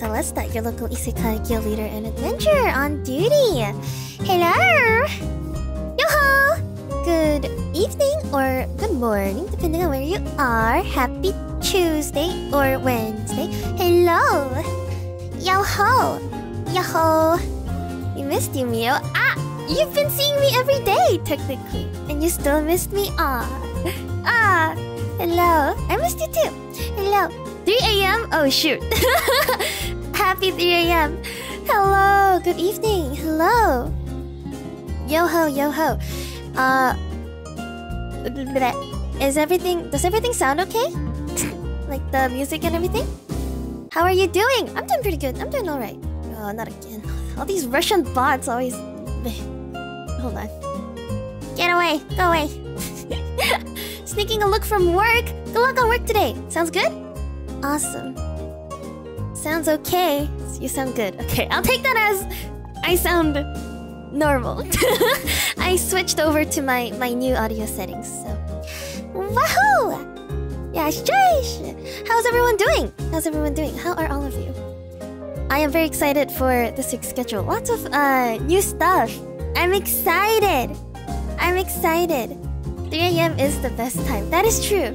Celesta, your local Isekai guild leader and adventurer on duty. Hello! Yo-ho! Good evening or good morning, depending on where you are. Happy Tuesday or Wednesday. Hello! Yo-ho! Yo-ho! We missed you, Mio. Ah! You've been seeing me every day, technically. And you still missed me? Ah. Ah. Hello. I missed you too. Hello. 3 a.m.? Oh, shoot. Happy 3 a.m. Hello. Good evening. Hello. Yo ho, yo ho. Uh. Is everything. Does everything sound okay? like the music and everything? How are you doing? I'm doing pretty good. I'm doing alright. Oh, not again. All these Russian bots always. Hold on. Get away. Go away. Sneaking a look from work. Good luck on work today. Sounds good? Awesome. Sounds okay. You sound good. Okay, I'll take that as I sound normal. I switched over to my, my new audio settings, so. Wahoo! Yeah, sheesh! How's everyone doing? How's everyone doing? How are all of you? I am very excited for this week's schedule. Lots of uh, new stuff. I'm excited. I'm excited. 3 a.m. is the best time. That is true.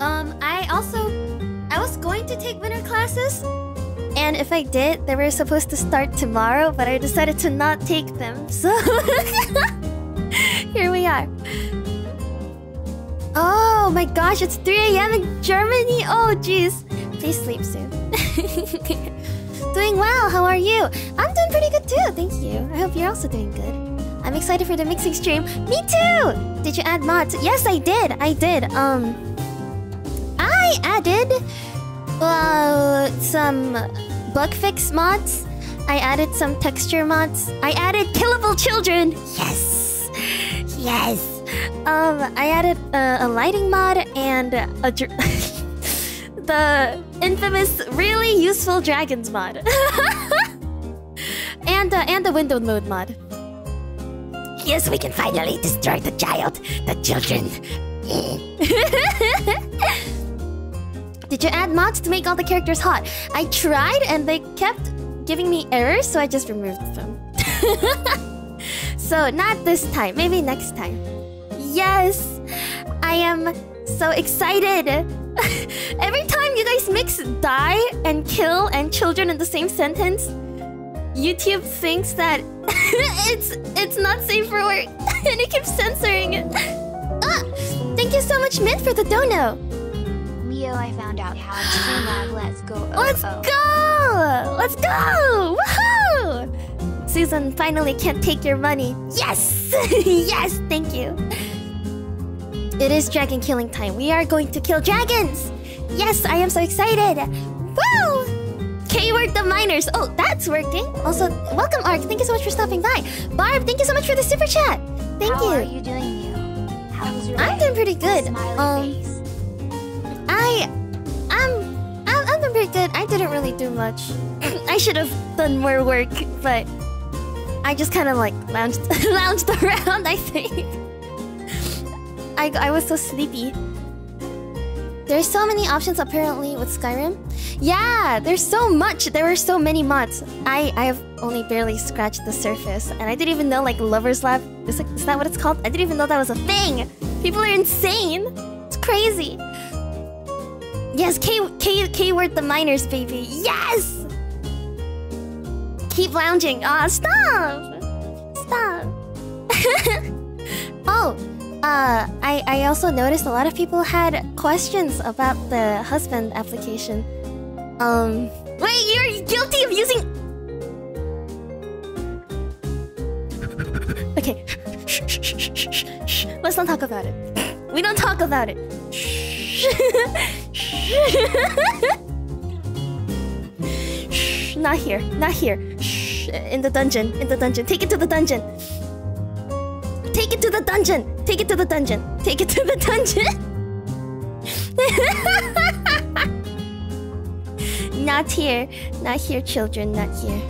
Um, I also I was going to take winter classes, and if I did, they were supposed to start tomorrow, but I decided to not take them. So here we are. Oh my gosh, it's 3 a.m. in Germany. Oh jeez. Please sleep soon. doing well, how are you? I'm doing pretty good too, thank you. I hope you're also doing good. I'm excited for the mixing stream. Me too! Did you add mods? Yes, I did. I did. Um, I added uh, some bug fix mods. I added some texture mods. I added killable children. Yes, yes. Um, I added uh, a lighting mod and a the infamous really useful dragons mod. and uh, and the windowed mode mod. Yes, we can finally destroy the child, the children. Did you add mods to make all the characters hot? I tried and they kept giving me errors, so I just removed them. so, not this time. Maybe next time. Yes! I am so excited! Every time you guys mix die and kill and children in the same sentence, YouTube thinks that it's it's not safe for work and it keeps censoring it. Ah! Thank you so much, Mint, for the dono! Mio, I found out how to Streamlab. Let's go. Oh, Let's oh. go! Let's go! Woohoo! Susan finally can't take your money. Yes! yes, thank you. It is dragon killing time. We are going to kill dragons! Yes, I am so excited! Woo! Keyword the miners. Oh, that's working. Also, welcome, Ark. Thank you so much for stopping by. Barb, thank you so much for the super chat. Thank How you. How are you doing, Mio? How's your I'm doing pretty good. Smiley Um, face. I, I'm, I'm. I didn't really do much. I should have done more work, but I just kind of like lounged, lounged around. I think. I, I was so sleepy. There's so many options apparently with Skyrim. Yeah, there's so much. There are so many mods. I I have only barely scratched the surface, and I didn't even know like Lovers Lab is is that what it's called? I didn't even know that was a thing. People are insane. It's crazy. Yes, K K keyword the miners, baby. Yes. Keep lounging. Ah, stop. Stop. oh, uh, I I also noticed a lot of people had questions about the husband application. Um, wait, you're guilty of using. Okay. Let's not talk about it. We don't talk about it. Shh. Shh. Not here. Not here. Shh. In the dungeon. In the dungeon. Take it to the dungeon. Take it to the dungeon. Take it to the dungeon. Take it to the dungeon. Not here. Not here, children. Not here.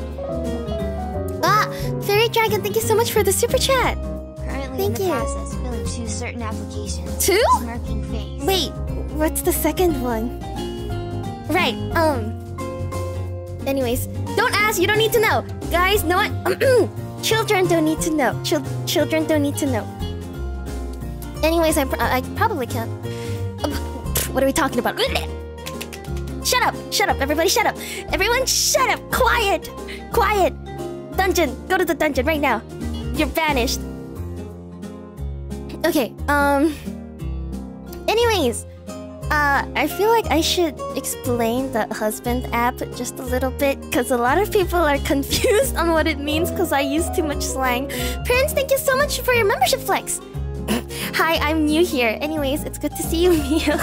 Ah, Fairy Dragon, thank you so much for the super chat. Currently thank in the you. process filling two certain applications. Two? Smirking face. Wait, what's the second one? Right, um. Anyways, don't ask, you don't need to know. Guys, know what? children don't need to know. Chil- children don't need to know. Anyways, I, pr- I probably can't. Um, What are we talking about? Shut up! Shut up! Everybody, shut up! Everyone, shut up! Quiet! Quiet! dungeon. Go to the dungeon right now. You're banished. Okay, um. Anyways, uh, I feel like I should explain the husband app just a little bit because a lot of people are confused on what it means because I use too much slang. Prince, thank you so much for your membership flex. Hi, I'm new here. Anyways, it's good to see you, Mio.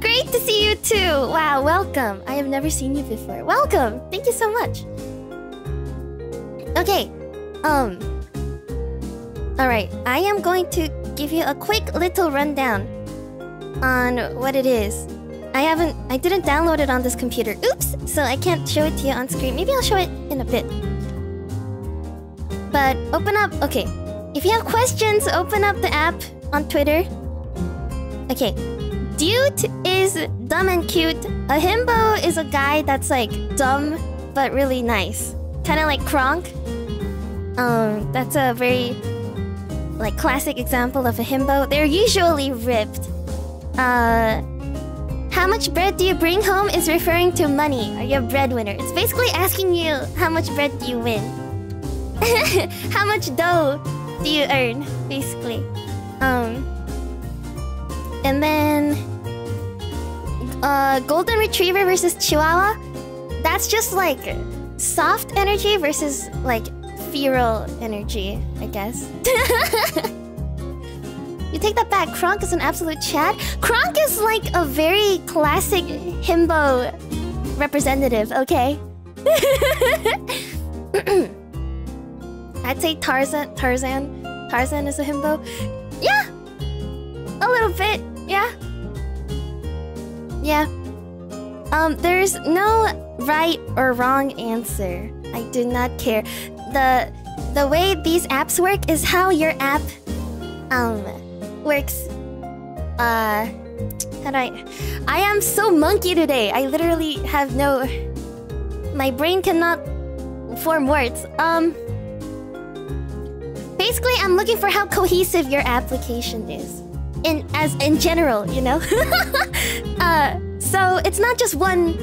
Great to see you too. Wow, welcome. I have never seen you before. Welcome. Thank you so much. Okay. Um. Alright, I am going to give you a quick little rundown on what it is. I haven't I didn't download it on this computer. Oops! So I can't show it to you on screen. Maybe I'll show it in a bit. But open up okay. If you have questions, open up the app on Twitter. Okay. Dude is dumb and cute. A himbo is a guy that's like dumb but really nice. Kinda like Kronk. Um, that's a very like classic example of a himbo. They're usually ripped. Uh, how much bread do you bring home is referring to money. Are you a breadwinner? It's basically asking you how much bread do you win. how much dough do you earn, basically. Um, and then uh, golden retriever versus chihuahua. That's just like soft energy versus like feral energy, I guess. you take that back. Kronk is an absolute Chad. Kronk is like a very classic himbo representative, okay? I'd say Tarzan Tarzan Tarzan is a himbo. Yeah. A little bit. Yeah. Yeah. Um there's no right or wrong answer. I do not care. The the way these apps work is how your app um works. Uh do I I am so monkey today. I literally have no my brain cannot form words. Um basically I'm looking for how cohesive your application is. In as in general, you know? uh so it's not just one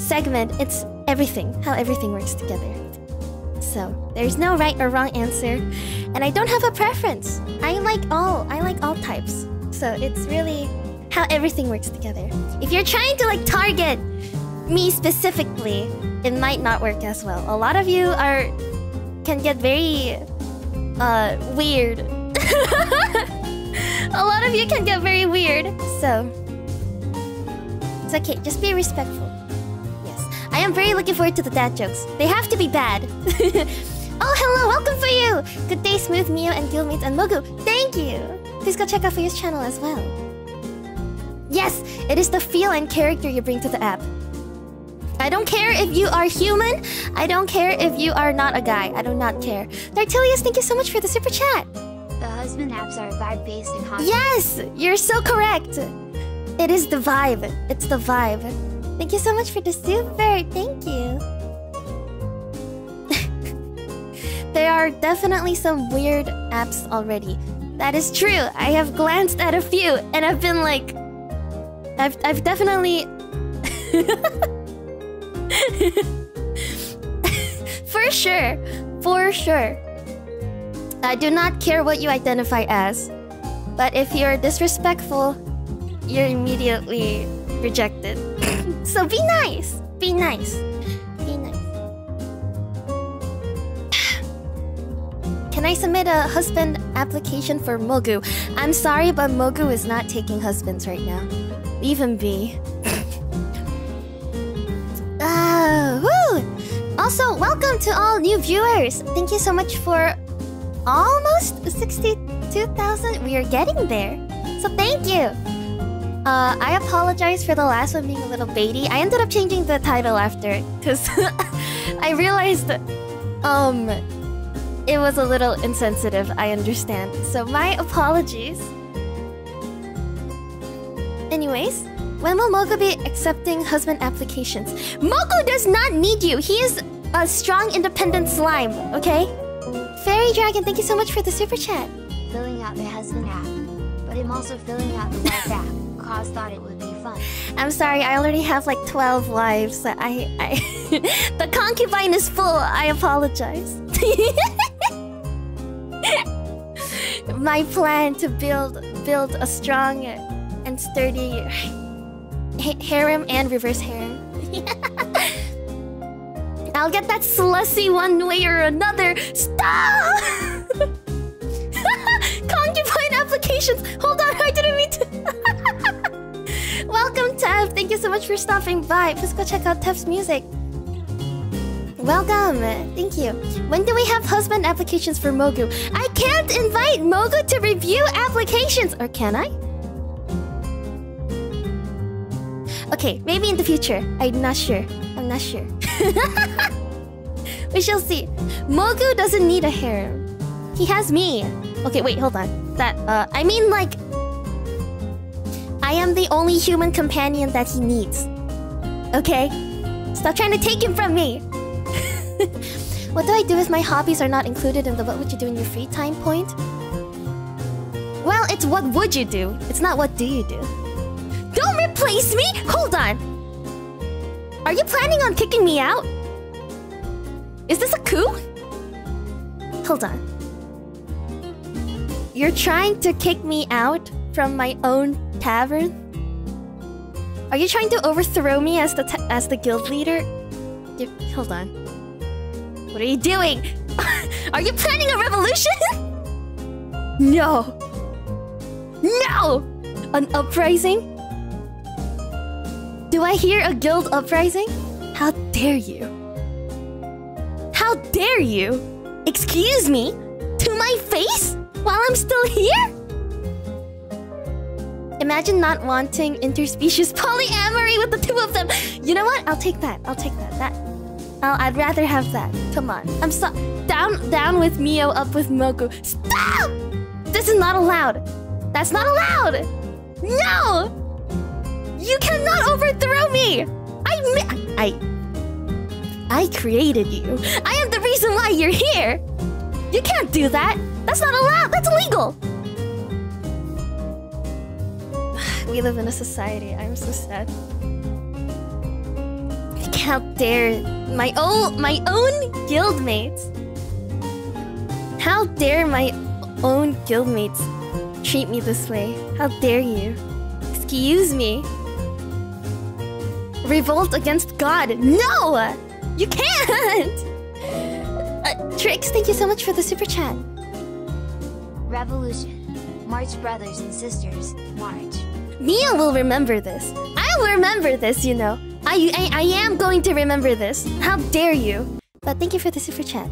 segment, it's everything, how everything works together. So, there's no right or wrong answer, and I don't have a preference. I like all, I like all types. So, it's really how everything works together. If you're trying to like target me specifically, it might not work as well. A lot of you are can get very uh weird. A lot of you can get very weird. So, it's okay. Just be respectful. I am very looking forward to the dad jokes. They have to be bad. oh, hello. Welcome for you. Good day, Smooth, Mio, and Guildmates, and Mogu. Thank you. Please go check out Fuyu's channel as well. Yes, it is the feel and character you bring to the app. I don't care if you are human. I don't care if you are not a guy. I do not care. Dartilius, thank you so much for the super chat. The husband apps are vibe-based and hot. Yes, you're so correct. It is the vibe. It's the vibe. Thank you so much for the super. Thank you. there are definitely some weird apps already. That is true. I have glanced at a few and I've been like I've I've definitely For sure. For sure. I do not care what you identify as. But if you're disrespectful, you're immediately rejected. So be nice. Be nice. Be nice. Can I submit a husband application for Mogu? I'm sorry, but Mogu is not taking husbands right now. Leave him be. uh, woo! Also, welcome to all new viewers. Thank you so much for almost 62,000. We are getting there. So thank you. Uh, I apologize for the last one being a little baity. I ended up changing the title after because I realized um it was a little insensitive. I understand. So my apologies. Anyways, when will Mogu be accepting husband applications? Mogu does not need you. He is a strong, independent slime. Okay. Fairy Dragon, thank you so much for the super chat. Filling out the husband app. But I'm also filling out the wife app. Cause thought it would be fun. I'm sorry, I already have like 12 wives. I, I, the concubine is full. I apologize. My plan to build build a strong and sturdy harem and reverse harem. I'll get that slushy one way or another. Stop! Concubine applications. Hold on, I didn't mean to. Tev. Thank you so much for stopping by. Please go check out Tev's music. Welcome. Thank you. When do we have husband applications for Mogu? I can't invite Mogu to review applications. Or can I? Okay, maybe in the future. I'm not sure. I'm not sure. we shall see. Mogu doesn't need a harem. He has me. Okay, wait, hold on. That, uh, I mean, like... I am the only human companion that he needs. Okay? Stop trying to take him from me! what do I do if my hobbies are not included in the what would you do in your free time point? Well, it's what would you do. It's not what do you do. Don't replace me! Hold on! Are you planning on kicking me out? Is this a coup? Hold on. You're trying to kick me out from my own tavern? Are you trying to overthrow me as the as the guild leader? Hold on. What are you doing? are you planning a revolution? no. No! An uprising? Do I hear a guild uprising? How dare you? How dare you? Excuse me? To my face? While I'm still here? Imagine not wanting interspecies polyamory with the two of them. You know what? I'll take that. I'll take that. That. I'll, I'd rather have that. Come on. I'm so down. Down with Mio. Up with Mogu. Stop! This is not allowed. That's not allowed. No. You cannot overthrow me! I I I created you. I am the reason why you're here. You can't do that. That's not allowed. That's illegal. We live in a society. I'm so sad. How dare my own my own guildmates? How dare my own guildmates treat me this way? How dare you? Excuse me revolt against God. No! You can't! Uh, Trix, thank you so much for the super chat. Revolution. March, brothers and sisters. March. Mio will remember this. I will remember this, you know. I, I, I am going to remember this. How dare you? But thank you for the super chat.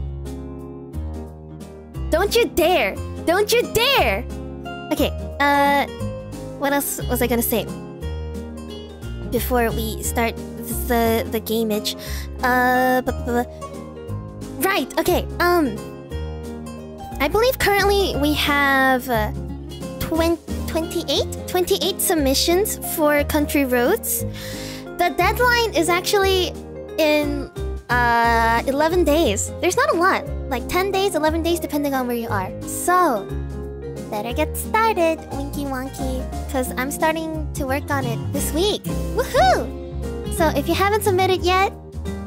Don't you dare! Don't you dare! Okay, uh... What else was I gonna say? before we start the the gameage. Uh, right. Okay. Um, I believe currently we have uh, 20, 28 28 submissions for Country Roads. The deadline is actually in uh 11 days. There's not a lot. Like 10 days, 11 days depending on where you are. So, better get started, Winky Wonky, because I'm starting to work on it this week. Woohoo! So if you haven't submitted yet,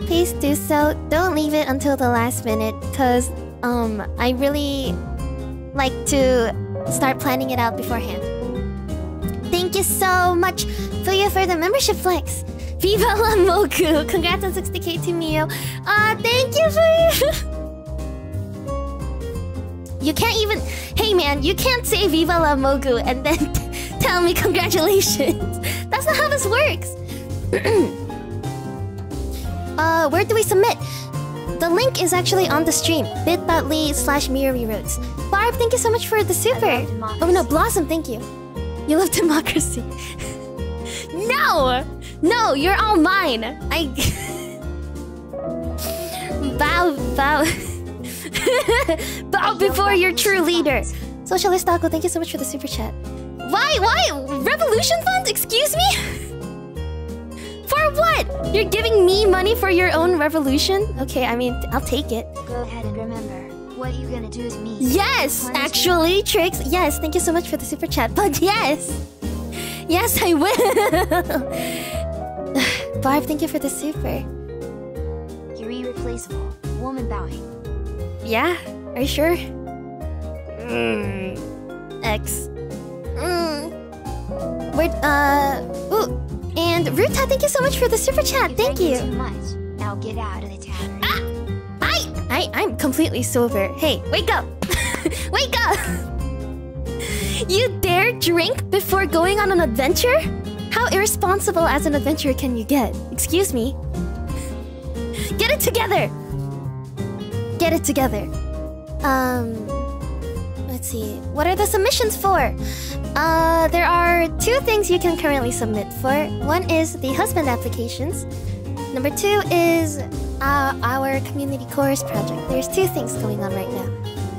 please do so. Don't leave it until the last minute, because um, I really like to start planning it out beforehand. Thank you so much for your further membership flex. Viva la Mogu! Congrats on 60k to Mio. Uh, thank you for You you can't even... Hey man, you can't say Viva la Mogu and then tell me congratulations. That's not how this works. uh, where do we submit? The link is actually on the stream. bit.ly slash Roads. Barb, thank you so much for the super. Oh no, Blossom, thank you. You love democracy. no! No, you're all mine. I... bow, bow. Bow before your true leader. Socialist Taco, thank you so much for the super chat. Why? Why? Revolution funds? Excuse me? for what? You're giving me money for your own revolution? Okay, I mean, I'll take it. Go ahead and remember what you gonna do to me. Yes, actually, Tricks. Yes, thank you so much for the super chat. But yes, yes, I will. Barb, thank you for the super. You're irreplaceable. Woman bowing. Yeah? Are you sure? Mm. X. Mm. Where, uh, ooh. And Ruta, thank you so much for the super chat. Thank you. Too much. Now get out of the tavern. I, I'm completely sober. Hey, wake up! wake up! you dare drink before going on an adventure? How irresponsible as an adventurer can you get? Excuse me. Get it together! Get it together. Um, let's see. What are the submissions for? Uh, there are two things you can currently submit for. One is the husband applications. Number two is uh, our community chorus project. There's two things going on right now.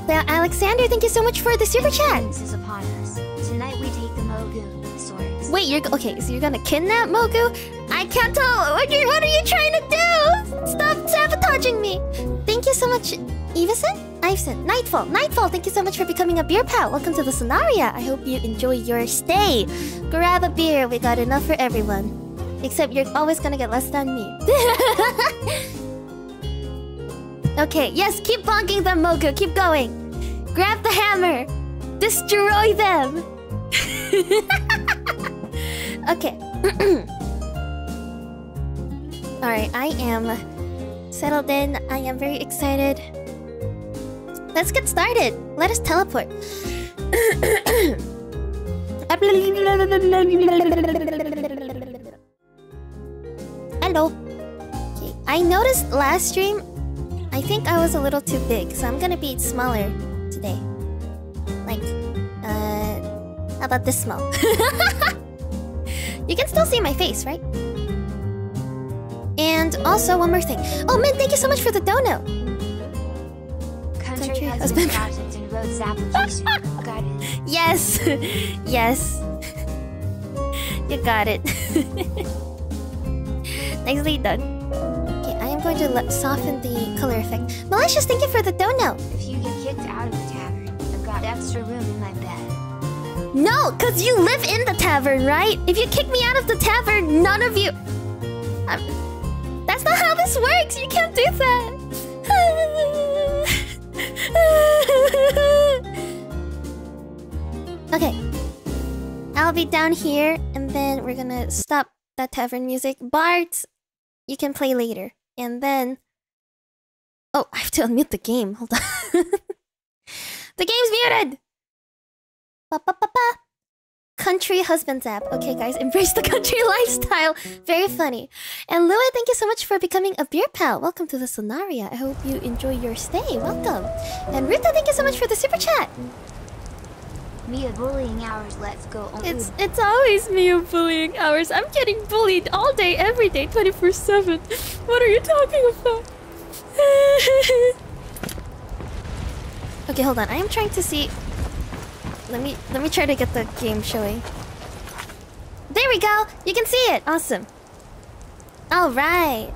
Now, Alexander, thank you so much for the super chat. Is upon us. Tonight we take the Mogu swords. Wait, you're okay? So you're gonna kidnap Mogu? I can't tell. What, you, what are you trying to do? Stop sabotaging me! Thank you so much, Evason. Iveson, Nightfall, Nightfall. Thank you so much for becoming a beer pal. Welcome to the Sonaria. I hope you enjoy your stay. Grab a beer. We got enough for everyone. Except you're always gonna get less than me. okay, yes, keep bonking them, Mogu. Keep going. Grab the hammer. Destroy them. okay. Alright, I am settled in. I am very excited. Let's get started. Let us teleport. Hello. Okay, I noticed last stream, I think I was a little too big, so I'm gonna be smaller today. Like, uh, how about this small? you can still see my face, right? And also, one more thing. Oh, man, thank you so much for the donut! Country, Country husband husband. project and roads application. Got it. Yes, yes. You got it. Nicely done. Okay, I am going to let soften the color effect. Malicious, thank you for the dono. If you get kicked out of the tavern, I've got extra room in my bed. No, because you live in the tavern, right? If you kick me out of the tavern, none of you. Um, that's not how this works. You can't do that. okay. I'll be down here, and then we're gonna stop that tavern music. Bart, you can play later. And then. Oh, I have to unmute the game. Hold on. the game's muted! Ba ba ba. Country Husbands app. Okay, guys, embrace the country lifestyle. Very funny. And Louis, thank you so much for becoming a beer pal. Welcome to the Sonaria. I hope you enjoy your stay. Welcome. And Rita, thank you so much for the super chat. Mio bullying hours, let's go. It's it's always of bullying hours. I'm getting bullied all day, every day, 24-7. What are you talking about? okay, hold on. I am trying to see. Let me let me try to get the game showing. There we go. You can see it. Awesome. All right.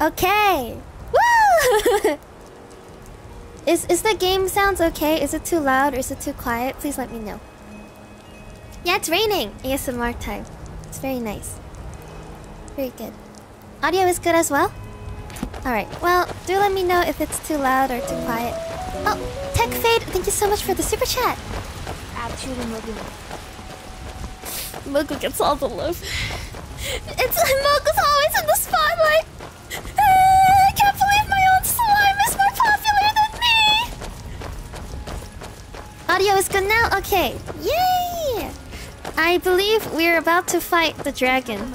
Okay. Woo! Is is the game sounds okay? Is it too loud or is it too quiet? Please let me know. Yeah, it's raining. ASMR time. It's very nice. Very good. Audio is good as well? Alright, well, do let me know if it's too loud or too quiet. Oh, Tech Fade, thank you so much for the super chat. add to the Mogu. Mogu gets all the love. It's Mogu's always in the Audio is good now? Okay. Yay! I believe we're about to fight the dragon.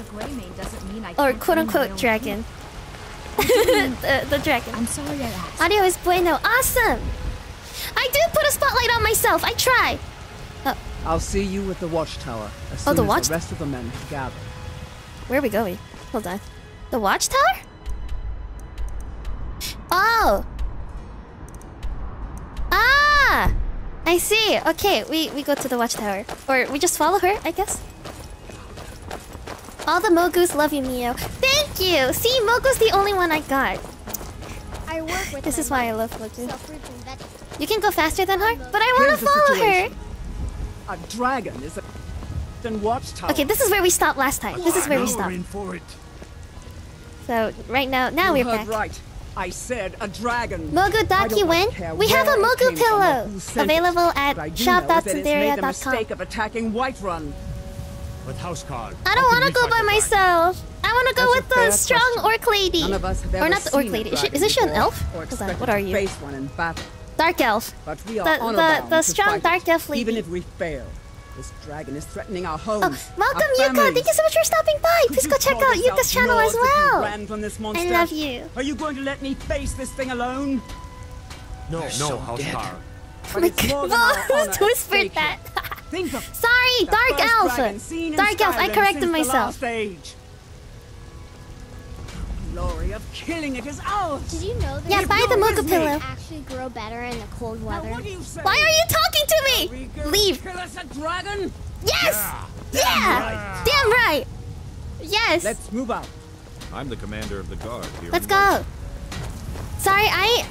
Or quote unquote dragon. the, the dragon. I'm sorry I asked. Audio is bueno. Awesome! I do put a spotlight on myself. I try. Oh. I'll see you at the watchtower as Oh, soon the as watch- the rest of the men gather. Where are we going? Hold on. The watchtower? Oh! Ah! I see. Okay, we, we go to the watchtower. Or we just follow her, I guess. All the Mogus love you, Mio. Thank you! See, Mogu's the only one I got. I work with This is why I love Mogu. fruits and vegetables. You can go faster than her, but I want to follow her. A dragon is a then watchtower. Okay, this is where we stopped last time. This is where we Now stopped. we're in for it. So right now, now you we're back. right. I said a dragon. Mogu I Daki don't win? We have a Mogu came from or pillow who sent it. available at What I do know is that it's made the shop.tsunderia.com. mistake of attacking Whiterun. But Housecarl. I don't want to go by myself. I want to go That's with the strong question. orc lady. None of us have or not the orc lady. Is she, isn't she an elf? on, What are you? Face one in battle. Dark elf. But we are The- the- the strong dark elf lady. Even if we fail, this dragon is threatening our oh, homes. Oh, welcome Yuka. Thank you so much for stopping by. Could Please go check out Yuka's channel as lords if you well. from this? I love you. Are you going to let me face this thing alone? No, no, so Housecarl. But it's more than our Who's whispered that? here. Think of Sorry, Dark first Elf. dragon seen in Dark Elf, I corrected since the myself. Last age. Glory of killing it is ours. Did you know that Yeah, buy the with Mocha pillow. actually grow better in the cold Now, weather? what do you say? Why are you talking to me? Leave. Kill us a dragon? Yes. Yeah. Damn right. Yes. Let's move out. I'm the commander of the guard here. Let's in go. Sorry, I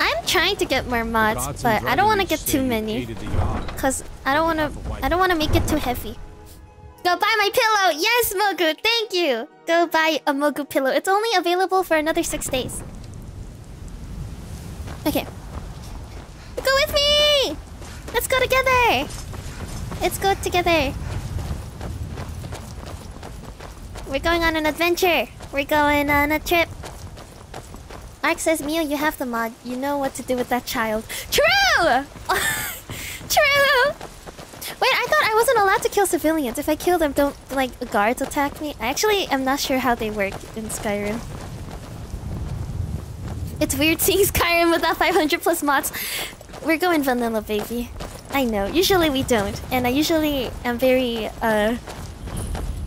I'm trying to get more mods, but I don't want to get too many hated the yard. cuz I don't want to I don't want to make it too heavy. Go buy my pillow. Yes, Mogu. Thank you. Go buy a Mogu pillow. It's only available for another 6 days. Okay. Go with me. Let's go together. Let's go together. We're going on an adventure. We're going on a trip. Ark says, Mio, you have the mod. You know what to do with that child. True! True! Wait, I thought I wasn't allowed to kill civilians. If I kill them, don't, like, guards attack me? I actually am not sure how they work in Skyrim. It's weird seeing Skyrim without 500 plus mods. We're going vanilla, baby. I know. Usually we don't. And I usually am very, uh...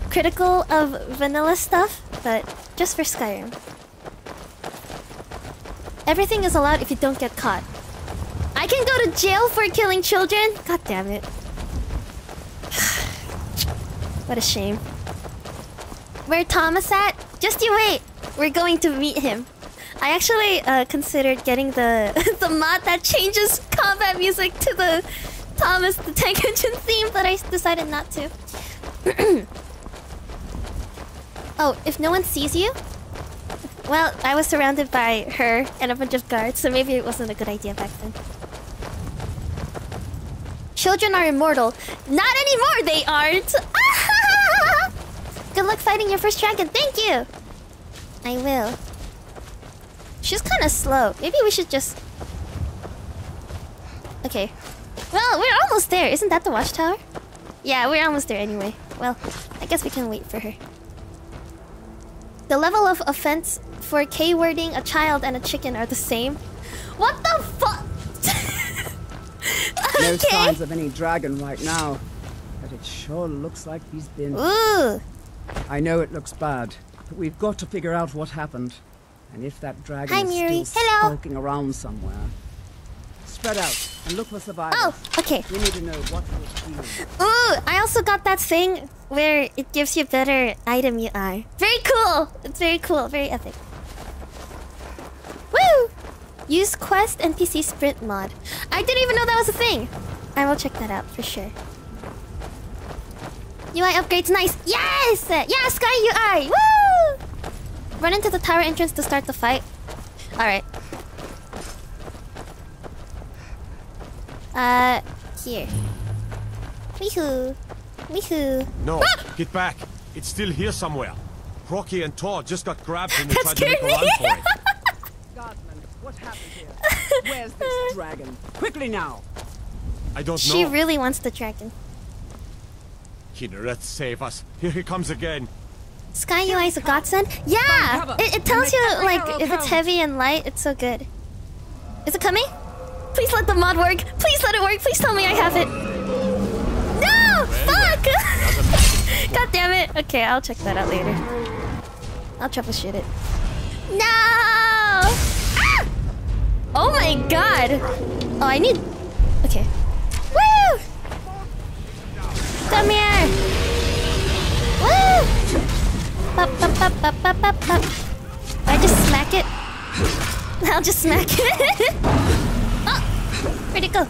critical of vanilla stuff, but just for Skyrim. Everything is allowed if you don't get caught. I can go to jail for killing children? God damn it. what a shame. Where Thomas at? Just you wait. We're going to meet him. I actually uh, considered getting the the mod that changes combat music to the Thomas the Tank Engine theme, but I decided not to. oh, if no one sees you? Well, I was surrounded by her and a bunch of guards, so maybe it wasn't a good idea back then. Children are immortal. Not anymore, they aren't! Good luck fighting your first dragon, thank you! I will. She's kind of slow. Maybe we should just... Okay. Well, we're almost there. Isn't that the watchtower? Yeah, we're almost there anyway. Well, I guess we can wait for her. The level of offense for K-wording a child and a chicken are the same. What the fuck? No okay. signs of any dragon right now. But it sure looks like he's been. Ooh. I know it looks bad, but we've got to figure out what happened. And if that dragon Hi, is Miri. still Hello. skulking around somewhere. Spread out and look for survivors. Oh, okay. We need to know what. Ooh, I also got that thing where it gives you better item UI. Very cool. It's very cool. Very epic. Woo! Use Quest NPC Sprint mod. I didn't even know that was a thing. I will check that out for sure. UI upgrades, nice. Yes! Yeah, Sky UI. Woo! Run into the tower entrance to start the fight. All right. Uh, here. Weehoo. Weehoo. No, Ah! get back. It's still here somewhere. Hroki and Tor just got grabbed they That tried to make a run me. for it. Guardsman, what happened here? Where's this dragon? Quickly now! I don't She know. really wants the dragon. Kynareth, save us. Here he comes again. Sky UI is a godsend? Yeah! It, it tells you, like, arrow if it's heavy and light, it's so good. Is it coming? Please let the mod work. Please let it work. Please tell me I have it. No! Fuck! God damn it. Okay, I'll check that out later. I'll troubleshoot it. No! Oh my god! Oh, I need... Okay. Woo! Come here! Woo! Pop, pop, pop, pop, pop, pop, pop. I just smack it. I'll just smack it. oh, where'd it go?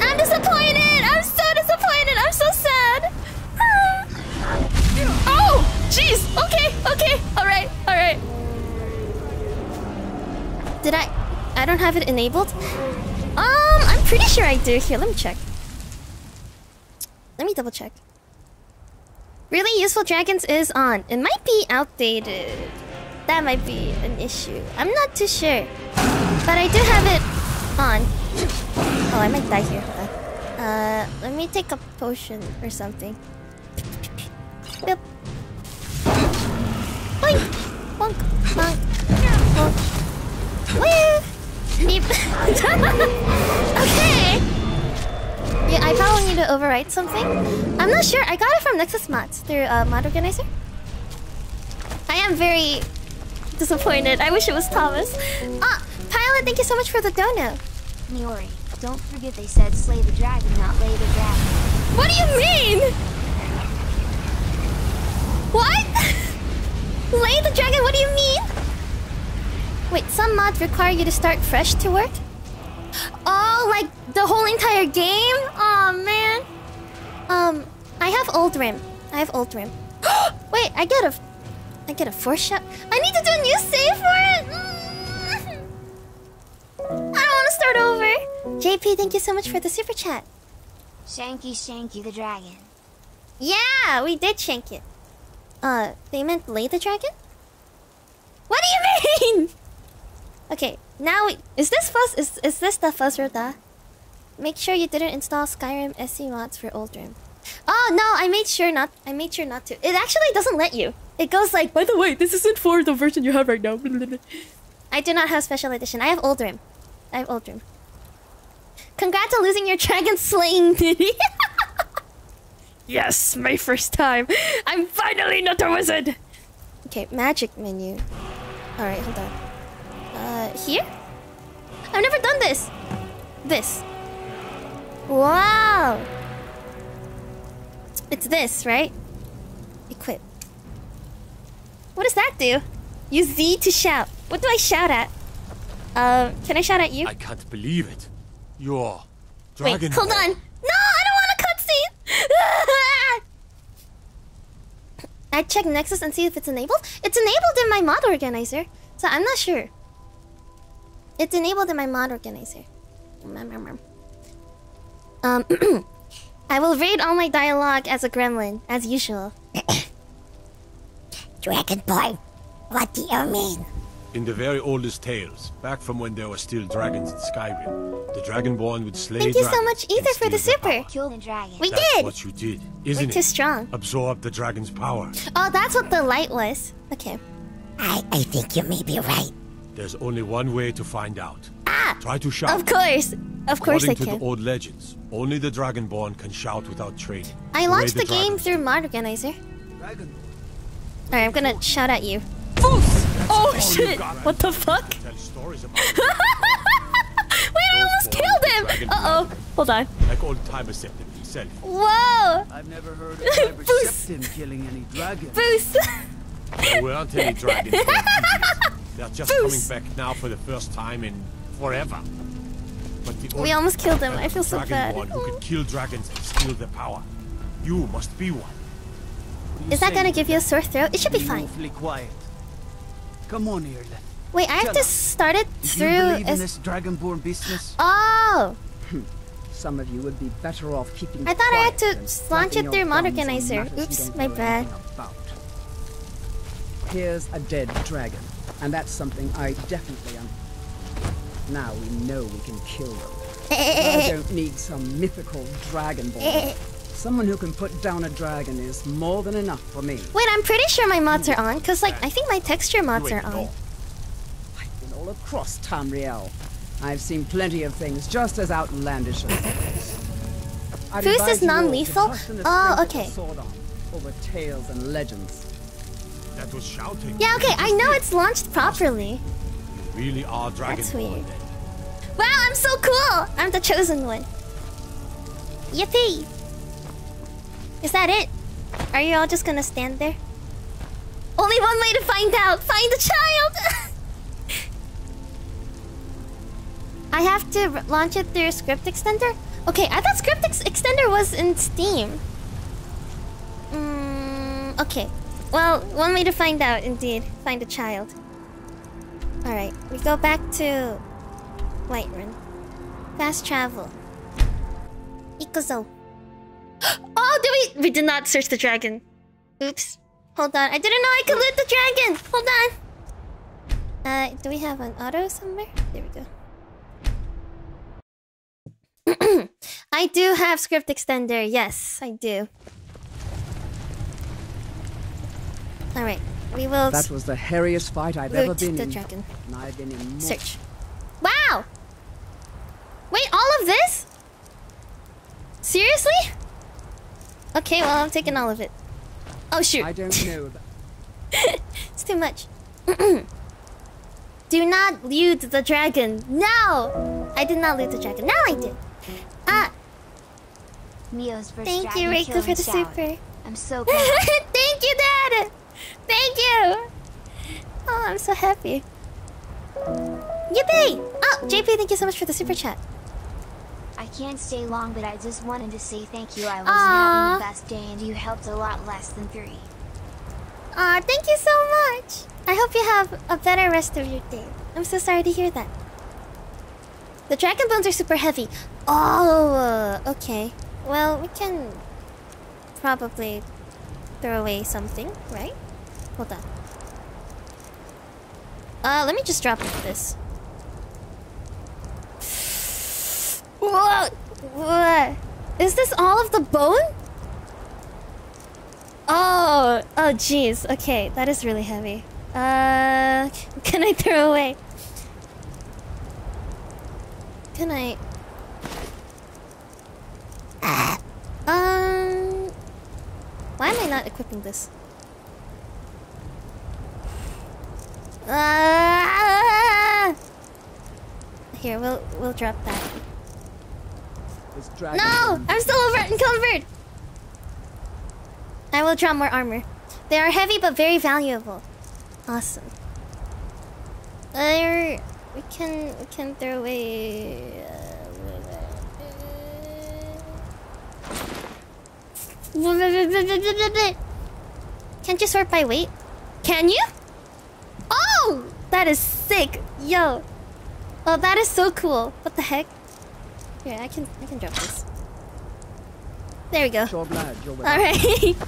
I'm disappointed. I'm so disappointed. I'm so sad. Oh, jeez. Okay, okay. All right, all right. don't have it enabled. Um, I'm pretty sure I do. Here, let me check. Let me double check. Really useful dragons is on. It might be outdated. That might be an issue. I'm not too sure. But I do have it on. Oh, I might die here. Uh, let me take a potion or something. Yep. Boink! Bonk! Bonk! Bonk! Woo! Okay! Yeah, I probably need to overwrite something. I'm not sure. I got it from Nexus Mods through uh, Mod Organizer. I am very disappointed. I wish it was Thomas. Ah, Pilot, thank you so much for the donut. Miori, don't forget they said slay the dragon, not lay the dragon. What do you mean? What? Lay the dragon, what do you mean? Wait, some mods require you to start fresh to work? Oh, like the whole entire game? Oh man. Um, I have old rim. I have old rim. Wait, I get a, I get a force shot. I need to do a new save for it. Mm. I don't want to start over. JP, thank you so much for the super chat. Shanky Shanky the dragon. Yeah, we did shank it. Uh, they meant lay the dragon? What do you mean? Okay, now we, is this fuzz is is this the first Roda? Make sure you didn't install Skyrim SE mods for old rim. Oh no, I made sure not I made sure not to. It actually doesn't let you. It goes like, by the way, this isn't for the version you have right now. I do not have special edition. I have old rim. I have old rim. Congrats on losing your dragon slaying yes, my first time. I'm finally not a wizard. Okay, magic menu. All right, hold on. Uh, here? I've never done this. This. Wow. It's this, right? Equip. What does that do? Use Z to shout. What do I shout at? Uh, can I shout at you? I can't believe it. You're Wait, dragon. hold on. No, I don't want a cutscene. I check Nexus and see if it's enabled. It's enabled in my mod organizer, so I'm not sure. It's enabled in my mod organizer. Um, I will read all my dialogue as a gremlin, as usual. Dragonborn, what do you mean? In the very oldest tales, back from when there were still dragons in Skyrim, the Dragonborn would slay Thank you so much, and Ether, for the super. power. Kill the dragon. We That's did. what you did, We're isn't too it? strong. Absorb the dragon's power. Oh, that's what the light was. Okay. I, I think you may be right. There's only one way to find out. Ah, Try to shout. of course, of course I can. According to the old legends, only the Dragonborn can shout without training. I launched the, game dragons through do. mod organizer. Dragon. Alright, I'm gonna shout at you. Oh shit! got. What the fuck? Tell stories Wait, I almost killed him! Uh oh. Hold on. like old Tiber Septim himself. Whoa! I've never heard of Boost. Tiber Septim killing any dragons. Boost! There weren't any dragons. For ages. They're just Boost. coming back now for the first time in forever. But the We almost killed them. I feel so bad. Dragonborn who could kill dragons and steal their power. You must be one. Is that gonna give you a sore throat? It should be fine. Awfully quiet. Come on here, then. Wait, I have to start it Do you through believe in this dragonborn business? Oh! Hmm, some of you would be better off keeping I thought I had to launch it through your Mod gums on Organizer. Oops, my bad. about. Here's a dead dragon, and that's something I definitely am. Now we know we can kill them. I don't need some mythical dragonborn. Someone who can put down a dragon is more than enough for me. Wait, I'm pretty sure my mods are on, cause like I think my texture mods are on. I've been all across Tamriel. I've seen plenty of things just as outlandish as this. I'd Boost advise is you all to non-lethal? trust in the Oh, strength of the okay. sword arm Over tales and legends. That was shouting. Yeah, okay, I know it's launched properly. You really are Dragonborn. That's weird. Wow, I'm so cool! I'm the chosen one. Yippee! Is that it? Are you all just gonna stand there? Only one way to find out! Find the child! I have to launch it through Script Extender? Okay, I thought Script Ex- Extender was in Steam. Mm, okay. Well, one way to find out, indeed. Find a child. Alright, we go back to Whiterun. Fast travel. Ikuzo. Oh, did we? We did not search the dragon. Oops. Hold on. I didn't know I could loot the dragon. Hold on. Uh, do we have an auto somewhere? There we go. I do have script extender. Yes, I do. All right. We will That was the hairiest fight I've ever been the in. dragon. And I've been in more. Search. Wow! Wait, all of this? Seriously? Okay, well, I'm taking all of it. Oh, shoot. I don't know. That. It's too much. Do not loot the dragon. No! I did not loot the dragon. Now I did. Ah, Mio's first thank you, dragon Reiko, for the shout. super. I'm so proud. thank you, Dad! Thank you! Oh, I'm so happy. Yippee! Oh, JP, thank you so much for the super chat. I can't stay long, but I just wanted to say thank you. I wasn't having the best day, and you helped a lot less than three. Aw, thank you so much. I hope you have a better rest of your day. I'm so sorry to hear that. The dragon bones are super heavy. Oh, okay. Well, we can probably throw away something, right? Hold on. Uh, let me just drop this. What? What? Is this all of the bone? Oh, oh, jeez. Okay, that is really heavy. Uh, can I throw away? Can I? Um, why am I not equipping this? Ah! Here, we'll we'll drop that. No! I'm still over encumbered! I will drop more armor. They are heavy but very valuable. Awesome. Uh, we can we can throw away. uh, Can't you sort by weight? Can you? Oh, that is sick, yo. Oh, that is so cool. What the heck? Here, I can I can drop this. There we go. You're well. All right.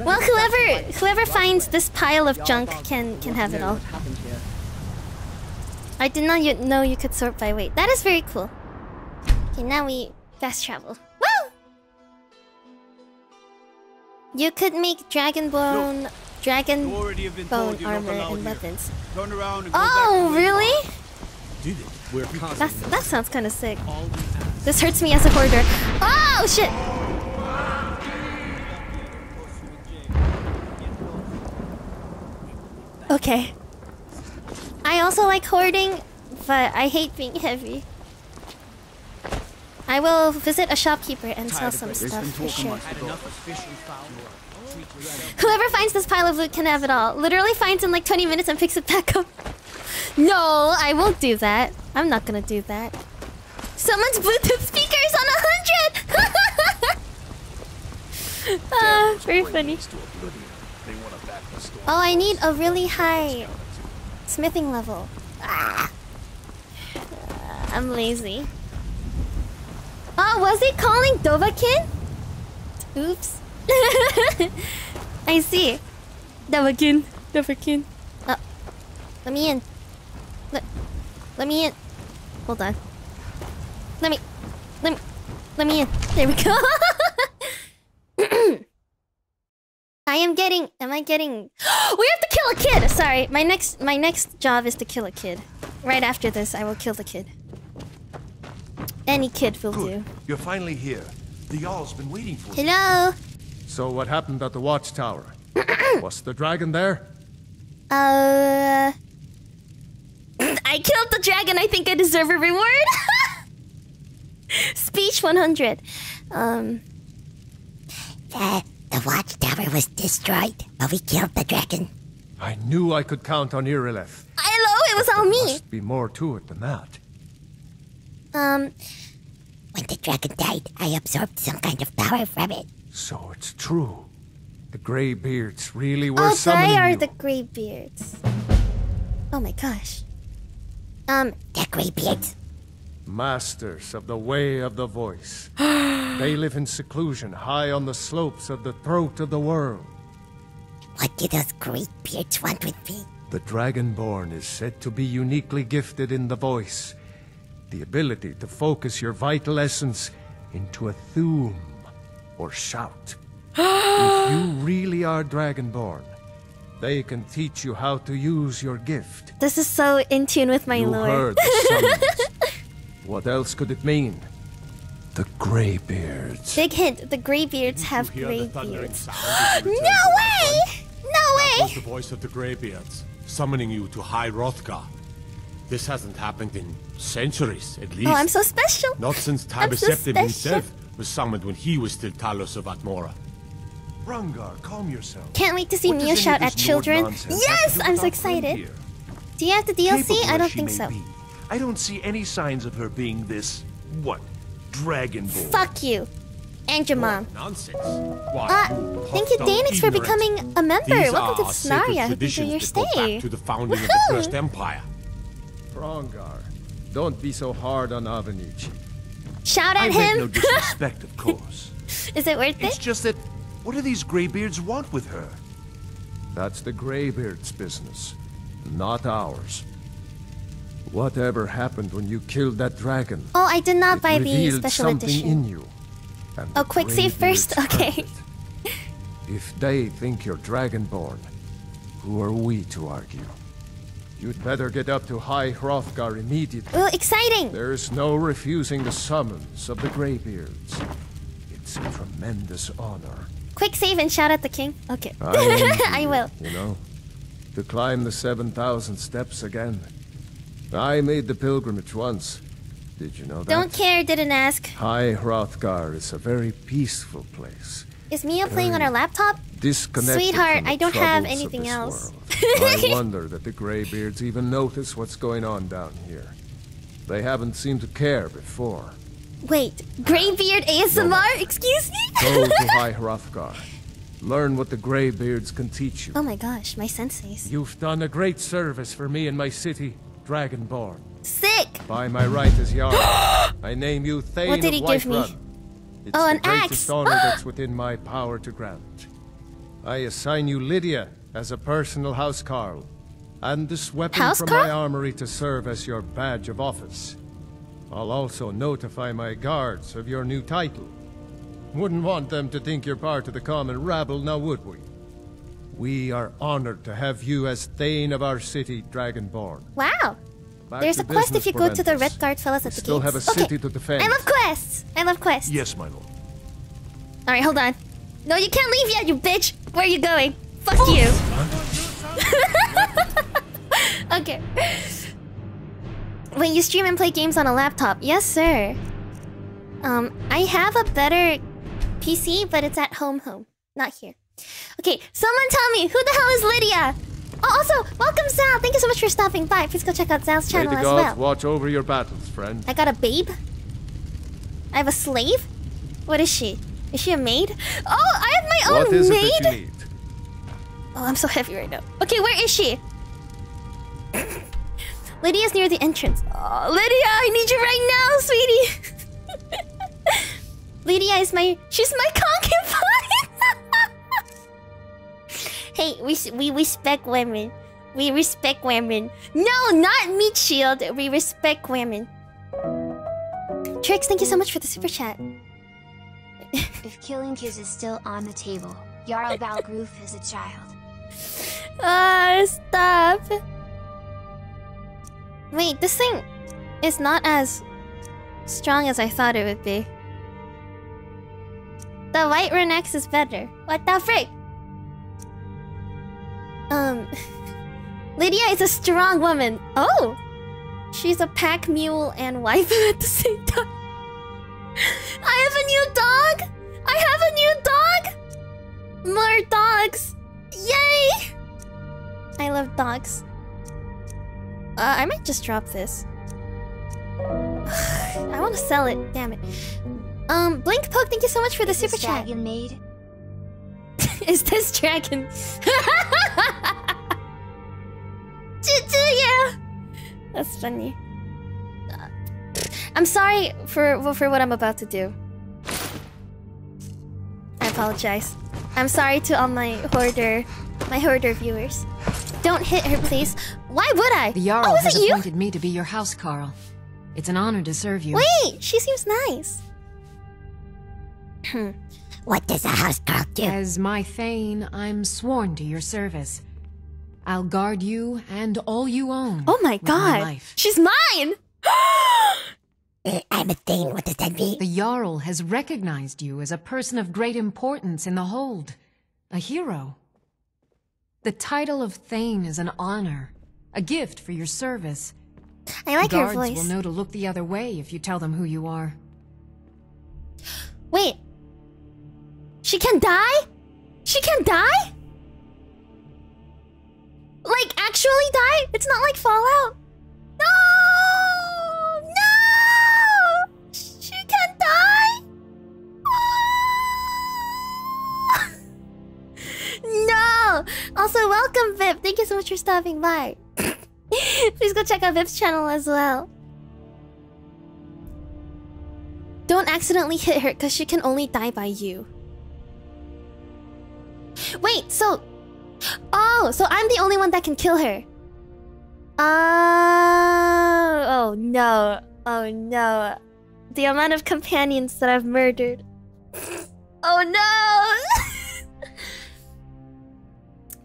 Well, get back to whoever whoever finds this pile of junk can can have it all. What happened here. I did not yet know you could sort by weight. That is very cool. Okay, now we fast travel. Woo! You could make dragon bone, dragon You already have been bone told you're not armor and here. weapons. Turn around and go Oh, where really? Did it? We're That's, that sounds kind of sick. are. All we ask This hurts me as a hoarder. Oh shit! Okay. I also like hoarding, but I hate being heavy. I will visit a shopkeeper and sell some stuff for sure. Whoever finds this pile of loot can have it all. Literally finds in like 20 minutes and picks it back up. No, I won't do that. I'm not gonna do that. Someone's Bluetooth speakers on a hundred. Ah, very funny. to oblivion. They want to back the storm. Oh, I need a really high smithing level. Ah. Uh, I'm lazy. Oh, was he calling Dovahkiin? Oops. I see. Dovahkiin. Dovahkiin. Oh, let me in. Let, let me in. Hold on. Let me, let me, let me in. There we go. I am getting. Am I getting? we have to kill a kid. Sorry, my next my next job is to kill a kid. Right after this, I will kill the kid. Any kid will Good. do. You're finally here. The Jarl's been waiting for you. Hello. So what happened at the watchtower? Was the dragon there? Uh. I killed the dragon. I think I deserve a reward. Speech 100. Um. The, the watchtower was destroyed, but we killed the dragon. I knew I could count on Irileth. Hello. It was all me. Must be more to it than that. Um. When the dragon died, I absorbed some kind of power from it. So it's true. The Greybeards really were Oh, summoning they are you. the Greybeards. Oh my gosh. Um. The Greybeards. Masters of the way of the voice. they live in seclusion high on the slopes of the throat of the world. What do those great beards want with me? The Dragonborn is said to be uniquely gifted in the voice, the ability to focus your vital essence into a Thu'um or shout. if you really are Dragonborn, they can teach you how to use your gift. This is so in tune with my you lore. heard the summons. what else could it mean? The Greybeards. Big hint: the Greybeards have hear the thundering Greybeards. sound as you no return to the way! front? No That was the voice of the Greybeards, summoning you to High Hrothgar. This hasn't happened in centuries, at least. Oh, I'm so special. Not since I'm so himself was summoned when he was still Talos of Atmora. Hrongar, calm yourself. Can't wait to see What Mia shout at children. nonsense have to Yes, I'm so excited. Do you have the DLC? Capable I don't think so. be, I don't see any signs of her being this, what, Dragonborn. Fuck you. And your mom. Nonsense. Why, Uh, you thank you, hostile Danix, for becoming a member. These Welcome to the sacred Sonaria. Hope you your traditions that go stay. to the founding of the Woohoo! First Empire. Hrongar, don't be so hard on Avenicci. Shout at I meant no him. disrespect, of course. Is it worth It's it? It's just that, what do these Greybeards want with her? That's the Greybeard's business, not ours. Whatever happened when you killed that dragon? Oh, I did not buy the special something edition. in you. and Oh, quick save first? Okay. If they think you're Dragonborn, who are we to argue? You'd better get up to High Hrothgar immediately. Ooh, exciting! There's no refusing the summons of the Greybeards. It's a tremendous honor. Quick save and shout at the king. Okay. I, I will. You know, to climb the 7,000 steps again. I made the pilgrimage once. Did you know that? Don't care, didn't ask. High Hrothgar is a very peaceful place. Is Mia playing on her laptop? Sweetheart, I don't have anything else. I wonder that the Greybeards even notice what's going on down here. They haven't seemed to care before. Wait, Greybeard ASMR? Excuse me? Go to High Hrothgar. Learn what the Greybeards can teach you. oh my gosh, my senseis. You've done a great service for me and my city, Dragonborn. Sick! By my right as Jarl, I name you Thane What did he give me? It's Oh, the an greatest axe. honor that's within my power to grant. I assign you Lydia as a personal housecarl, and this weapon from Housecarl? my armory to serve as your badge of office. I'll also notify my guards of your new title. Wouldn't want them to think you're part of the common rabble, now would we? We are honored to have you as Thane of our city, Dragonborn. Wow. Back There's a quest if you go to the red guard fellas at the still gates. have a okay. to defend. I love quests. I love quests. Yes, my lord. All right, hold on. No, you can't leave yet, you bitch. Where are you going? Fuck you. okay. When you stream and play games on a laptop, yes, sir. Um, I have a better PC, but it's at home, home, not here. Okay, someone tell me who the hell is Lydia? Oh, also, welcome Sal. Thank you so much for stopping by. Please go check out Sal's channel the as gods well. watch over your battles, friend. I got a babe. I have a slave. What is she? Is she a maid? Oh, I have my own What is maid. it that you need? Oh, I'm so heavy right now. Okay, where is she? Lydia's near the entrance. Oh, Lydia, I need you right now, sweetie. Lydia is my. She's my concubine. hey, we we respect women. We respect women. No, not meat shield. We respect women. Trix, thank you so much for the super chat. If killing kids is still on the table, Jarl Balgruuf is a child. Ah, stop. Wait, this thing is not as strong as I thought it would be. The white rune X is better. What the frick? Um, Lydia is a strong woman. Oh, she's a pack mule and wife at the same time. I have a new dog. I have a new dog. More dogs. Yay! I love dogs. Uh, I might just drop this. I want to sell it. Damn it. Um, Blink Poke, thank you so much for the super chat. dragon maid? Is this dragon? Yeah. That's funny. Uh, I'm sorry for for what I'm about to do. I apologize. I'm sorry to all my hoarder, my hoarder viewers. Don't hit her, please. Why would I? The Jarl oh, has it you? appointed me to be your house, Carl. It's an honor to serve you. Wait, she seems nice. What does a house girl do? As my Thane, I'm sworn to your service. I'll guard you and all you own. Oh my god, life. she's mine. Uh, I'm a thing. What does that mean? The Jarl has recognized you as a person of great importance in the hold. A hero. The title of Thane is an honor. A gift for your service. I like her Guards voice. will know to look the other way if you tell them who you are. Wait. She can die? She can die? Like, actually die? It's not like Fallout? No! No! She can die? no! Also, welcome, Vip. Thank you so much for stopping by. Please go check out Vip's channel as well. Don't accidentally hit her because she can only die by you. Wait, so. Oh, so I'm the only one that can kill her. Uh, oh no. Oh no. The amount of companions that I've murdered. Oh no!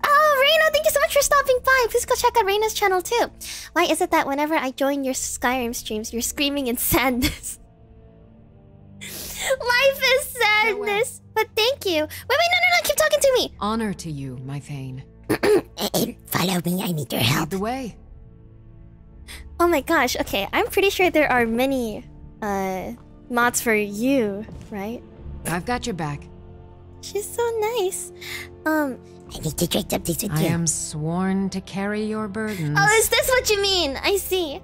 oh, Reina, thank you so much for stopping by. Please go check out Reina's channel too. Why is it that whenever I join your Skyrim streams, you're screaming in sadness? Life is sadness. But thank you. Wait, wait, no, no, no. Keep talking to me. Honor to you, my Thane. Follow me. I need your Lead help. the way. Oh my gosh. Okay, I'm pretty sure there are many uh mods for you, right? I've got your back. She's so nice. Um. I need to drink something with I you. I am sworn to carry your burdens. Oh, is this what you mean? I see.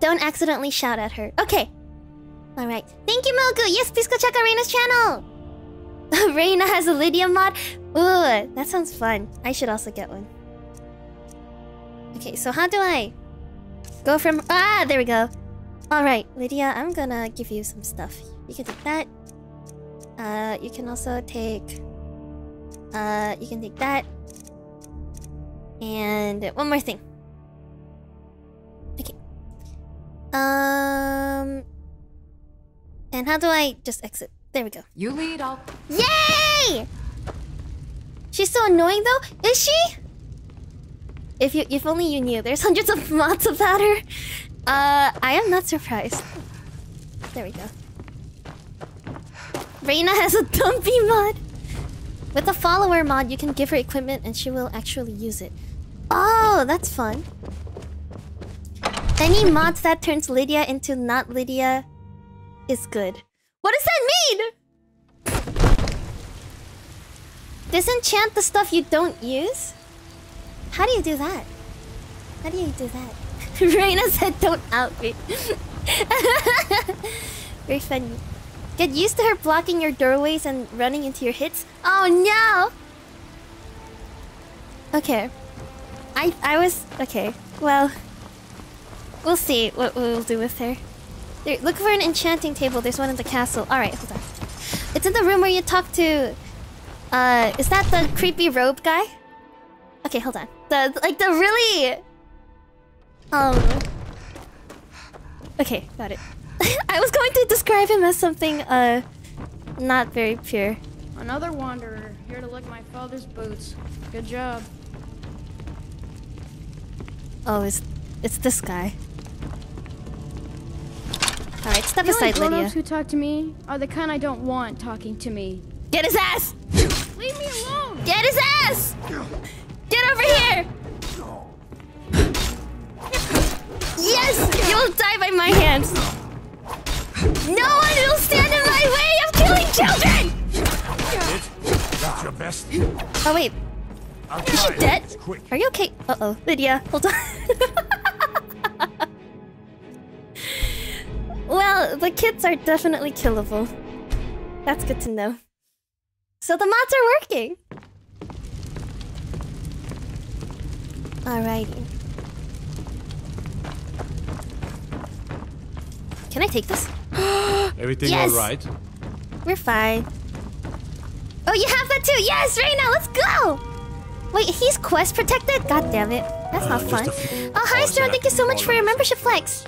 Don't accidentally shout at her. Okay. All right. Thank you, Mogu. Yes, please go check out Reina's channel. Reina has a Lydia mod. Ooh, that sounds fun. I should also get one. Okay, so how do I go from... Ah, there we go. All right, Lydia, I'm gonna give you some stuff. You can take that. Uh, you can also take... Uh, you can take that. And one more thing. Okay. Um... And how do I just exit? There we go. You lead, I'll... Yay! She's so annoying though, is she? If you if only you knew, there's hundreds of mods about her. Uh I am not surprised. There we go. Reina has a dumpy mod. With the follower mod, you can give her equipment and she will actually use it. Oh, that's fun. Any mods that turns Lydia into not Lydia is good. What does that mean? Disenchant the stuff you don't use? How do you do that? How do you do that? Reina said don't out me. Very funny. Get used to her blocking your doorways and running into your hits. Oh no! Okay. I I was okay. Well, we'll see what we'll do with her. There, look for an enchanting table. There's one in the castle. All right, hold on. It's in the room where you talk to. Uh, is that the creepy robe guy? Okay, hold on. The like the really. Um. Okay, got it. I was going to describe him as something uh, not very pure. Another wanderer, here to lick my father's boots. Good job. Oh, it's it's this guy. All right, step the only aside, grown-ups Lydia. who talk to me are the kind I don't want talking to me. Get his ass! Leave me alone! Get his ass! Get over here! Yes! You will die by my hands! No one will stand in my way of killing children! That's your best. Oh wait, I'll is she dead? Quick. Are you okay? Uh oh, Lydia, hold on. well, the kids are definitely killable. That's good to know. So the mods are working. Alrighty. Can I take this? Everything Yes! alright? We're fine. Oh, you have that too. Yes, right now. Let's go. Wait, he's quest protected. God damn it. That's Uh, not fun. Oh, hi, Stern. Thank you so much for your membership flex.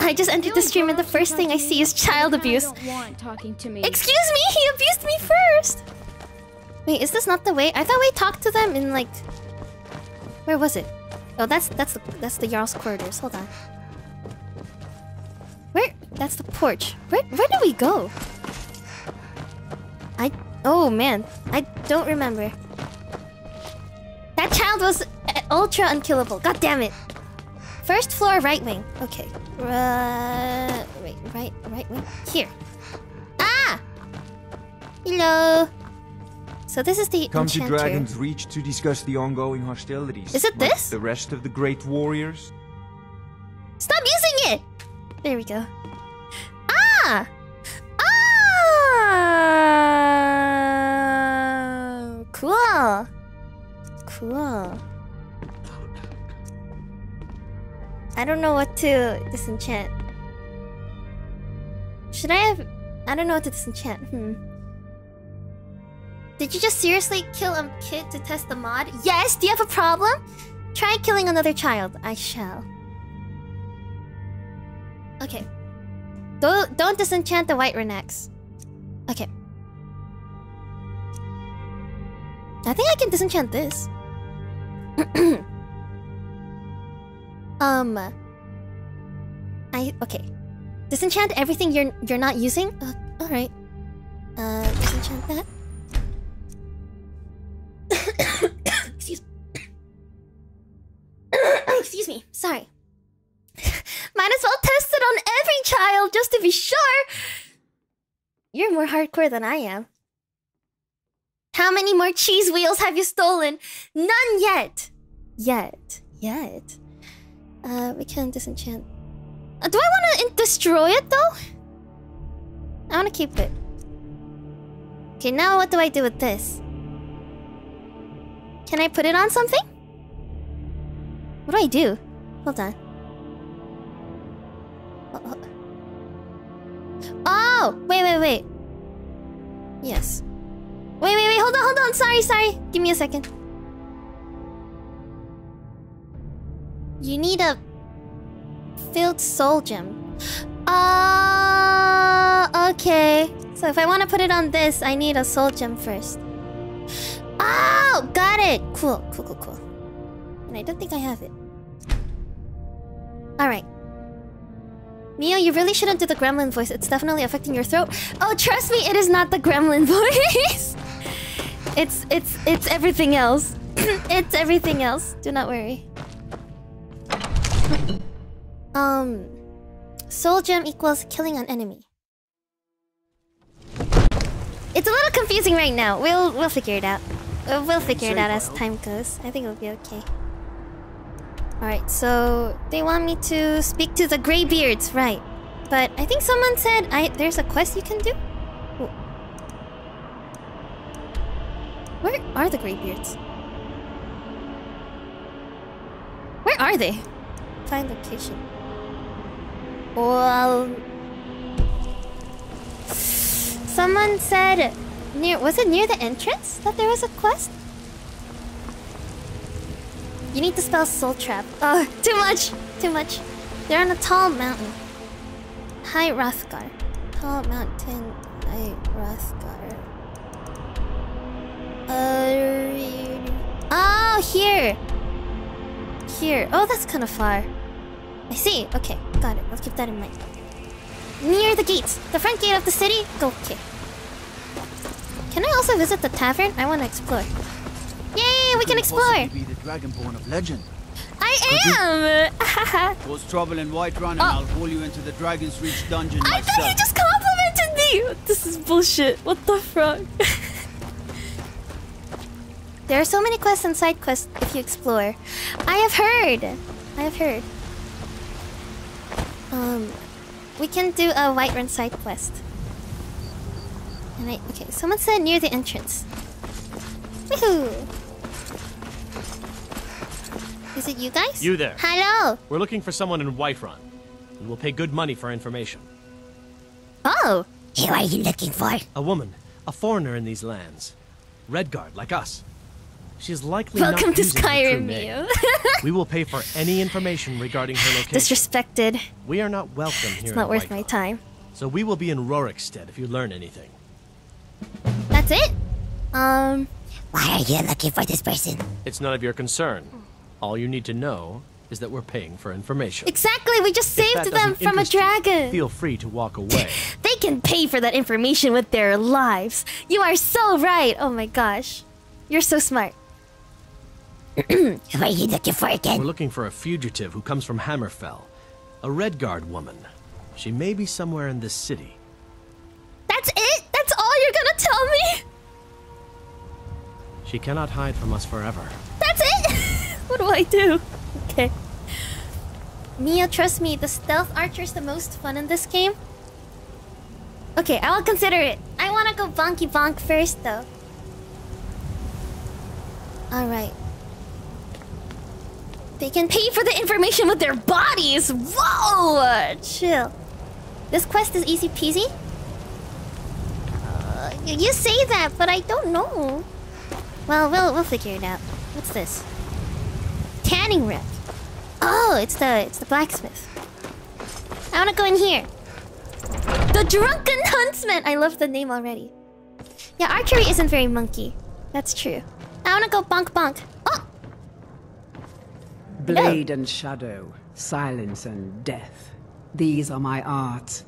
I just entered the stream and the first thing I see is child abuse. Want talking to me. Excuse me, he abused me first. Wait, is this not the way? I thought we talked to them in like. Where was it? Oh, that's that's the that's the Jarl's quarters. Hold on. Where? That's the porch. Where where do we go? I oh man, I don't remember. That child was uh, ultra unkillable. God damn it. First floor, right wing. Okay. Uh, wait, right, right wing. Here. Ah! Hello. So this is the Come to. Dragon's Reach to discuss the ongoing hostilities. Is it this? The rest of the great warriors? Stop using it! There we go. Ah! Ah! Cool. Cool. I don't know what to disenchant. Should I have... I don't know what to disenchant. Hmm. Did you just seriously kill a kid to test the mod? Yes! Do you have a problem? Try killing another child. I shall. Okay. Don't don't disenchant the white Renex. Okay. I think I can disenchant this. um. I okay. Disenchant everything you're you're not using. Uh, all right. Uh, disenchant that. Excuse. Excuse me. Sorry. Might as well test it on every child just to be sure. You're more hardcore than I am. How many more cheese wheels have you stolen? None yet. Yet. Yet. Uh, we can disenchant. Uh, do I want to destroy it though? I want to keep it. Okay, now what do I do with this? Can I put it on something? What do I do? Hold on. Oh, Oh, wait, wait, wait. Yes. Wait, wait, wait. Hold on, hold on. Sorry, sorry. Give me a second. You need a filled soul gem. Ah, okay. So if I want to put it on this, I need a soul gem first. Oh, got it. Cool, cool, cool, cool. And I don't think I have it. All right. Mio, you really shouldn't do the gremlin voice. It's definitely affecting your throat. Oh, trust me, it is not the gremlin voice. it's it's it's everything else. it's everything else. Do not worry. Um, soul gem equals killing an enemy. It's a little confusing right now. We'll we'll figure it out. We'll, we'll figure it out as time goes. I think it'll be okay. Alright, so they want me to speak to the Greybeards, right? But I think someone said I there's a quest you can do. Ooh. Where are the Greybeards? Where are they? Find location. Well, someone said near. Was it near the entrance that there was a quest? You need to spell soul trap. Oh, too much, too much. They're on a tall mountain. High Hrothgar. Tall mountain. High Hrothgar. Uh, oh, here. Here. Oh, that's kind of far. I see. Okay, got it. I'll keep that in mind. Near the gates. The front gate of the city. Go. Okay. Can I also visit the tavern? I want to explore. Yay, we can explore. Be the Dragonborn of legend. I am! Cause trouble in Whiterun and oh. I'll pull you into the Dragon's Reach dungeon I myself. thought you just complimented me! This is bullshit. What the fuck? there are so many quests and side quests if you explore. I have heard. I have heard. Um, we can do a Whiterun side quest. And I, okay, someone said near the entrance. Woohoo! Is it you guys? You there. Hello! We're looking for someone in Whiterun. And we'll pay good money for information. Oh! Who are you looking for? A woman, a foreigner in these lands. Redguard, like us. She's likely Welcome not to using her true Skyrim, name. you. we will pay for any information regarding her location. Disrespected. We are not welcome here It's not worth White my time. So we will be in Rorikstead if you learn anything. That's it? Um. Why are you looking for this person? It's none of your concern. All you need to know is that we're paying for information. Exactly, we just If saved them from a interest you, dragon. Feel free to walk away. They can pay for that information with their lives. You are so right. Oh my gosh. You're so smart. Who are you looking for again? We're looking for a fugitive who comes from Hammerfell. A Redguard woman. She may be somewhere in this city. That's it? That's all you're gonna tell me? She cannot hide from us forever. That's it? what do I do? Okay. Mia, trust me, the stealth archer's the most fun in this game. Okay, I will consider it. I wanna go bonky bonk first though. Alright. They can pay for the information with their bodies! Whoa! Chill. This quest is easy peasy? Uh, you say that, but I don't know. Well, we'll we'll figure it out. What's this? Tanning rack. Oh, it's the it's the blacksmith. I wanna go in here. The drunken huntsman. I love the name already. Yeah, archery isn't very monkey. That's true. I wanna go bonk bonk. Blade and shadow, silence and death. These are my arts.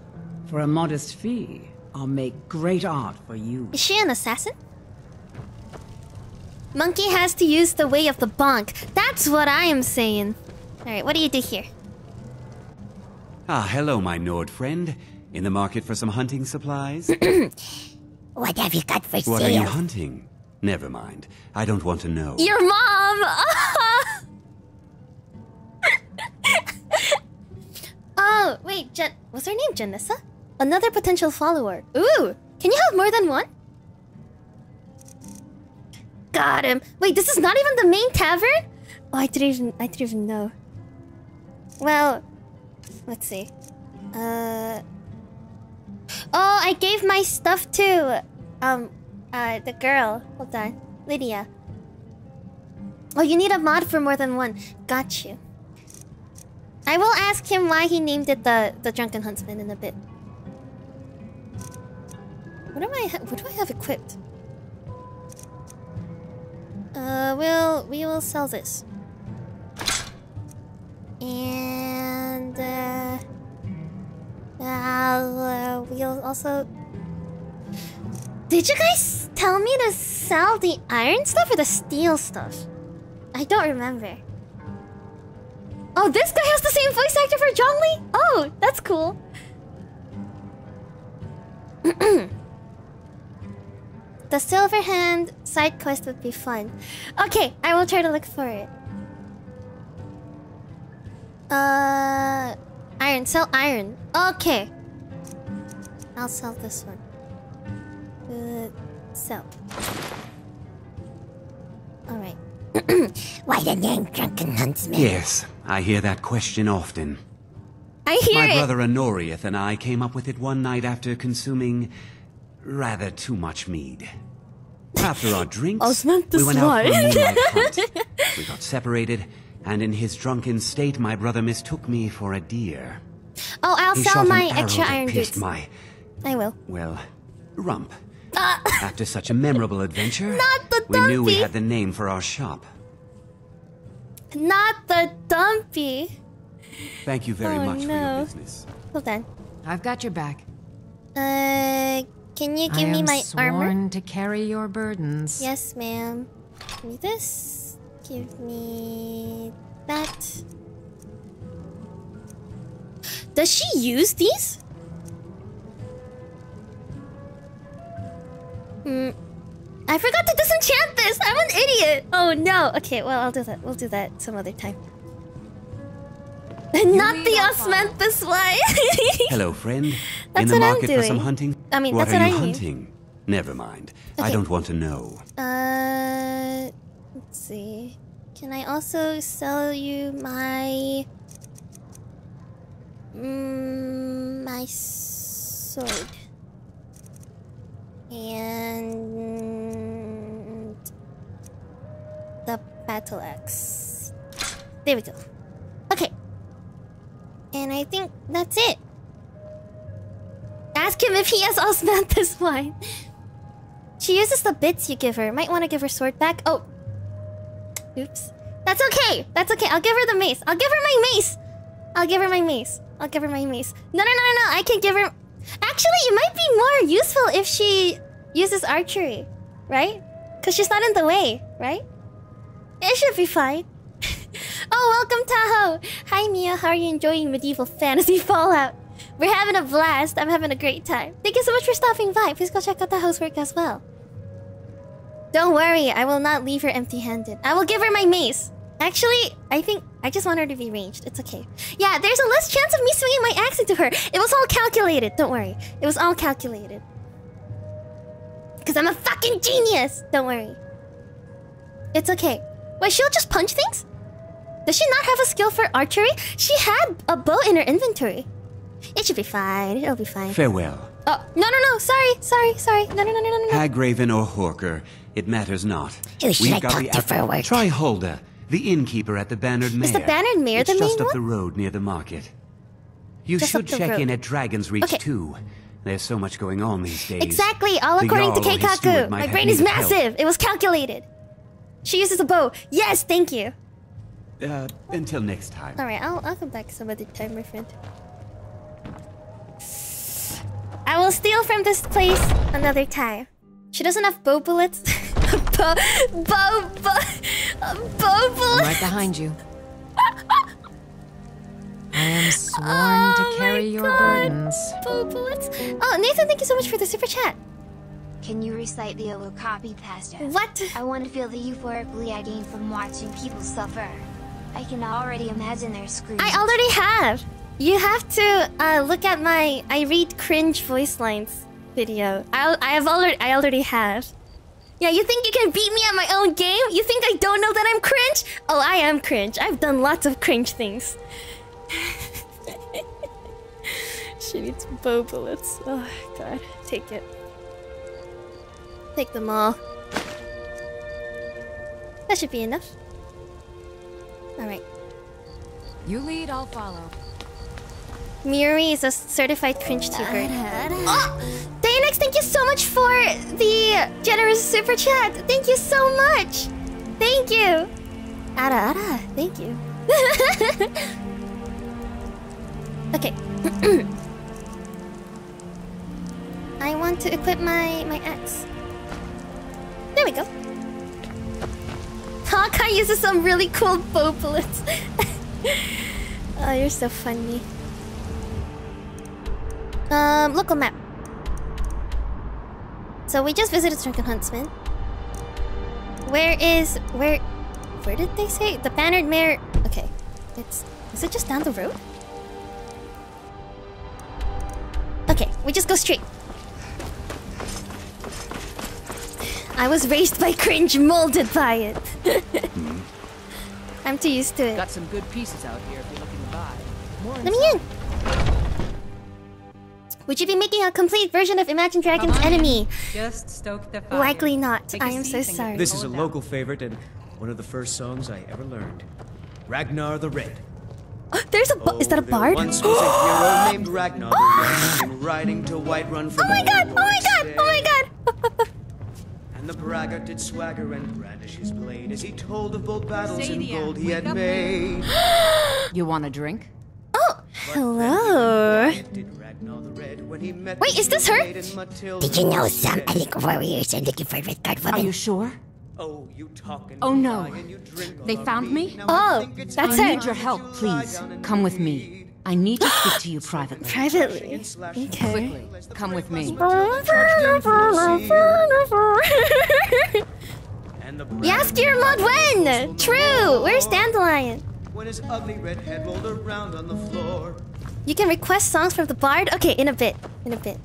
For a modest fee, I'll make great art for you. is she an assassin? Monkey has to use the way of the bonk. That's what I am saying. All right, what do you do here? Ah, hello, my Nord friend. In the market for some hunting supplies? What have you got for what are you hunting? Never mind. I don't want to know. Your mom! oh, wait, Jen. What's her name? Janessa? Another potential follower. Ooh! Can you have more than one? Got him. Wait, this is not even the main tavern? Oh, I didn't even. I didn't even know. Well, let's see. Uh. Oh, I gave my stuff to, um, uh, the girl. Hold on, Lydia. Oh, you need a mod for more than one. Got you. I will ask him why he named it the the drunken huntsman in a bit. What am I? Ha what do I have equipped? Uh, we'll we will sell this. And uh, uh, we'll also. Did you guys tell me to sell the iron stuff or the steel stuff? I don't remember. Oh, this guy has the same voice actor for John Lee? Oh, that's cool. the Silver Hand side quest would be fun. Okay, I will try to look for it. Uh, iron, sell iron. Okay. I'll sell this one. Uh, sell. Alright. Why the name Drunken Huntsman? Yes, I hear that question often. I hear My it. brother Honorius and I came up with it one night after consuming rather too much mead. After our drinks, we went out for a moonlight hunt. We got separated, and in his drunken state, my brother mistook me for a deer. Oh, I'll he sell my extra iron boots. my, I will. well, rump. Ah, After such a memorable adventure, Not the we knew we had the name for our shop. not the dumpy. Thank you very Oh, much for your business. Hold on. I've got your back. Uh, can you give I me am my sworn armor? to carry your burdens. Yes, ma'am. Give me this. Give me that. Does she use these? Hmm. I forgot to disenchant this. I'm an idiot. Oh no. Okay, well I'll do that. We'll do that some other time. Not the osmanthus way. Hello, friend. That's In the what I'm market for some hunting? I mean, what that's are what you I mean. hunting? Never mind. I don't want to know. Uh, let's see. Can I also sell you my mm, my sword? And the battle axe. There we go. Okay. And I think that's it. Ask him if he has osmanthus wine. She uses the bits you give her. Might want to give her sword back. Oh. Oops. That's okay. That's okay. I'll give her the mace. I'll give her my mace. I'll give her my mace. I'll give her my mace. No, no, no, no, no. I can give her... Actually, it might be more useful if she uses archery. Right? Because she's not in the way. Right? It should be fine. oh, welcome, Tahoe. Hi, Mia. How are you enjoying medieval fantasy Fallout? We're having a blast. I'm having a great time. Thank you so much for stopping by. Please go check out the housework as well. Don't worry, I will not leave her empty-handed. I will give her my mace. Actually, I think I just want her to be ranged. It's okay. Yeah, there's a less chance of me swinging my axe into her. It was all calculated. Don't worry. It was all calculated. Because I'm a fucking genius. Don't worry. It's okay. Wait, she'll just punch things? Does she not have a skill for archery? She had a bow in her inventory. It should be fine. It'll be fine. Farewell. Oh, no, no, no. Sorry, sorry, sorry. No, no, no, no, no, no. Hagraven or Horker, it matters not. Who should I talk to for work? Try Hulda, the innkeeper at the Bannered Mare. Is the Bannered Mare the main just up one? the road near the market. You Just should check road. in at Dragon's Reach Okay. too. There's so much going on these days. Exactly, all The according to Keikaku. My brain is of help. massive. It was calculated. She uses a bow. Yes, thank you. Uh, until next time. All right, I'll I'll come back some other time, my friend. I will steal from this place another time. She doesn't have bow bullets. bow, bow, bow, bow I'm bullets. right behind you. I am sworn Oh to carry my your God. burdens. Bow bullets. Oh, Nathan, thank you so much for the super chat. Can you recite the Olo copy, Pastor? What? I want to feel the euphoric glee I gain from watching people suffer. I can already imagine their screams. I already have. You have to uh, look at my I read cringe voice lines video. I I have already I already have. Yeah, you think you can beat me at my own game? You think I don't know that I'm cringe? Oh, I am cringe. I've done lots of cringe things. she needs bow bullets. Oh god, take it. Take them all. That should be enough. All right. You lead, I'll follow. Miri is a certified cringe tuber. Oh! Dianex, thank you so much for the generous super chat. Thank you so much. Thank you. Ara Ara, thank you. okay. I want to equip my my axe. There we go. Hawkeye uses some really cool bow bullets. oh, you're so funny. Um, local map. So we just visited Drunken Huntsman. Where is where? Where did they say the Bannered Mare? Okay, it's is it just down the road? Okay, we just go straight. I was raised by cringe, molded by it. I'm too used to it. Got some good pieces out here if you're looking to buy. More Let me in. Would you be making a complete version of Imagine Dragons Enemy? Just stoke the fire. Likely not. Take a I am so sorry. This is a local favorite and one of the first songs I ever learned. Ragnar the Red. There's a ba- is that a oh, bard? Once was a hero named Ragnar the Red, riding to Whiterun from oh, oh my god! Oh my god! Oh my god! And the braggart did swagger and brandish his blade as he told of bold battles in Sadia, gold he had made. You want a drink? Oh, hello. Did Ragnar the Red when he met Wait, is this her? Did you know some elite warriors are looking for a Redguard Are you sure? Oh, you talk and Oh no. you drink They found me? Oh, that's it. I need your help, please. Come with me. I need to speak to you privately. Privately. Okay. Quickly, come with me. And the Jaskier Modwen! True! Where's Dandelion? When his ugly red head rolled around on the floor. You can request songs from the bard? Okay, in a bit. In a bit.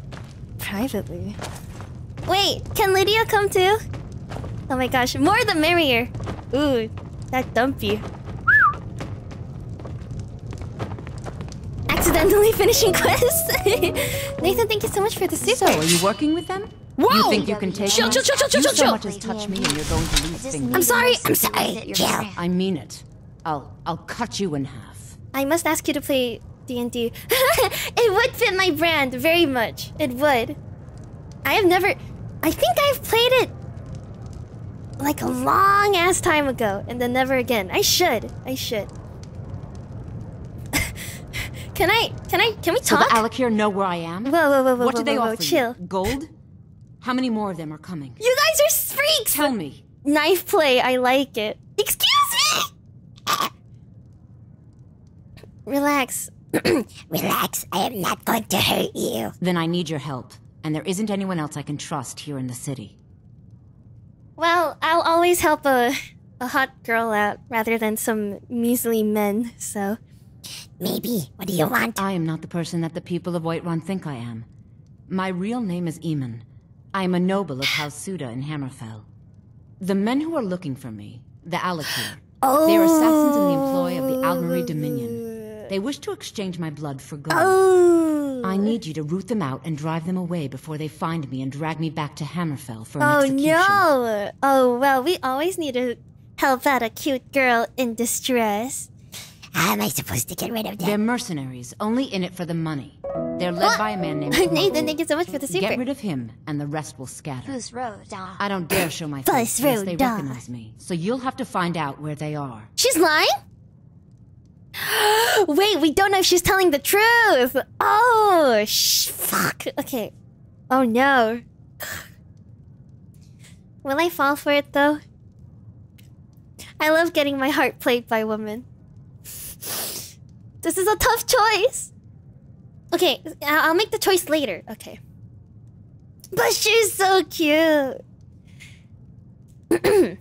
Privately. Wait, can Lydia come too? Oh my gosh, more the merrier. Ooh, that dumpy. Accidentally finishing quests. Nathan, thank you so much for the super. So, are you working with them? Whoa! You think you can take Chill, me? chill, chill, chill, You chill, so much as touch me and you're going to lose fingers. I'm sorry, I'm sorry, chill. I mean it. I'll I'll cut you in half. I must ask you to play D&D. it would fit my brand very much. It would. I have never... I think I've played it like a long ass time ago and then never again. I should. I should. can I... Can I... Can we So talk? the Alik'r know where I am? Whoa, whoa, whoa, whoa, What whoa, do they whoa, offer chill. you? Gold? How many more of them are coming? You guys are freaks! Tell me. Knife play, I like it. Excuse me! Relax. Relax, I am not going to hurt you. Then I need your help. And there isn't anyone else I can trust here in the city. Well, I'll always help a, a hot girl out rather than some measly men, so... Maybe. What do you want? I am not the person that the people of Whiterun think I am. My real name is Eamon. I am a noble of House Suda in Hammerfell. The men who are looking for me, the Alik'r, they are assassins in the employ of the Aldmeri Dominion. They wish to exchange my blood for gold. Oh. I need you to root them out and drive them away before they find me and drag me back to Hammerfell for an Oh execution. no! Oh well, we always need to help out a cute girl in distress. How am I supposed to get rid of them? They're mercenaries, only in it for the money. They're led oh. by a man named Nathan, thank you so much for the super. Get rid of him, and the rest will scatter. Whose road? I don't dare show my face unless they Road, duh. recognize me. So you'll have to find out where they are. She's lying? Wait, we don't know if she's telling the truth. Oh, sh- fuck. Okay. Oh no. Will I fall for it though? I love getting my heart played by women. This is a tough choice. Okay, I'll make the choice later. Okay. But she's so cute.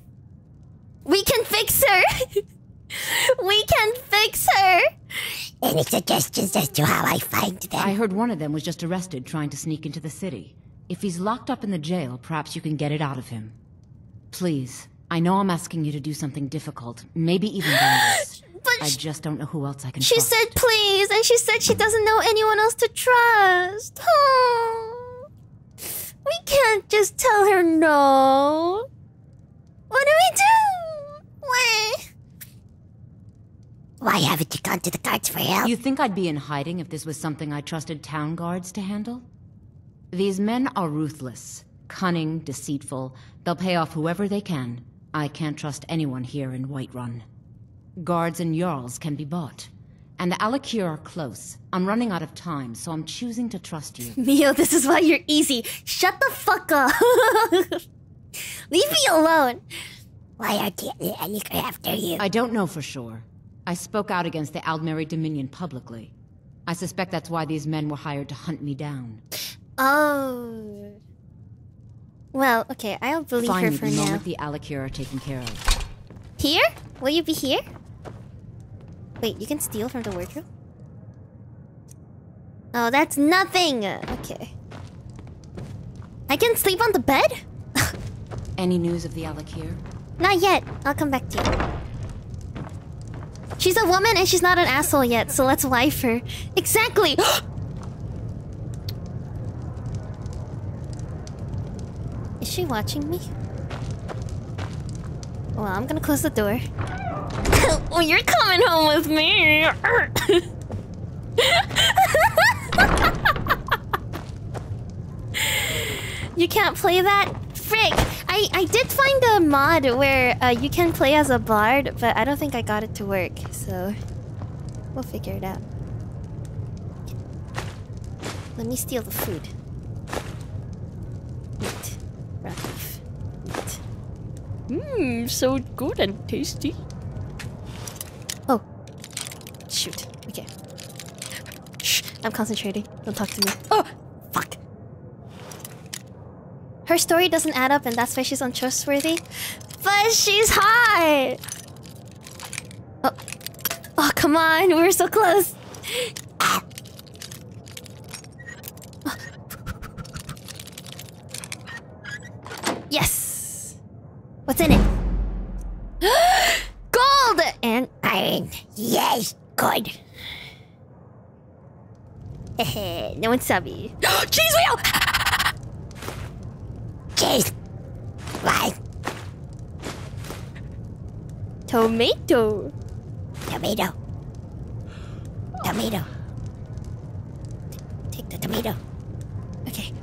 we can fix her. we can fix her. Any suggestions as to how I find them? I heard one of them was just arrested trying to sneak into the city. If he's locked up in the jail, perhaps you can get it out of him. Please, I know I'm asking you to do something difficult, maybe even dangerous. but I just don't know who else I can She trust. said please, and she said she doesn't know anyone else to trust. Oh, we can't just tell her no. What do we do? Why? Why haven't you gone to the guards for help? You think I'd be in hiding if this was something I trusted town guards to handle? These men are ruthless, cunning, deceitful. They'll pay off whoever they can. I can't trust anyone here in Whiterun. Guards and Jarls can be bought. And the Alik'r are close. I'm running out of time, so I'm choosing to trust you. Mio, this is why you're easy. Shut the fuck up. Leave me alone. Why aren't the Alik'r after you? I don't know for sure. I spoke out against the Aldmeri Dominion publicly. I suspect that's why these men were hired to hunt me down. Oh. Well, okay, I'll believe Find her for the now. moment the Alik'r are taken care of. Here? Will you be here? Wait, you can steal from the wardrobe? Oh, that's nothing! Okay. I can sleep on the bed? Any news of the Alik'r? Not yet. I'll come back to you. She's a woman and she's not an asshole yet, so let's wife her. Exactly! Is she watching me? Well, I'm gonna close the door. oh, you're coming home with me! you can't play that? Frick! I, I did find a mod where uh, you can play as a bard, but I don't think I got it to work, so... We'll figure it out. Let me steal the food. Meat. Raw beef. Meat. Mmm, so good and tasty. Oh. Shoot. Okay. Shh. I'm concentrating. Don't talk to me. Oh! Fuck. Her story doesn't add up and that's why she's untrustworthy. But she's hot! Oh. Oh, come on. We were so close. Yes. What's in it? Gold and iron. Yes, good. no one sabi. Cheese wheel! Cheese. Right. Tomato. Tomato. Tomato. Take the tomato. Okay.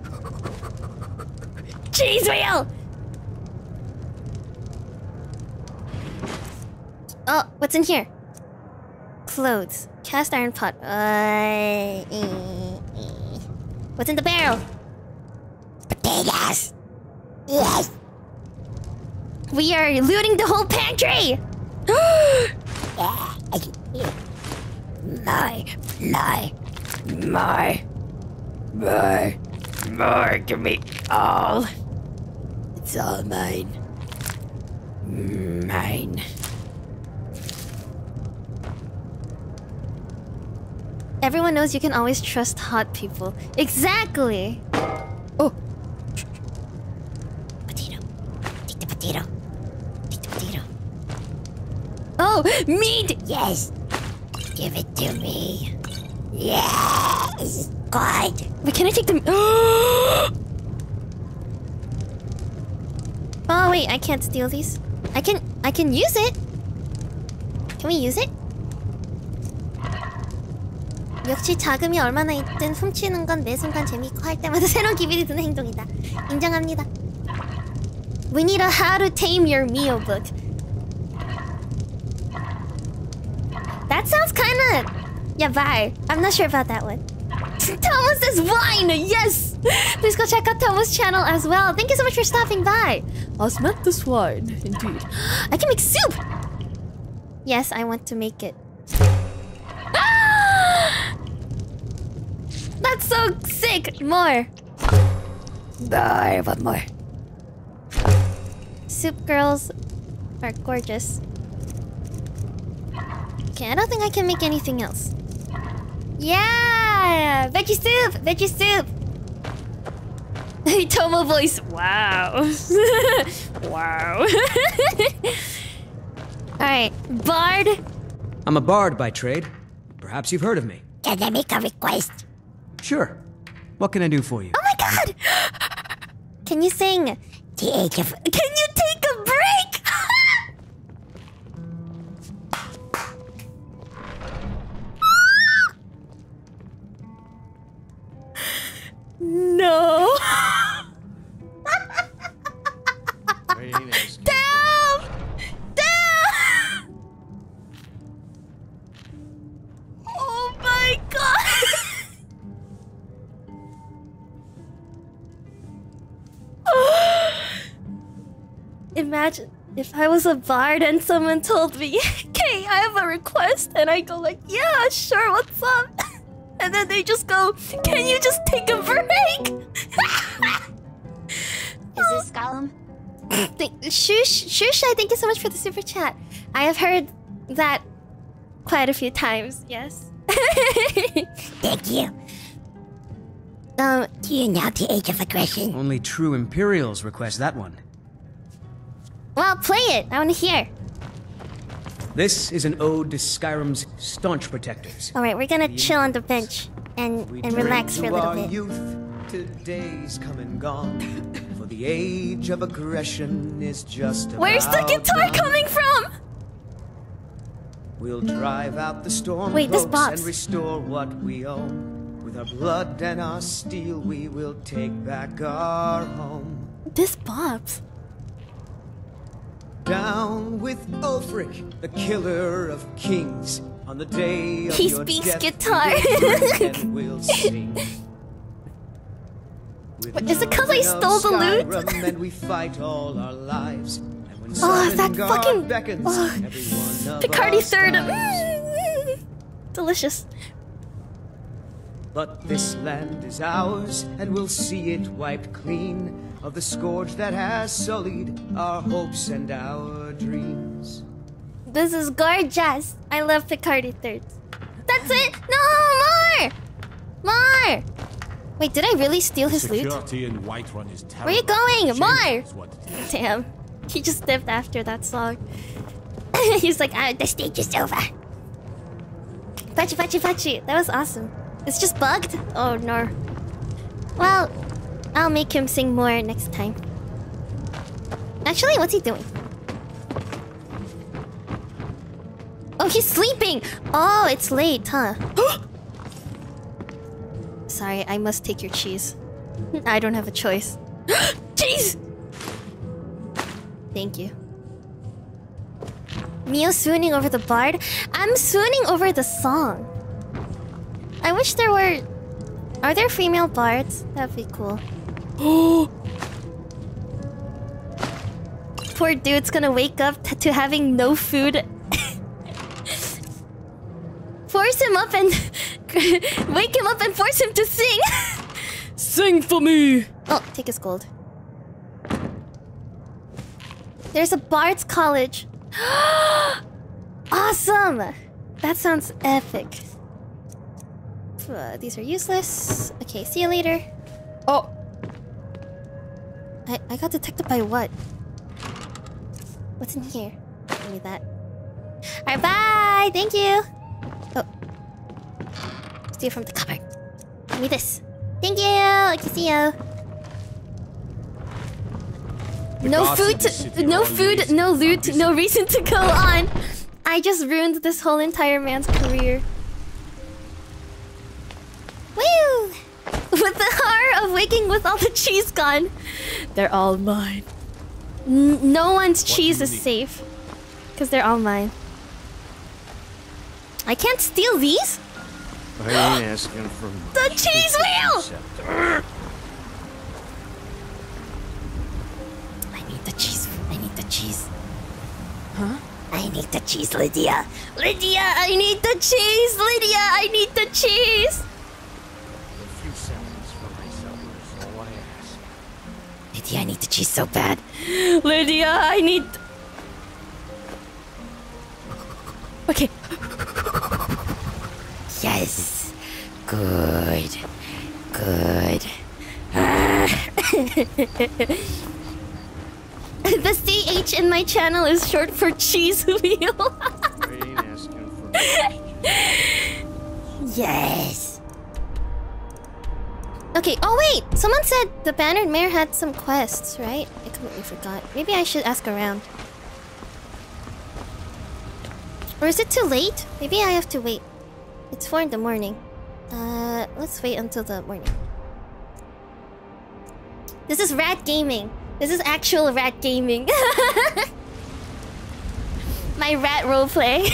Cheese wheel! Oh, what's in here? Clothes. Cast iron pot. Uh, eh, eh. What's in the barrel? Potatoes. Yes. We are looting the whole pantry! My, my, my, my, my. Give me all. It's all mine. Mine. Everyone knows you can always trust hot people. Exactly! Oh! Oh! Meat! Yes. Give it to me. Yes. Good. Wait, can I take them? oh wait, I can't steal these. I can I can use it. Can we use it? 역시 자금이 얼마나 있든 훔치는 건 매 순간 재밌고 할 때마다 새로운 기분이 드는 행동이다. 인정합니다. We need a how to tame your meal book. That sounds kinda... Yeah, bye. I'm not sure about that one. Thomas is wine! Yes! Please go check out Thomas' channel as well. Thank you so much for stopping by. Osmanthus wine, indeed. I can make soup! Yes, I want to make it. Ah! That's so sick! More. I want more. Soup girls are gorgeous. Okay, I don't think I can make anything else. Yeah! Veggie soup! Veggie soup! Tomo voice. Wow. wow. Alright, Bard. I'm a bard by trade. Perhaps you've heard of me. Can I make a request? Sure. What can I do for you? Oh my god! Can you sing? The age of. Can you a bard and someone told me, "Okay, I have a request," and I go like, "Yeah, sure, what's up?" And then they just go, "Can you just take a break?" Is this Gollum? Thank- Shush, Shusha, thank you so much for the super chat. I have heard that quite a few times. Yes. Thank you. Um, Do you know the age of aggression? Only true Imperials request that one. Well, play it. I want to hear. This is an ode to Skyrim's staunch protectors. All right, we're gonna chill on the bench and and relax for a little bit. youth till days come and gone. For the age of aggression is just Where's the guitar done. coming from? We'll drive out the storm Wait, this and restore what we own. With our blood and our steel, we will take back our home. This bops. Down with Ulfric, the killer of kings. On the day of He your speaks death, guitar. and we'll sing. Is it 'cause I stole the loot? And we fight all our lives. Oh, that Sovngarde fucking- beckons, oh, every one of Picardy third. Delicious. But this land is ours, and we'll see it wiped clean of the scourge that has sullied our hopes and our dreams. This is gorgeous. I love Picardy thirds. That's it. No more. More. Wait, did I really steal his loot? Security in Whiterun is terrible. Where are you going? Shameful More. is what it is. Damn. He just dipped after that song. He's like, ah, the stage is over. Pachi, pachi, pachi. That was awesome. It's just bugged? Oh, no. Well, I'll make him sing more next time. Actually, what's he doing? Oh, he's sleeping! Oh, it's late, huh? Sorry, I must take your cheese. I don't have a choice. cheese! Thank you. Mio swooning over the bard? I'm swooning over the song. I wish there were... Are there female bards? That'd be cool. Poor dude's gonna wake up to having no food. force him up and... wake him up and force him to sing! sing for me! Oh, take his gold. There's a Bard's College. awesome! That sounds epic. Uh, these are useless. Okay, see you later. Oh! I, I got detected by what? What's in here? Give me that. Alright, bye! Thank you! Oh. Steal from the cupboard. Give me this. Thank you! I can see you. The No food, to, no food, no loot, no reason to go on. I just ruined this whole entire man's career. Woo! With the horror of waking with all the cheese gone. They're all mine. N no one's What cheese is need? safe. Because they're all mine. I can't steal these? I ain't asking for The cheese wheel! I need the cheese. I need the cheese. Huh? I need the cheese, Lydia. Lydia, I need the cheese! Lydia, I need the cheese! Lydia, I need the cheese so bad. Lydia, I need. Okay. Yes. Good. Good. the CH in my channel is short for cheese wheel. I ain't asking for yes. Okay, oh wait! Someone said the Bannered Mare had some quests, right? I completely forgot. Maybe I should ask around. Or is it too late? Maybe I have to wait. It's 4 in the morning. Uh, let's wait until the morning. This is rat gaming. This is actual rat gaming. My rat roleplay.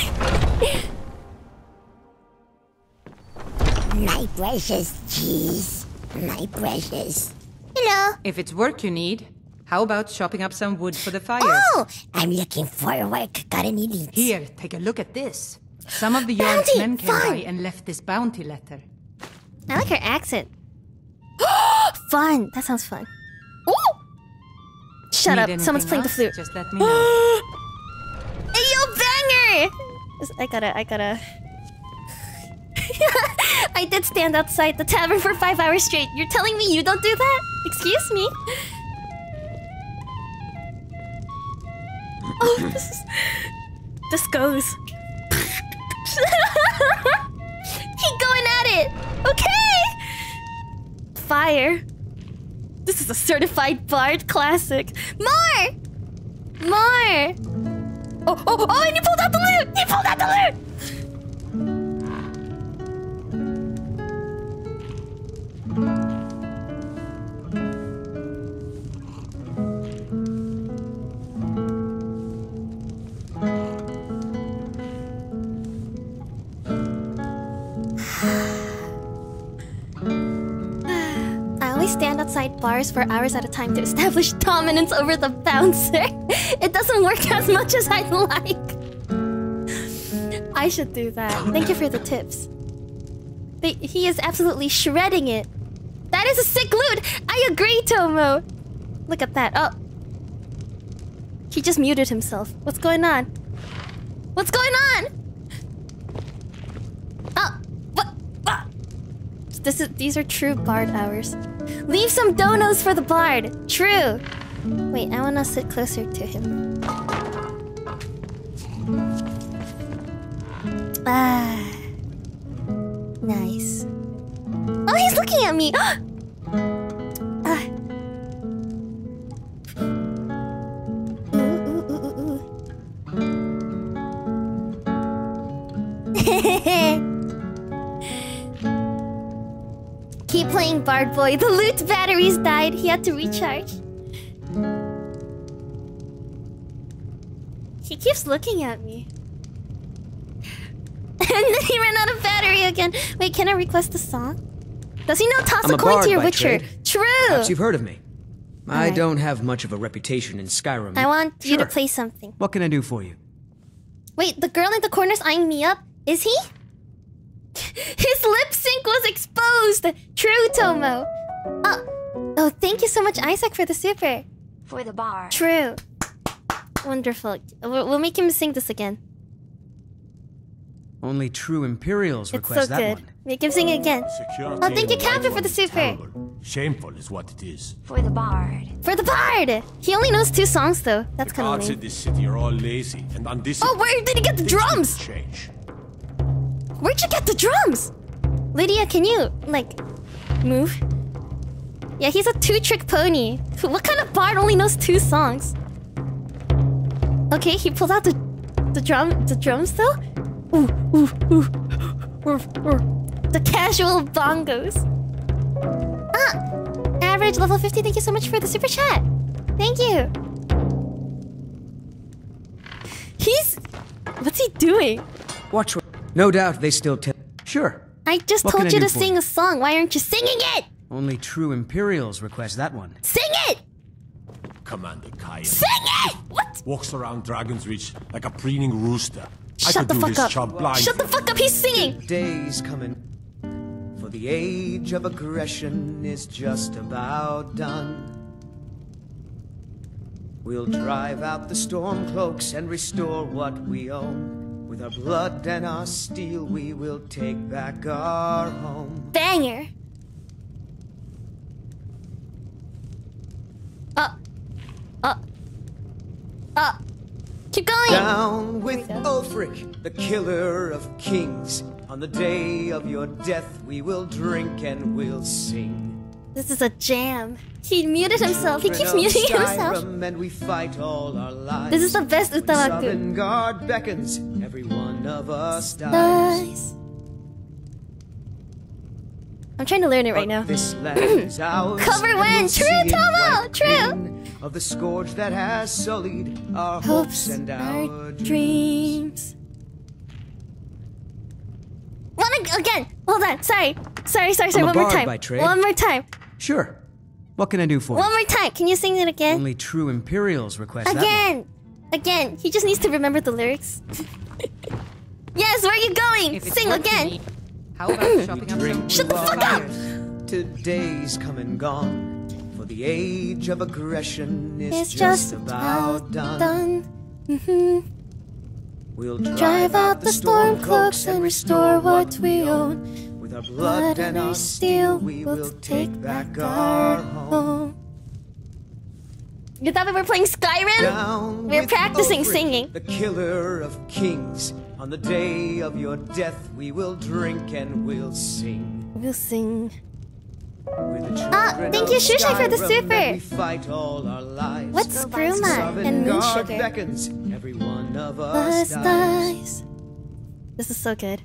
My precious cheese. My precious. Hello. If it's work you need, how about chopping up some wood for the fire? Oh, I'm looking for work. Got any leads? Here, take a look at this. Some of the Jarl's Bounty! men came Fun! by and left this bounty letter. I like her accent. fun. That sounds fun. Ooh! Shut Need up. Someone's playing anything the flute. Just let me know. Hey, yo, banger! I gotta, I gotta. I did stand outside the tavern for five hours straight. You're telling me you don't do that? Excuse me? Oh, this is. This goes. He going at it! Okay! Fire. This is a certified bard classic. More! More! Oh, oh, oh, and he pulled out the loot! He pulled out the loot! Outside bars for hours at a time to establish dominance over the bouncer. It doesn't work as much as I'd like. I should do that. Thank you for the tips. He is absolutely shredding it. That is a sick loot! I agree, Tomo! Look at that. Oh. He just muted himself. What's going on? What's going on? This is these are true bard hours. Leave some donos for the bard. True. Wait, I wanna sit closer to him. Ah. Nice. Oh, he's looking at me! ah. Keep playing Bard Boy. The loot batteries died. He had to recharge. He keeps looking at me. and then he ran out of battery again. Wait, can I request a song? Does he know toss I'm a coin to your witcher? trade. True. Perhaps you've heard of me. I Alright. don't have much of a reputation in Skyrim. I want you to play something. What can I do for you? Wait, the girl in the corner's eyeing me up. Is he? His lip sync was exposed. True, Tomo. Oh, oh, thank you so much, Isaac, for the super. For the bar. True. Wonderful. We'll we'll make him sing this again. Only true Imperials It's request so that good. one. Make him sing it again. Oh, Security Oh, thank you, in Captain, for the super. Shameful is what it is. For the bard. For the bard. He only knows two songs though. That's the kind guards of in this city are all lazy and undisciplined. Oh, where did he get the Things drums? Change. Where'd you get the drums? Lydia, can you like move? Yeah, he's a two-trick pony. What kind of bard only knows two songs? Okay, he pulled out the the drum the drums though. Ooh, ooh, ooh. Ooh, ooh. The casual bongos. Ah, average level 50. Thank you so much for the super chat. Thank you. He's what's he doing? Watch. What- No doubt they still tell. Sure. I just What told you to sing you? a song. Why aren't you singing it? Only true Imperials request that one. Sing it! Commander Caius Sing it! What? walks around Dragon's Reach like a preening rooster. I Shut could the do fuck his up. job blind. Shut the fuck up. He's singing. Days coming. For the age of aggression is just about done. We'll drive out the storm cloaks and restore what we own. With our blood and our steel, we will take back our home. Banger. Uh. Uh. Uh. Keep going. Down with Ulfric, the killer of kings. On the day of your death, we will drink and we'll sing. This is a jam. He muted himself. He keeps muting himself. And we fight all our lives. This is the best Utawaku. Sovngarde beckons, every one of us dies. Nice. I'm trying to learn it right now. This land is ours. Cover when? True, see Tomo! True! Of the scourge that has sullied our hopes, Hopes and our our dreams. One ag- again. Hold on. Sorry. Sorry. Sorry. Sorry. I'm One more time. One more time. Sure. What can I do for you? One more time. Can you sing it again? Only true Imperials request that one. Again. Again. He just needs to remember the lyrics. yes. Where are you going? If Sing again. need. How about shopping up some Shut the fuck up. Today's come and gone. For the age of aggression is It's just, just about done. done. Mhm. We'll Drive out the storm cloaks and restore what we own. Our blood and our steel, we will take back our home. You thought we were playing Skyrim? Down We're practicing Ulfric, singing. The killer of kings. On the day of your death, we will drink and we'll sing. We'll sing. The ah, children thank you, Shushay, for the super. We fight all our lives. What's Skooma and Moon Sugar? beckons, every one of us Us dies. dies. This is so good.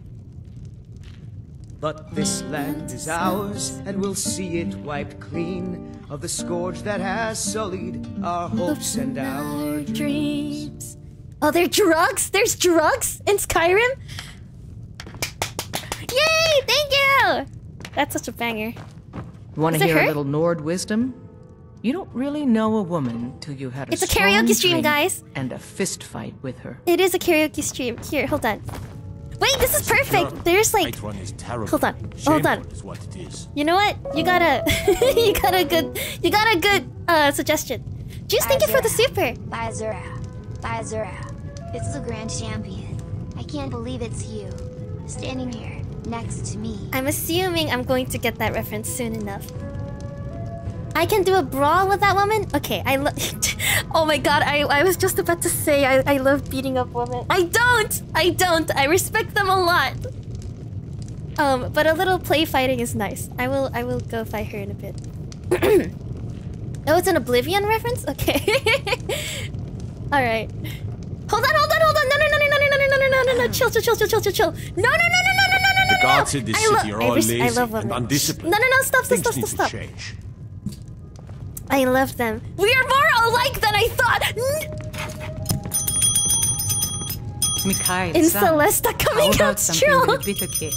But this land is ours, and we'll see it wiped clean of the scourge that has sullied our hopes and our dreams. Oh, there are drugs? There's drugs in Skyrim? Yay! Thank you! That's such a banger. Want to hear her? a little Nord wisdom? You don't really know a woman till you had a It's a karaoke stream, guys. and a fist fight with her. It is a karaoke stream. Here, hold on. Wait, this is perfect. There's like, Whiterun is terrible. hold on, hold on. Shameful is what it is. You know what? You got a, you got a good, you got a good uh suggestion. Juice, thank you for the super. By Azura. By Azura. It's the Grand Champion. I can't believe it's you. Standing here, next to me. I'm assuming I'm going to get that reference soon enough. I can do a brawl with that woman? Okay, I love. oh my god, I, I was just about to say I, I love beating up women. I don't! I don't! I respect them a lot! Um, but a little play fighting is nice. I will I will go fight her in a bit. oh, it's an Oblivion reference? Okay. Alright. Hold on, hold on, hold on! No, no, no, no, no, no, no, no, no, no, no, no, no, chill, chill, chill, chill, chill, chill, chill. No, no, no, no, no, no, no, no, no! The no. guards in this I lo- city are I all res- lazy I love and women. undisciplined. No, no, no, stop, stop, Things stop, need stop, to stop. change. I love them. We are more alike than I thought. Mikael, In son, Celesta coming how about out something strong. with a bitter cake?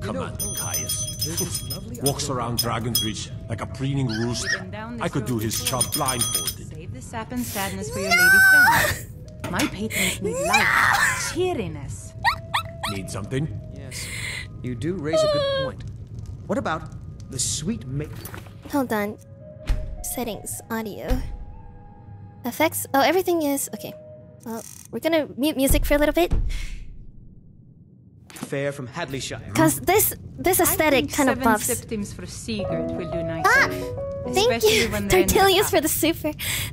Commander Caius. Walks around Dragon's Reach like a preening rooster. I could do his job blindfolded. Save the sap and sadness for your lady friends. My patrons need life, cheeriness. Need something? Yes, you do raise a good point. What about the sweet ma- Hold on. Settings, audio. Effects. Oh, everything is okay. Well, we're gonna mute music for a little bit fair from Hadleyshire? because this this aesthetic kind of Seven buffs. septims for Sigurd will do nicely. Ah, thank you, when they're in the Tortillas for the super.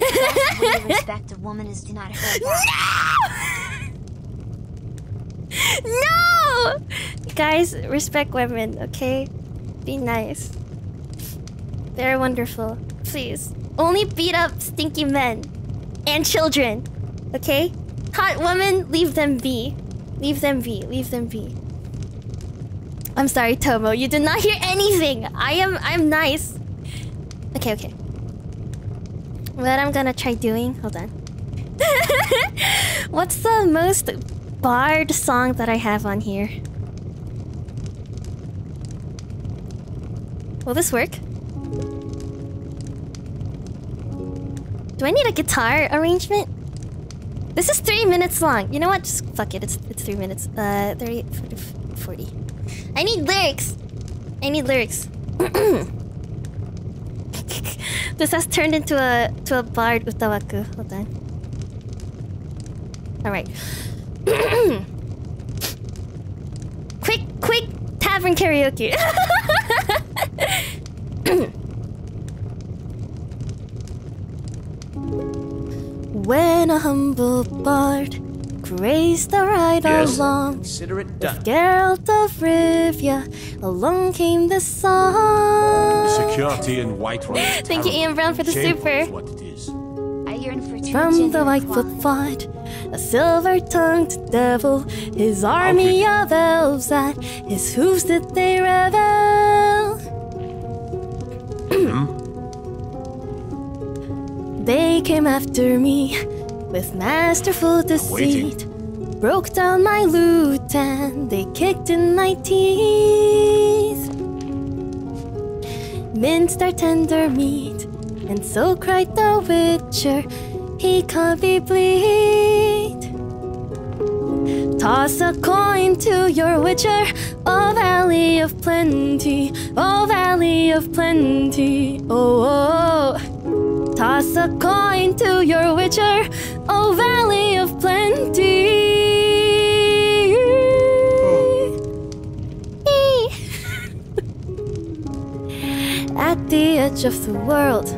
The respect a woman is to not hurt her. no, guys, respect women, okay? Be nice. They're wonderful. Please, only beat up stinky men and children, okay? Hot women, leave them be. Leave them be. Leave them be. I'm sorry, Tomo. You did not hear anything. I am. I'm nice. Okay, okay. What I'm gonna try doing? Hold on. What's the most barred song that I have on here? Will this work? Do I need a guitar arrangement? This is three minutes long. You know what? Just fuck it. It's it's three minutes. Uh, 30, 40. 40. I need lyrics. I need lyrics. this has turned into a to a bard utawaku. Hold on. All right. quick, quick tavern karaoke. when a humble bard graced the ride Yes. along Consider it with. Geralt of Rivia, along came the song. Security in Whiterun is Thank you, terrible. Ian Brown, for the Shameful super. what it is. I yearn for From the genuine Whitefoot quality. fought a silver-tongued devil, his army of elves at his hooves did they revel. They came after me with masterful deceit. Broke down my lute and they kicked in my teeth. Minced our tender meat, and so cried the witcher, he can't be bleed. Toss a coin to your witcher, oh valley of plenty, oh valley of plenty, oh. oh. oh. Toss a coin to your witcher, oh valley of plenty. Oh. At the edge of the world,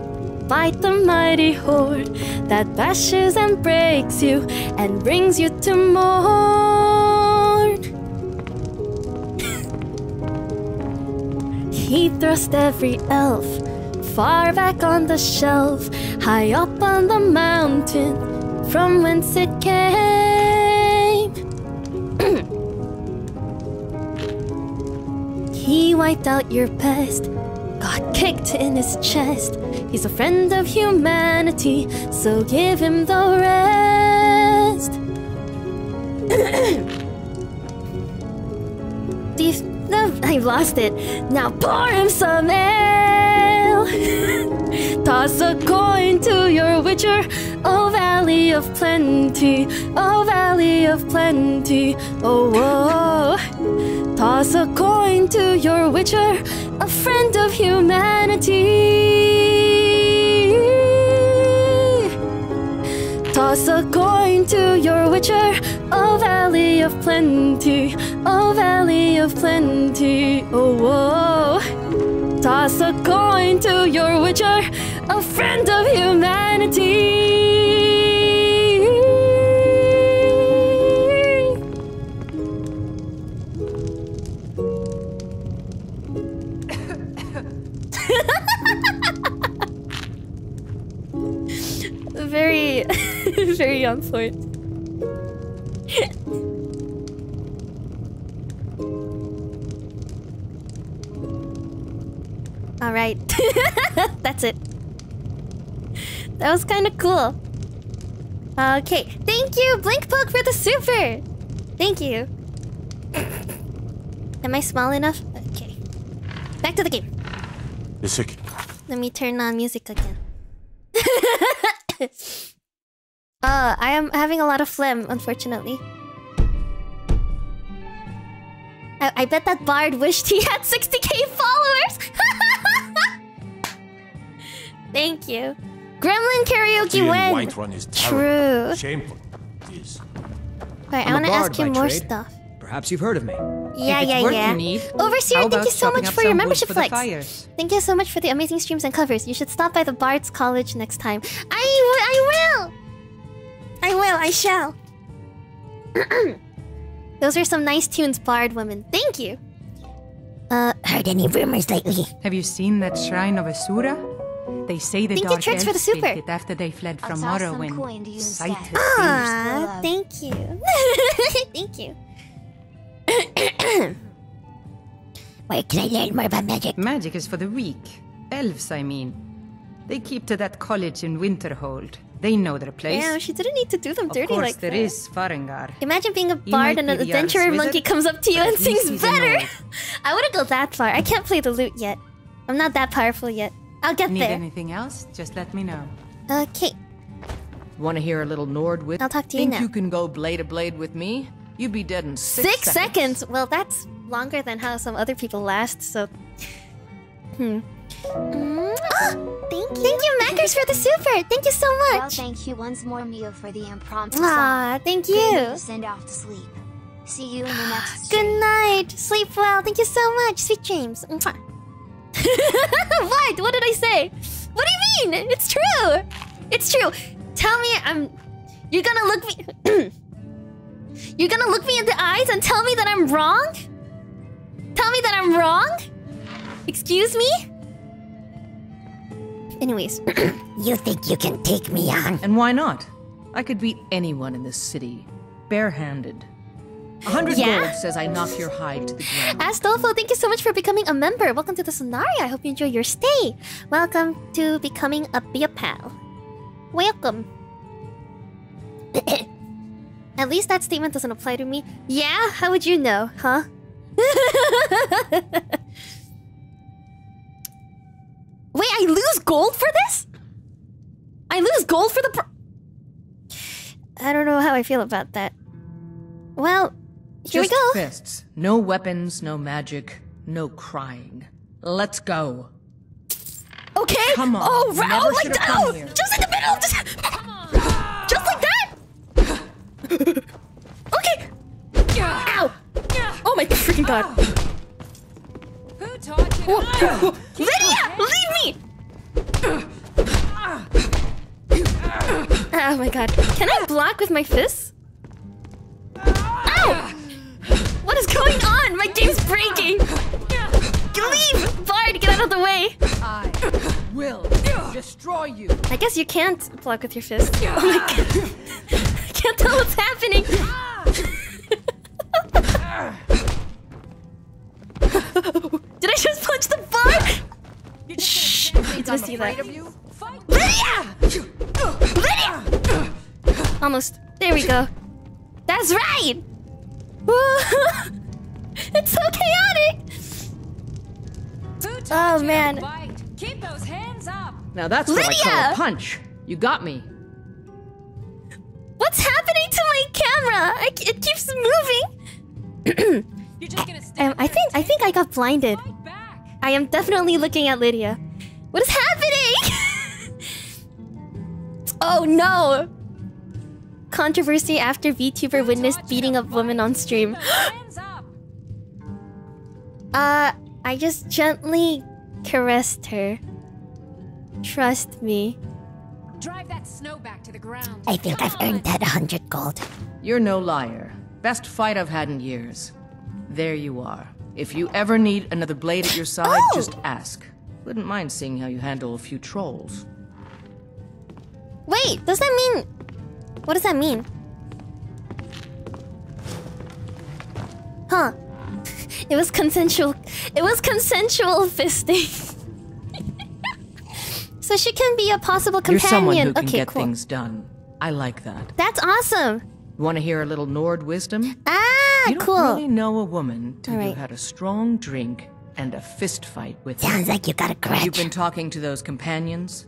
fight the mighty horde that bashes and breaks you and brings you to mourn. he thrust every elf far back on the shelf, high up on the mountain from whence it came. he wiped out your pest, got kicked in his chest. He's a friend of humanity, so give him the rest. These, no, I lost it. Now pour him some Toss a coin to your witcher, oh valley of plenty, oh valley of plenty, oh whoa. Toss a coin to your witcher, a friend of humanity. Toss a coin to your witcher, oh valley of plenty, oh valley of plenty, oh whoa. Toss a coin to your witcher, a friend of humanity. very, very on point. Alright. That's it. That was kind of cool. Okay. Thank you, Blinkpoke, for the super! Thank you. Am I small enough? Okay. Back to the game. Music. Let me turn on music again. uh, I am having a lot of phlegm, unfortunately. I, I bet that Bard wished he had 60k followers! Thank you. Gremlin karaoke Ian win. Whiterun is True. Shameful. It is. Alright, I I'm a want to ask you more trade. stuff. Perhaps you've heard of me. Yeah, yeah, yeah. you need, Overseer, thank you so much for your membership for flex. Thank you so much for the amazing streams and covers. You should stop by the Bard's College next time. I, w- I will! I will, I shall. Those are some nice tunes, Bard woman. Thank you. Uh, heard any rumors lately? Have you seen that shrine of Azura? They say the Thank you, dark Trex, for the elves built super. it after they fled from Morrowind. coin to you Sight has Ah, thank you. thank you. Where can I learn more about magic? Magic is for the weak. Elves, I mean. They keep to that college in Winterhold. They know their place. Damn, she didn't need to do them of dirty course, like there that. is Farengar. Imagine being a bard and an be the Yar's adventurer wizard, monkey comes up to you and sings better. I wouldn't go that far. I can't play the lute yet. I'm not that powerful yet. I'll get Need there. anything else? Just let me know. Okay. Want to hear a little Nord with? I'll talk to you Think now. you can go blade to blade with me? You'd be dead in six, Six seconds. Well, that's longer than how some other people last, so. Hmm. Mm, ah, thank you. Thank you, Mackers, for the super. Thank you so much. Well, much. thank you once more, Mio, for the impromptu Ah, song. thank Good you. Send off to sleep. See you in the next Good night. Sleep well. Thank you so much. Sweet dreams. Mwah. what? What did I say? What do you mean? It's true. It's true. Tell me I'm. You're gonna look me. You're gonna look me in the eyes and tell me that I'm wrong? Tell me that I'm wrong? Excuse me? Anyways. you think you can take me on? And why not? I could beat anyone in this city, barehanded. A hundred Yeah? gold says I knock your hide to the ground. Astolfo, thank you so much for becoming a member. Welcome to the Sonaria. I hope you enjoy your stay. Welcome to becoming a Be a Pal. Welcome. At least that statement doesn't apply to me. Yeah? How would you know, huh? Wait, I lose gold for this? I lose gold for the pro- I don't know how I feel about that. Well, here Just we go. fists. No weapons, no magic, no crying. Let's go. Okay. Come on. Oh, right. Never Oh, like should've that. Oh, just in the middle. Just, just like that. okay. Ow. Oh my freaking god. Who taught you Oh, Lydia, leave me. Oh my god. Can I block with my fists? Ow! What is going on? My game's breaking. Leave! Bard, get out of the way. I will destroy you. I guess you can't block with your fist. Oh my god. I can't tell what's happening. Did I just punch the bar? Shh! You didn't see that. Lydia! Lydia! Almost. There we go. That's right! it's so chaotic! Oh man. Keep those hands up. Now that's what I call a punch. You got me. What's happening to my camera? I, it keeps moving. um, I think I think I got blinded. I am definitely looking at Lydia. What is happening? oh no! Controversy after VTuber witnessed beating up woman on stream. uh, I just gently caressed her. Trust me. Drive that snow back to the ground. I think I've earned that hundred gold. You're no liar. Best fight I've had in years. There you are. If you ever need another blade at your side, just ask. Wouldn't mind seeing how you handle a few trolls. Wait, does that mean... What does that mean? Huh. It was consensual... It was consensual fisting. So she can be a possible companion. You're someone who can okay, get cool. things done. I like that. That's awesome. Want to hear a little Nord wisdom? Ah, you don't cool. really know a woman till right. had a strong drink and a fist fight with Sounds her. like you got a grudge. You've been talking to those companions?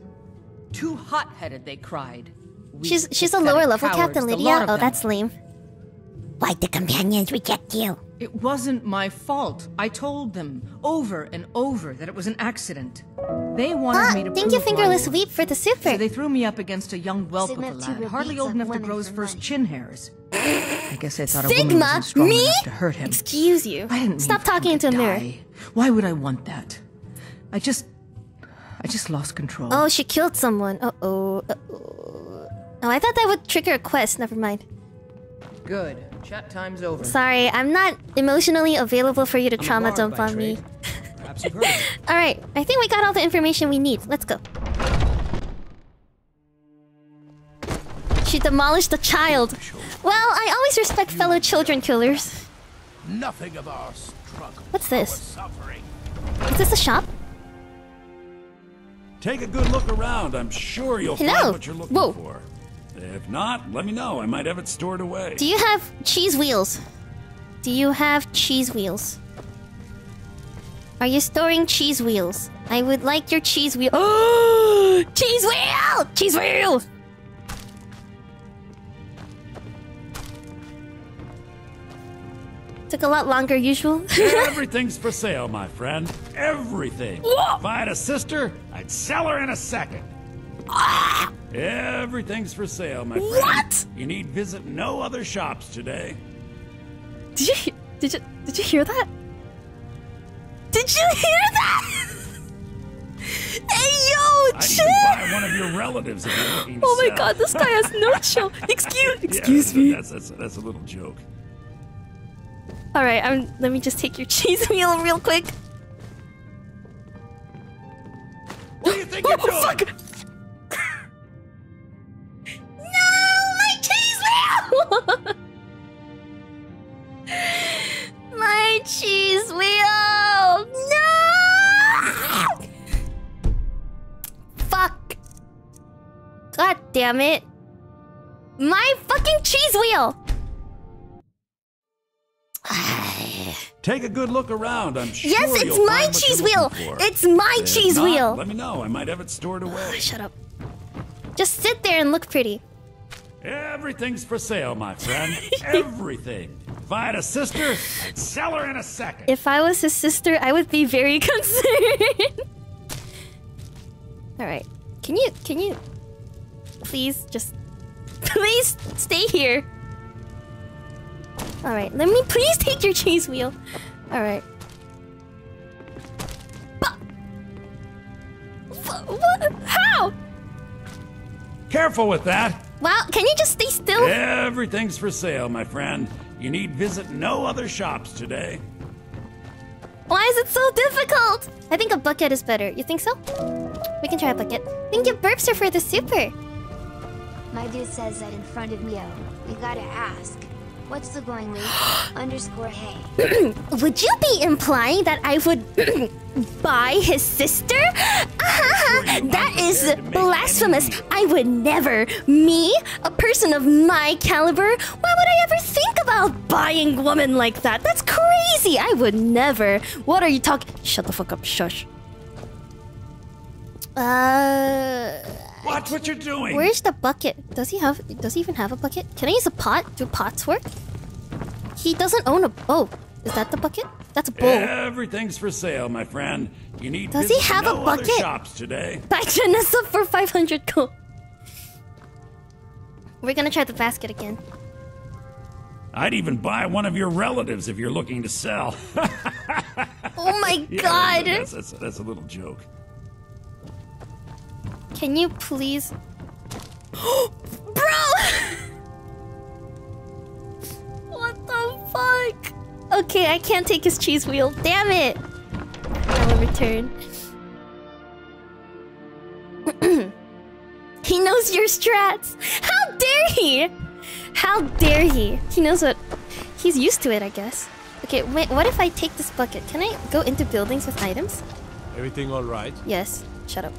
Too hot-headed, they cried. Weak, She's she's a lower level cowards, captain, Lydia. Oh, that's lame. Why'd the companions reject you? It wasn't my fault. I told them over and over that it was an accident. They wanted Ah, me to thank you, prove Fingerless. Weep, for the super. So they threw me up against a young whelp of a Sigma two lad, hardly old enough to grow his first money. chin hairs. I guess I thought a woman Sigma, wasn't strong me? enough to hurt him. Excuse you. I didn't Stop mean for him talking into a mirror. die. Why would I want that? I just, I just lost control. Oh, she killed someone. Uh oh. Oh. I thought that would trigger a quest. Never mind. Good. Chat time's over. Sorry, I'm not emotionally available for you to trauma dump by on me. Perhaps you've heard of it. All right, I think we got all the information we need. Let's go. She demolished a child. Well, I always respect fellow children killers. Nothing of our struggle. What's this? Is this a shop? Take a good look around. I'm sure you'll Hello. find what you're looking Whoa. for. If not, let me know. I might have it stored away. Do you have cheese wheels? Do you have cheese wheels? Are you storing cheese wheels? I would like your cheese wheel. Oh, cheese wheel! Cheese wheel! Took a lot longer usual. Everything's for sale, my friend. Everything. If I had a sister, I'd sell her in a second. Ah! Everything's for sale, my friend. What? You need visit no other shops today. Did you did you did you hear that? Did you hear that? hey yo, chill! even buy one of your relatives if you're Oh my sell. god, this guy has no chill. Excuse Yeah, excuse me. That's, that's, that's a little joke. All right, I'm. Let me just take your cheese meal real quick. What do you think you're oh, doing? Fuck! Damn it! My fucking cheese wheel! Take a good look around. I'm sure Yes, it's my cheese wheel. It's my If cheese not, wheel. Let me know. I might have it stored away. Shut up. Just sit there and look pretty. Everything's for sale, my friend. Everything. If I had a sister, I'd sell her in a second. If I was his sister, I would be very concerned. All right. Can you can you please just please stay here? All right. Let me please take your cheese wheel. All right. Bu- Fu- what? How? Careful with that. Wow, can you just stay still? Everything's for sale, my friend. You need visit no other shops today. Why is it so difficult? I think a bucket is better. You think so? We can try a bucket. Thank you, Burpster, for the super. My dude says that in front of Mio. We gotta ask. What's the going rate? Underscore hey. would you be implying that I would buy his sister? that is blasphemous. I would never. Me, a person of my caliber, why would I ever think about buying woman like that? That's crazy. I would never. What are you talking? Shut the fuck up. Shush. Uh. Watch what you're doing. Where's the bucket? Does he have? Does he even have a bucket? Can I use a pot? Do pots work? He doesn't own a. boat. is that the bucket? That's a bowl. Everything's for sale, my friend. You need Does he have a no other bucket? shops today. Buy Janessa for 500 gold. We're gonna try the basket again. I'd even buy one of your relatives if you're looking to sell. Oh my Yeah, god! That's, that's, that's a little joke. Can you please. Bro! what the fuck? Okay, I can't take his cheese wheel. Damn it! I will return. he knows your strats! How dare he! How dare he? He knows what. He's used to it, I guess. Okay, wait, what if I take this bucket? Can I go into buildings with items? Everything all right? Yes. Shut up.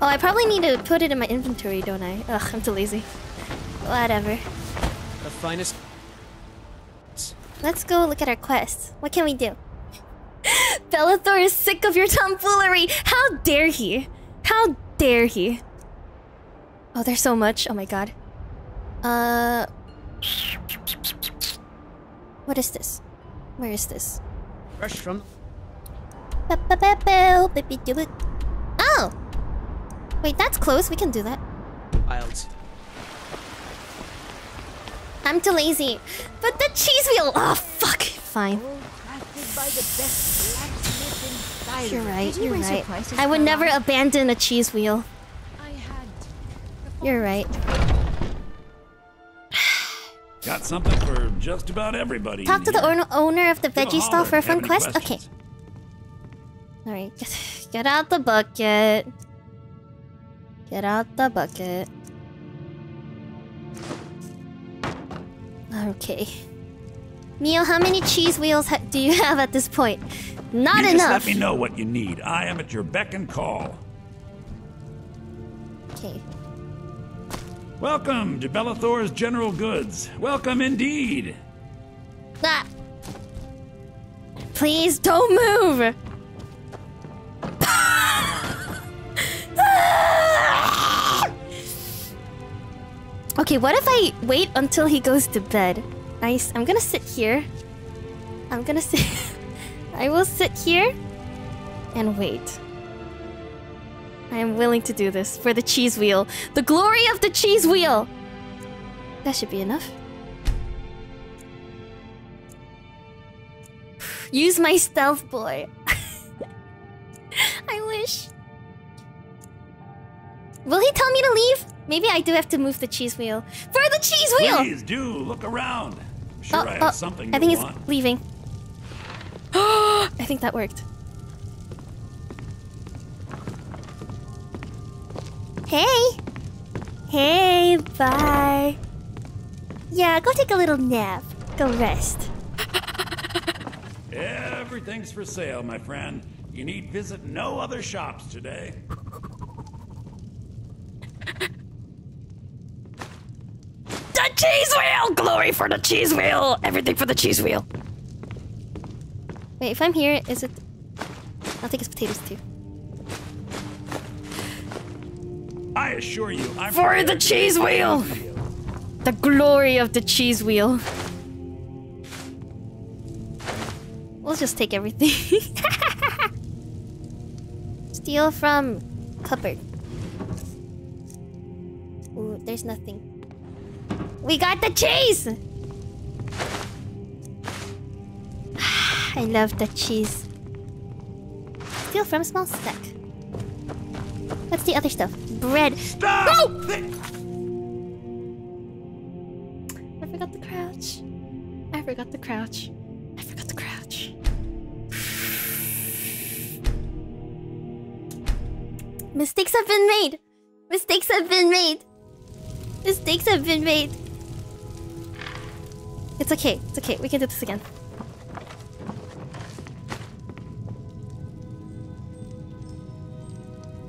Oh, I probably need to put it in my inventory, don't I? Ugh, I'm too lazy. Whatever. The finest. Let's go look at our quest. What can we do? Belethor is sick of your tomfoolery! How dare he? How dare he? Oh, there's so much. Oh my god. Uh... What is this? Where is this? Fresh from. Wait, that's close. We can do that. Wilds. I'm too lazy. But the cheese wheel! Oh, fuck. Fine. You're right, you're right. I would never abandon a cheese wheel. You're right. Got something for just about everybody. Talk to the owner owner of the Give veggie stall for a fun have any quest? Okay. Alright, get, get out the bucket. Get out the bucket. Okay. Mio, how many cheese wheels do you have at this point? Not you enough. Just let me know what you need. I am at your beck and call. Okay. Welcome to Belethor's General Goods. Welcome indeed. Ah. Please don't move. okay, what if I wait until he goes to bed? Nice. I'm gonna sit here. I'm gonna sit. I will sit here and wait. I am willing to do this for the cheese wheel. The glory of the cheese wheel! That should be enough. Use my stealth boy. I wish. Will he tell me to leave? Maybe I do have to move the cheese wheel. For the cheese wheel! Please do look around. I'm sure Oh, I oh, have something I think he's want. leaving. I think that worked. Hey! Hey, bye. Yeah, go take a little nap. Go rest. Everything's for sale, my friend. You need visit no other shops today. The cheese wheel! Glory for the cheese wheel! Everything for the cheese wheel. Wait, if I'm here, is it... I'll take his potatoes too. I assure you, I'm For the cheese wheel! The glory of the cheese wheel. We'll just take everything. Steal from cupboard. Ooh, there's nothing. We got the cheese! I love the cheese. Steal from a small stack. What's the other stuff? Bread. Stop! No! I forgot the crouch. I forgot the crouch. I forgot the crouch. Mistakes have been made. Mistakes have been made. Mistakes have been made. It's okay. It's okay. We can do this again.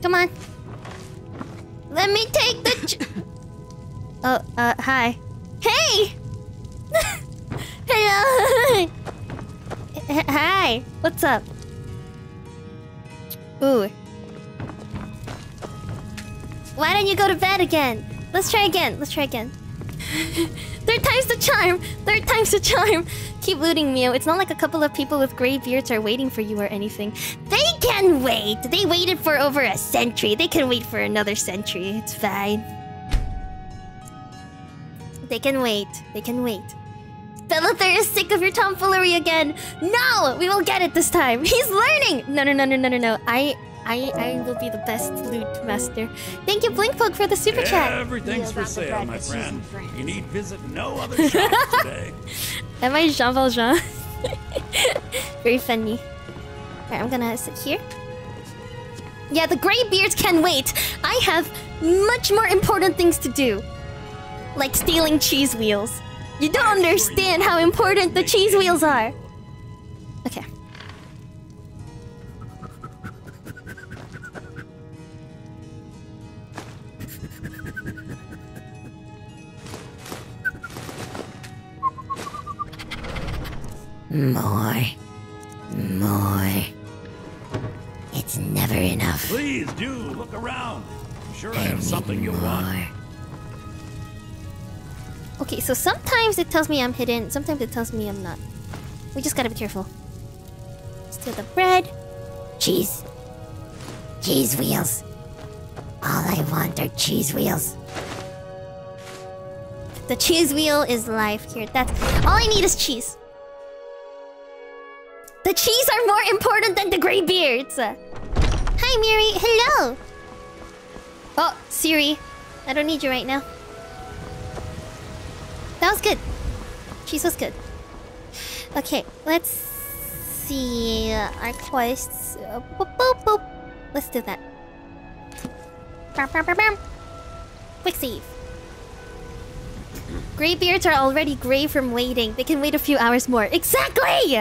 Come on. Let me take the. Ch- oh, uh, hi. Hey! Hello! H- Hi! What's up? Ooh. Why don't you go to bed again? Let's try again. Let's try again. Third time's the charm! Third time's the charm! Keep looting, Mio. It's not like a couple of people with gray beards are waiting for you or anything. They can wait! They waited for over a century. They can wait for another century. It's fine. They can wait. They can wait. Belethor is sick of your tomfoolery again! No! We will get it this time! He's learning! No, no, no, no, no, no, no. I... I, I will be the best loot master. Thank you, Blinkpug, for the super chat. Everything's for sale, my friend. You need visit no other shops today. Am I Jean Valjean? Very funny. Alright, I'm gonna sit here. Yeah, the gray beards can wait. I have much more important things to do. Like stealing cheese wheels. You don't understand how important the cheese wheels are. Okay. More. More. It's never enough. Please do look around. I'm sure I have something you want. Okay, so sometimes it tells me I'm hidden, sometimes it tells me I'm not. We just gotta be careful. Steal the bread. Cheese. Cheese wheels. All I want are cheese wheels. The cheese wheel is life here. That's all I need is cheese. The cheese are more important than the gray beards. Hi, Miri. Hello. Oh, Siri. I don't need you right now. That was good. Cheese was good. Okay, let's see our quests. Boop, boop, boop. Let's do that. Bam, bam, bam, bam. Quick save. Greybeards are already grey from waiting. They can wait a few hours more. Exactly!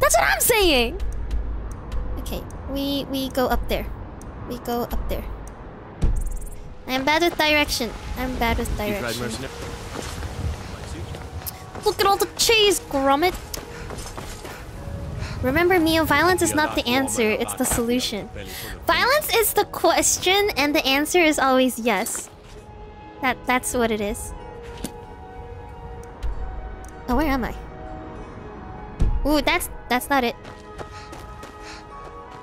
That's what I'm saying! Okay, we we go up there. We go up there. I'm bad with direction. I'm bad with direction. Look at all the cheese, Gromit! Remember, Mio, violence is not the answer, it's the solution. Violence is the question, and the answer is always yes. That That's what it is. Oh, where am I? Ooh, that's that's not it.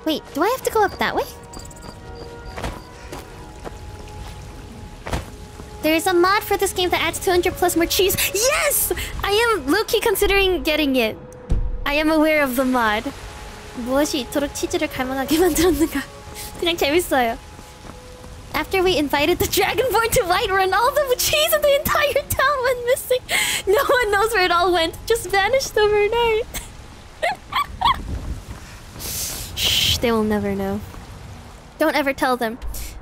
Wait, do I have to go up that way? There's a mod for this game that adds 200 plus more cheese. Yes! I am low-key considering getting it. I am aware of the mod. 무엇이 이토록 치즈를 갈망하게 만들었는가? 그냥 재밌어요. After we invited the Dragonborn to Whiterun, all the cheese in the entire town went missing. No one knows where it all went. Just vanished overnight. Shh, they will never know. Don't ever tell them.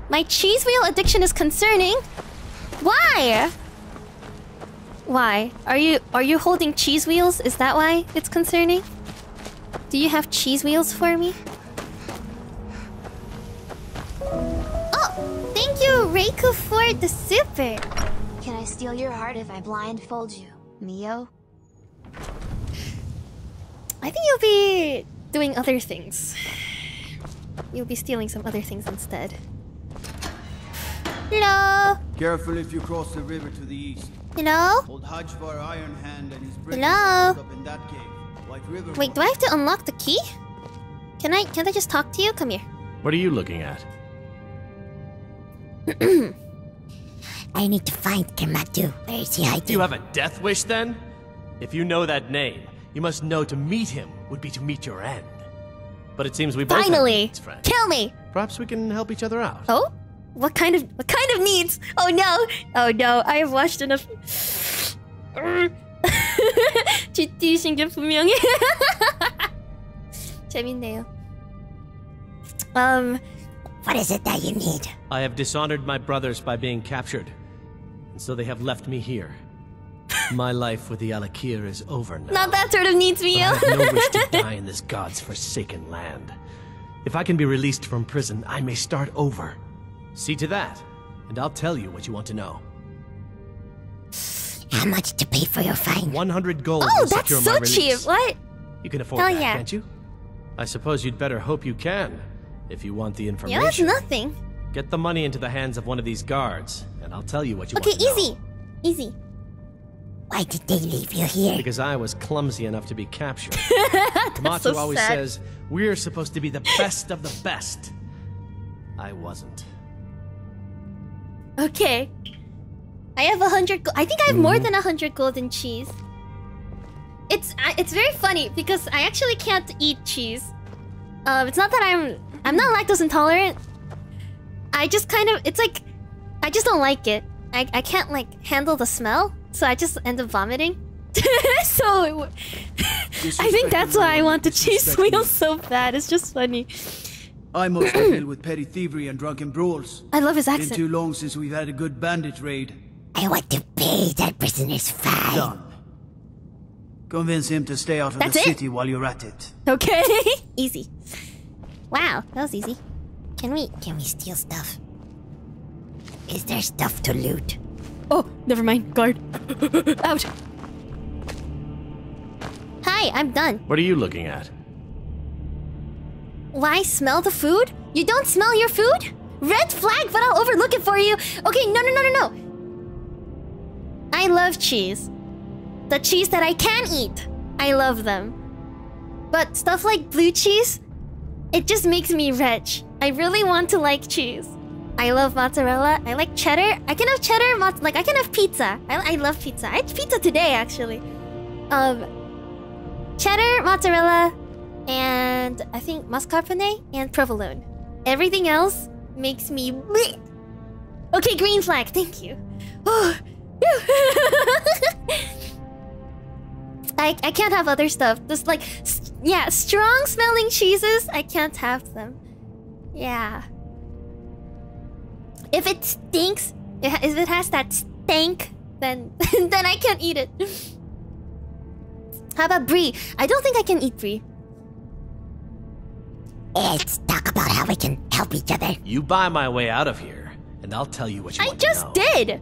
My cheese wheel addiction is concerning. Why? Why? Are you are you holding cheese wheels? Is that why it's concerning? Do you have cheese wheels for me? Oh, thank you, Reiko, for the super. Can I steal your heart if I blindfold you, Mio? I think you'll be doing other things. You'll be stealing some other things instead. Hello. Careful if you cross the river to the east. Hello. Old Hajvar Iron Hand and his britches Hello? up in that cave. White River. Wait, do I have to unlock the key? Can I can I just talk to you? Come here. What are you looking at? I need to find Kematu. Where is he hiding? Do you have a death wish then? If you know that name, you must know to meet him would be to meet your end. But it seems we both Finally! Have needs, Kill me! Perhaps we can help each other out. Oh? What kind of what kind of needs? Oh no! Oh no, I have watched enough. GT 신경 재밌네요. Um what is it that you need? I have dishonored my brothers by being captured, and so they have left me here. my life with the Alik'r is over now. Not that sort of needs, But I have no wish to die in this god's forsaken land. If I can be released from prison, I may start over. See to that, and I'll tell you what you want to know. How much to pay for your fine? 100 gold oh, that's so cheap. What? You can afford Hell that, yeah. can't you? I suppose you'd better hope you can, if you want the information... Yeah, that's nothing. Get the money into the hands of one of these guards, and I'll tell you what you Okay, want to know. easy, easy. Why did they leave you here? Because I was clumsy enough to be captured. That's Kematu so always sad. says, we're supposed to be the best of the best. I wasn't. Okay. I have a hundred. I think I have more than a hundred golden cheese. It's it's very funny because I actually can't eat cheese. Um, it's not that I'm I'm not lactose intolerant. I just kind of it's like I just don't like it. I I can't like handle the smell, so I just end up vomiting. so I think that's why I want the cheese Disrespect me. wheels so bad. It's just funny. I mostly deal with petty thievery and drunken brawls. I love his accent. Been too long since we've had a good bandit raid. I want to pay that prisoner's fine. Done. Convince him to stay out of That's the it? city while you're at it. Okay, easy. Wow, that was easy. Can we Can we steal stuff? Is there stuff to loot? Oh, never mind. Guard. Out. Hi. I'm done. What are you looking at? Why smell the food? You don't smell your food? Red flag, but I'll overlook it for you. Okay, no, no, no, no, no. I love cheese. The cheese that I can eat. I love them. But stuff like blue cheese, it just makes me rich. I really want to like cheese. I love mozzarella. I like cheddar. I can have cheddar, like I can have pizza. I, I love pizza. I had pizza today, actually. Um, cheddar, mozzarella, and I think mascarpone and provolone. Everything else makes me. bleh. Okay, green flag. Thank you. I I can't have other stuff. Just like yeah, strong smelling cheeses. I can't have them. Yeah. If it stinks, if it has that stank, then then I can't eat it. How about brie? I don't think I can eat brie. Let's talk about how we can help each other. You buy my way out of here, and I'll tell you what you I want to just know. did.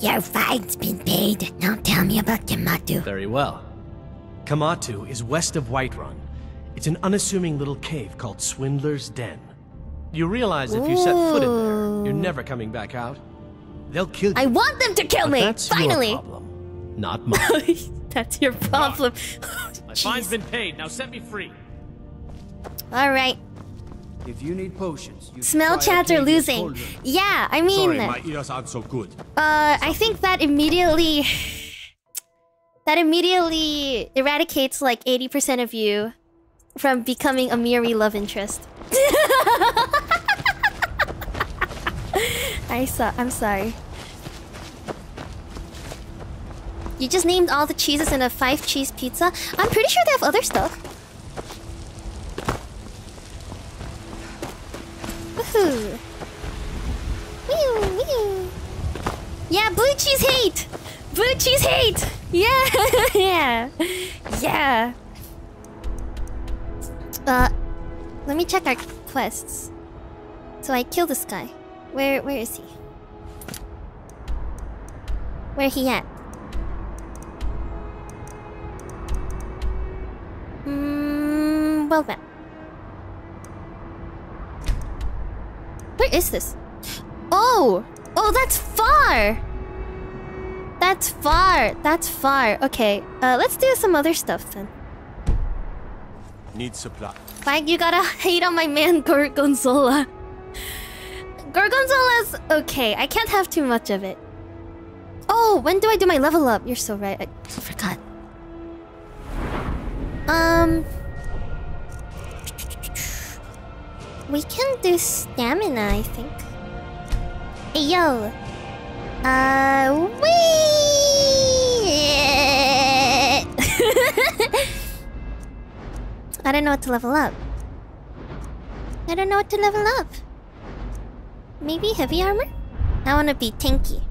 Your fine's been paid. Now tell me about Yamato. Very well. Kematu is west of Whiterun. It's an unassuming little cave called Swindler's Den. You realize if you set foot in there, you're never coming back out. They'll kill you. I want them to kill But me. that's Finally. your problem, not mine. That's your problem. My fine's been paid. Now set me free. All right. If you need potions, you Smell try chats are losing. Yeah, I mean, Sorry, my ears aren't so good. uh, I think that immediately, that immediately eradicates like eighty percent of you from becoming a Miri love interest. I saw. I'm sorry. You just named all the cheeses in a five cheese pizza. I'm pretty sure they have other stuff. Woohoo! Yeah, blue cheese hate. Blue cheese hate. Yeah, yeah, yeah. Uh, let me check our quests. So I kill this guy. Where, where is he? Where he at? Hmm. Well then. Where is this? Oh! Oh, that's far! That's far. That's far. Okay, uh, let's do some other stuff then. Need supply. Mike, you gotta hate on my man Gorgonzola. Gorgonzola's okay. I can't have too much of it. Oh, when do I do my level up? You're so right. I forgot. Um, we can do stamina, I think. Hey, yo. Uh, wee. I don't know what to level up. I don't know what to level up. Maybe heavy armor? I want to be tanky.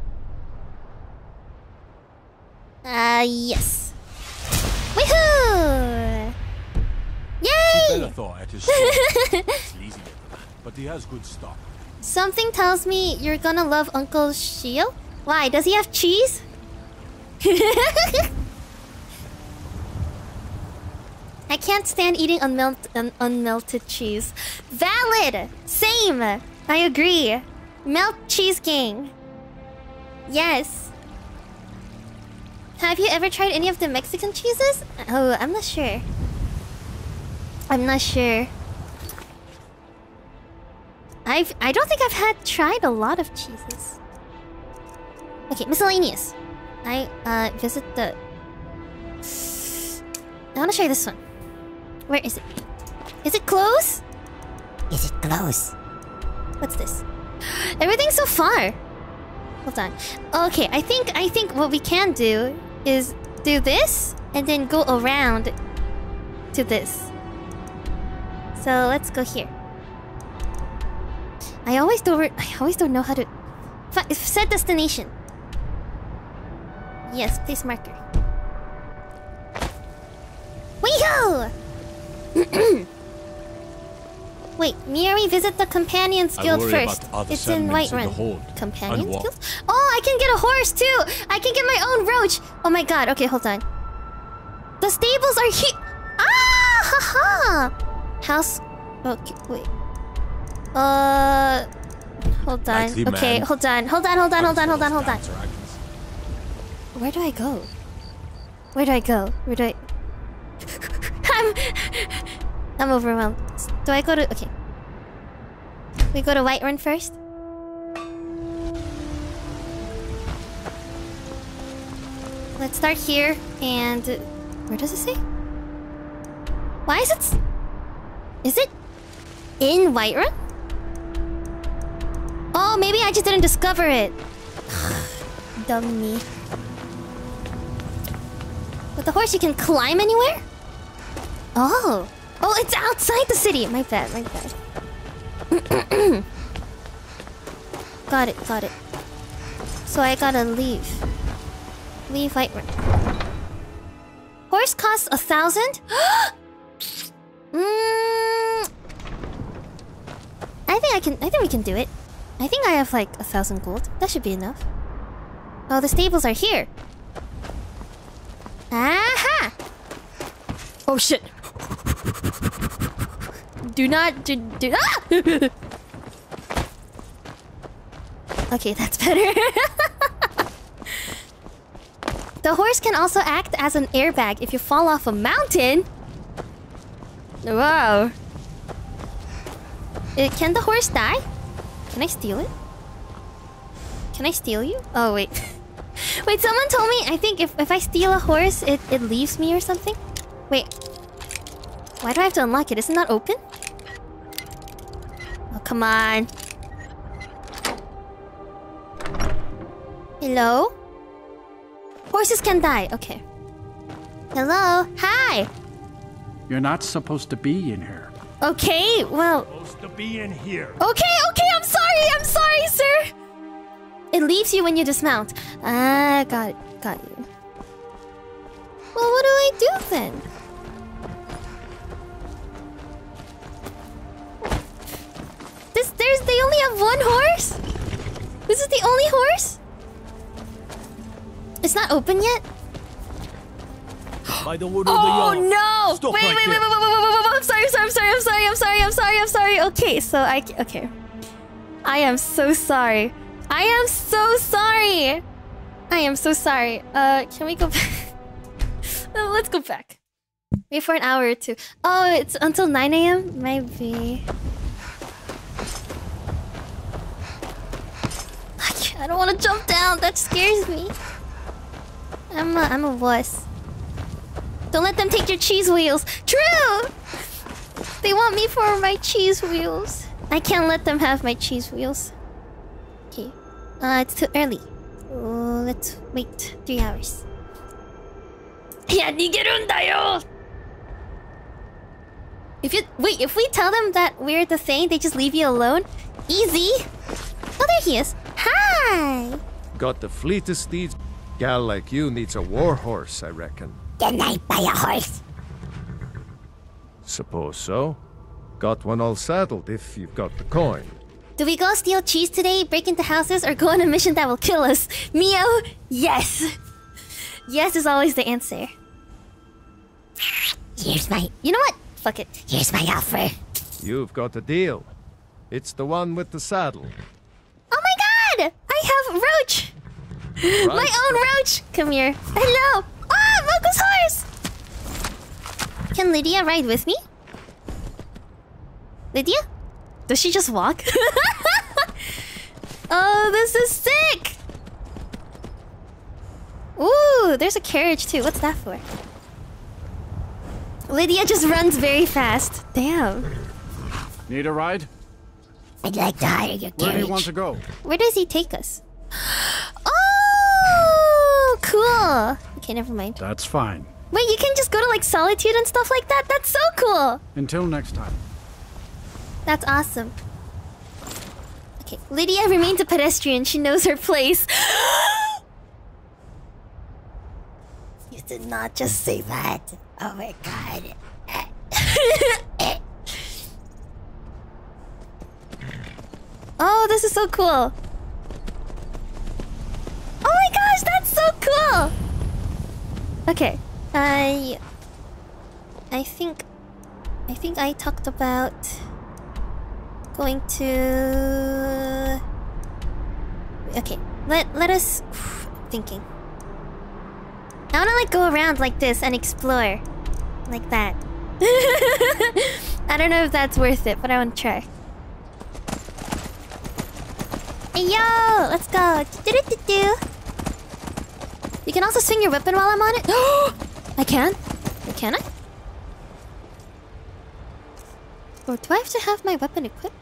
Uh, yes. Woohoo! Yay! Belethor at his sword. Man, but he has good stock. Something tells me you're gonna love Uncle Shio. Why? Does he have cheese? I can't stand eating unmelt- un- unmelted cheese. Valid! Same! I agree. Melt cheese gang. Yes. Have you ever tried any of the Mexican cheeses? Oh, I'm not sure. I'm not sure. I've I don't think I've had tried a lot of cheeses. Okay, miscellaneous. I uh visit the I wanna try this one. Where is it? Is it close? Is it close? What's this? Everything's so far. Hold on. Okay, I think I think what we can do is do this and then go around to this. So let's go here. I always don't. I always don't know how to. Fi- set destination. Yes, place marker. Weehoo! Wait, Miri visit the Companions Guild first. It's in Whiterun. Companions Guild? Oh, I can get a horse too. I can get my own roach. Oh my god. Okay, hold on. The stables are here. Ah, Ha ha! House. Okay, wait. Uh, hold on. Okay, hold on. Hold on. Hold on. Hold on. Hold on. Hold on. Where do I go? Where do I go? Where do I? I'm. I'm overwhelmed. Do I go to? Okay. We go to Whiterun first. Let's start here and where does it say? Why is it... Is it in Whiterun? Oh, maybe I just didn't discover it. Dumb me. With the horse, you can climb anywhere? Oh. Oh, it's outside the city. My bad, my bad. got it, got it. So I gotta leave. Leave Whiterun. Horse costs a thousand? mm, I think I can. I think we can do it. I think I have like a thousand gold. That should be enough. Oh, the stables are here. Aha! Oh shit! Do not do do ah! okay, that's better. the horse can also act as an airbag if you fall off a mountain. Wow. Uh, can the horse die? Can I steal it? Can I steal you? Oh wait. wait, someone told me I think if, if I steal a horse, it, it leaves me or something. Wait. Why do I have to unlock it? Isn't that open? Oh, come on. Hello? Horses can die. Okay. Hello? Hi! You're not supposed to be in here. Okay, well... Supposed to be in here. Okay, okay, I'm sorry, I'm sorry, sir! It leaves you when you dismount. Ah, got it, got you. Well, what do I do then? This, there's, they only have one horse? This is the only horse? It's not open yet? By the word of Oh the Jarl. no! Stop wait, right wait, wait, wait, wait, wait, wait, wait, wait, I'm sorry, I'm sorry, I'm sorry, I'm sorry, I'm sorry, I'm sorry, I'm sorry. Okay, so I okay. I am so sorry. I am so sorry. I am so sorry. Uh, can we go back? Uh, Let's go back. Wait for an hour or two. Oh, it's until 9 a.m. Maybe. I I don't want to jump down. That scares me. I'm a, I'm a wuss. Don't let them take your cheese wheels. True! They want me for my cheese wheels. I can't let them have my cheese wheels. Okay. Uh, it's too early. Oh, let's wait three hours. Yeah! If you wait, if we tell them that we're the thing, they just leave you alone. Easy. Oh, there he is. Hi. Got the fleetest steeds. Gal like you needs a war horse, I reckon. Can I buy a horse? Suppose so. Got one all saddled if you've got the coin. Do we go steal cheese today, break into houses, or go on a mission that will kill us? Mio, yes. Yes is always the answer. Here's my. You know what? Fuck it. Here's my offer. You've got a deal. It's the one with the saddle. Oh my god! I have Roach! My own Roach! Come here. Hello! Mogu's horse! Can Lydia ride with me? Lydia? Does she just walk? oh, this is sick! Ooh, there's a carriage too. What's that for? Lydia just runs very fast. Damn. Need a ride? I'd like to hire your Where do you want to go? Where does he take us? Oh, cool. Okay, never mind. That's fine. Wait, you can just go to like solitude and stuff like that? That's so cool. Until next time. That's awesome. Okay, Lydia remains a pedestrian. She knows her place. You did not just say that. Oh my god. oh, this is so cool. Oh my gosh, that's so cool. Okay. I I think I think I talked about going to Okay. Let let us thinking. I wanna like go around like this and explore. Like that. I don't know if that's worth it, but I wanna try. Hey yo! Let's go! Do -do -do -do. You can also swing your weapon while I'm on it. I can? Can I? Or do I have to have my weapon equipped?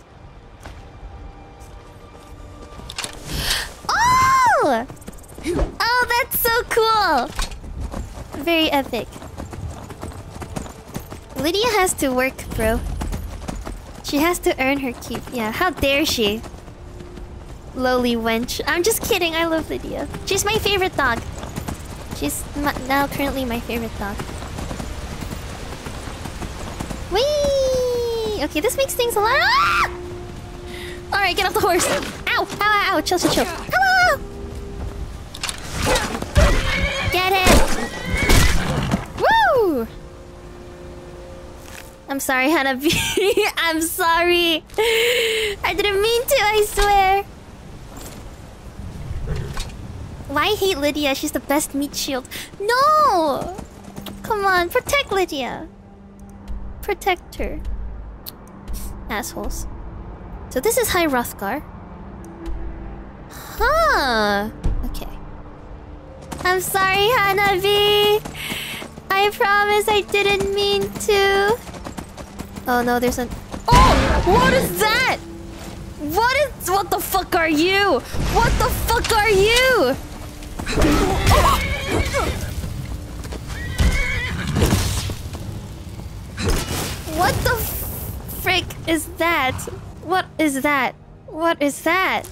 Oh! Oh, that's so cool! Very epic. Lydia has to work, bro. She has to earn her keep. Yeah, how dare she? Lowly wench. I'm just kidding, I love Lydia. She's my favorite dog. She's now currently my favorite dog. Whee! Okay, this makes things a lot. Ah! All right, get off the horse. Ow! Ow! Ow! Chill! Chill! Chill! Hello! Get it! Woo! I'm sorry, Hanabi. I'm sorry. I didn't mean to. I swear. Why hate Lydia? She's the best meat shield. No! Come on, protect Lydia. Protect her. Assholes. So this is High Hrothgar. Huh. Okay. I'm sorry, Hanabi. I promise I didn't mean to. Oh no, there's an... Oh! What is that? What is... What the fuck are you? What the fuck are you? What the frick is that? What is that? What is that?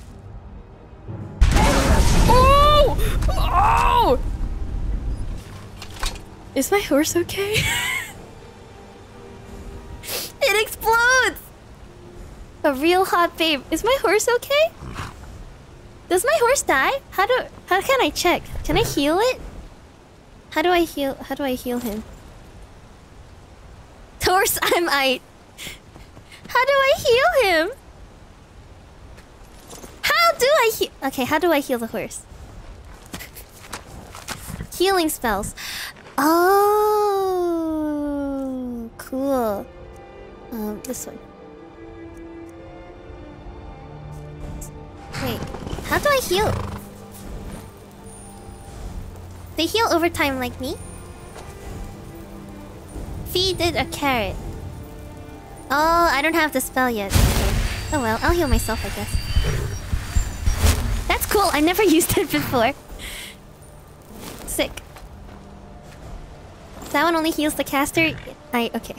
Oh! Oh! Is my horse okay? it explodes! A real hot babe. Is my horse okay? Does my horse die? How do how can I check? Can I heal it? How do I heal how do I heal him? Horse I'm How do I heal him? How do I heal Okay, how do I heal the horse? Healing spells. Oh cool. Um this one. Wait, how do I heal? They heal over time like me? Feed it a carrot. Oh, I don't have the spell yet. Okay. Oh well, I'll heal myself, I guess. That's cool, I never used it before. Sick. That one only heals the caster? I... okay.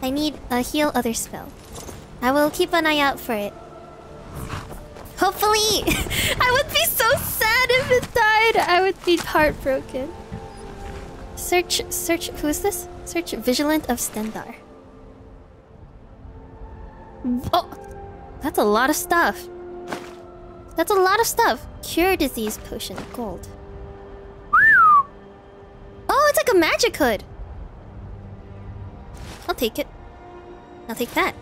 I need a heal other spell. I will keep an eye out for it. Hopefully! I would be so sad if it died! I would be heartbroken. Search, search, who is this? Search Vigilant of Stendarr. Oh! That's a lot of stuff. That's a lot of stuff. Cure disease potion, gold. Oh, it's like a magic hood! I'll take it. I'll take that.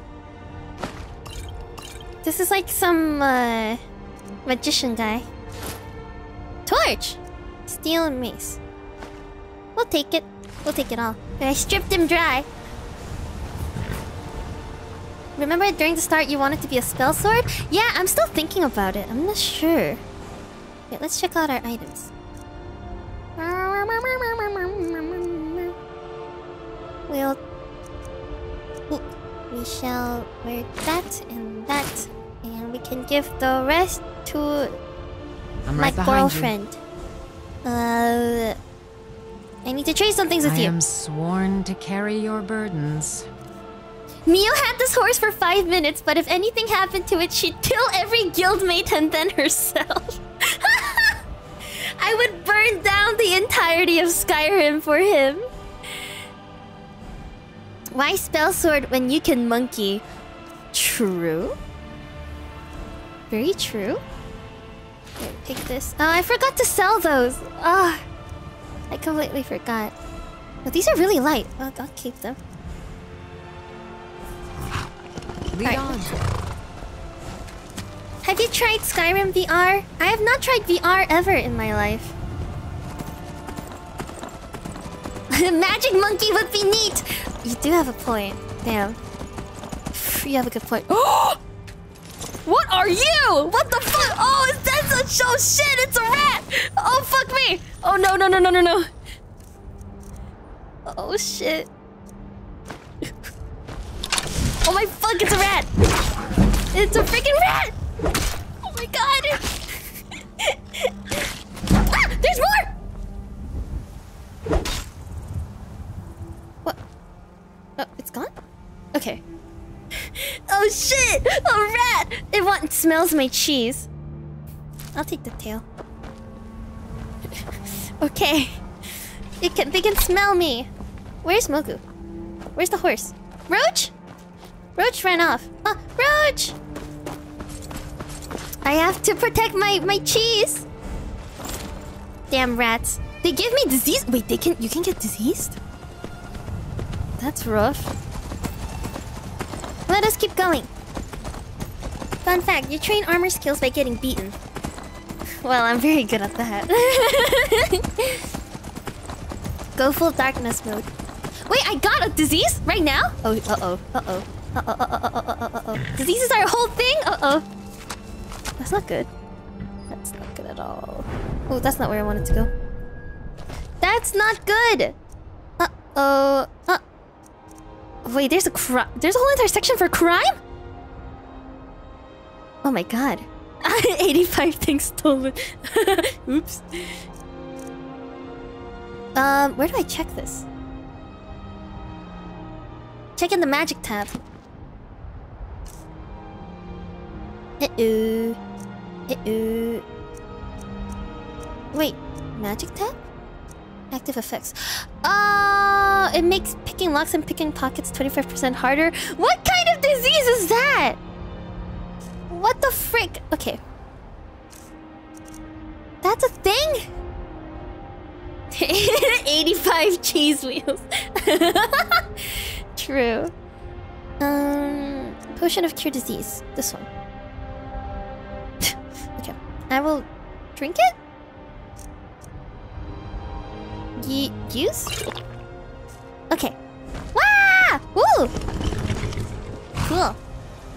This is like some uh, magician guy. Torch! Steel and mace. We'll take it. We'll take it all. I stripped him dry. Remember during the start you wanted to be a spell sword? Yeah, I'm still thinking about it. I'm not sure. Okay, let's check out our items. We'll... We shall wear that and that. And we can give the rest to I'm my right behind you. girlfriend. Uh... I need to trade some things with I you. am sworn to carry your burdens. Mio had this horse for five minutes, but if anything happened to it, she'd kill every guildmate and then herself. I would burn down the entirety of Skyrim for him. Why spell sword when you can monkey? True. Very true. Here, take this. Oh, I forgot to sell those. Ah, I completely forgot. But these are really light. I'll, I'll keep them. Lead on. Have you tried Skyrim VR? I have not tried VR ever in my life. Magic monkey would be neat. You do have a point. Damn. You have a good point. what are you? What the fuck? Oh, that's a show shit. It's a rat. Oh fuck me. Oh no no no no no no. Oh shit. oh my fuck! It's a rat. It's a freaking rat. Oh my god. ah, there's more. What? Oh, it's gone? Okay. Oh shit! A rat! It want smells my cheese. I'll take the tail. okay. It can they can smell me. Where's Mogu? Where's the horse? Roach? Roach ran off. Oh, Roach! I have to protect my my cheese. Damn rats. They give me disease. Wait, they can you can get diseased? That's rough. Let us keep going. Fun fact, you train armor skills by getting beaten. Well, I'm very good at that. Go full darkness mode. Wait, I got a disease right now? Oh, uh-oh, uh-oh. Uh-oh, uh-oh, uh-oh, uh-oh, uh-oh. Diseases are a whole thing? Uh-oh. That's not good. That's not good at all. Oh, that's not where I wanted to go. That's not good! Uh-oh. Uh... Wait, there's a crime. There's a whole entire section for crime? Oh my god. 85 things stolen. Oops. Um, where do I check this? Check in the magic tab. Uh-oh. Uh-oh. Wait, magic tab? Active effects. Oh, it makes picking locks and picking pockets 25% harder. What kind of disease is that? What the frick? Okay. That's a thing? 85 cheese wheels. True. Um, potion of cure disease. This one. okay. I will drink it? Ye use? Okay. Wow! Woo! Cool.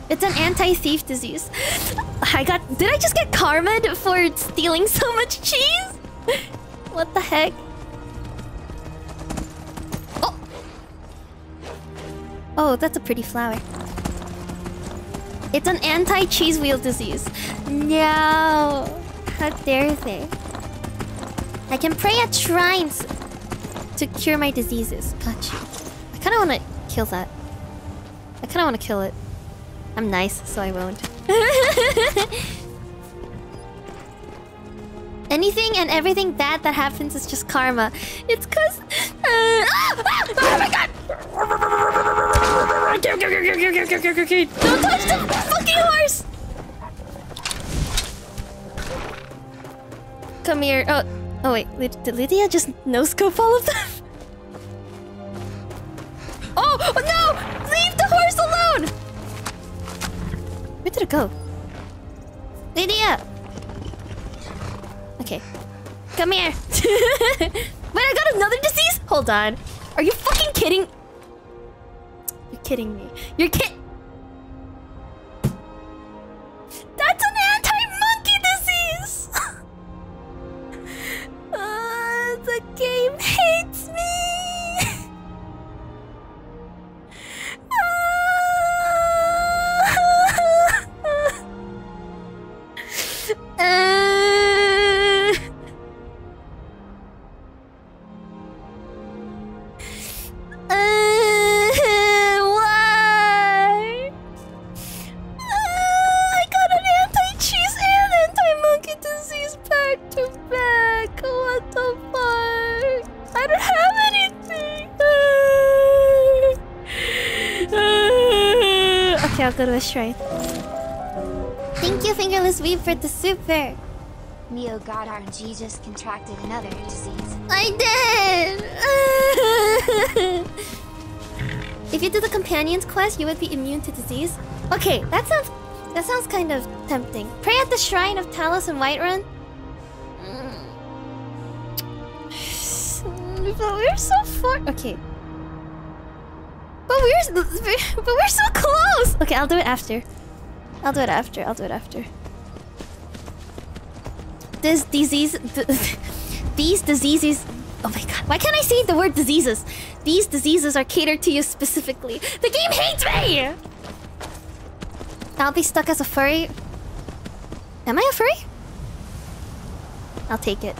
It's an anti-thief disease. I got... Did I just get karma for stealing so much cheese? what the heck? Oh! Oh, that's a pretty flower. It's an anti-cheese wheel disease. No! How dare they? I can pray at shrines to cure my diseases. Got you. I kind of want to kill that. I kind of want to kill it. I'm nice, so I won't. Anything and everything bad that happens is just karma. It's cause... Uh, ah, ah, oh my god! Don't touch the fucking horse! Come here. Oh, oh wait. Did Lydia just no-scope all of them? Oh, no! Leave the horse alone! Where did it go? Lydia! Okay. Come here. Wait, I got another disease? Hold on. Are you fucking kidding? You're kidding me. You're kid- That's an okay, I'll go to a shrine. Thank you, Fingerless Weave, for the super. Mio got RNG just contracted another disease. I did! if you do the companions quest, you would be immune to disease. Okay, that sounds that sounds kind of tempting. Pray at the shrine of Talos and Whiterun. Mm. But we're so far. Okay. But we're but we're so close. Okay, I'll do it after. I'll do it after. I'll do it after. This disease, these diseases. Oh my god! Why can't I say the word diseases? These diseases are catered to you specifically. The game hates me. I'll be stuck as a furry. Am I a furry? I'll take it.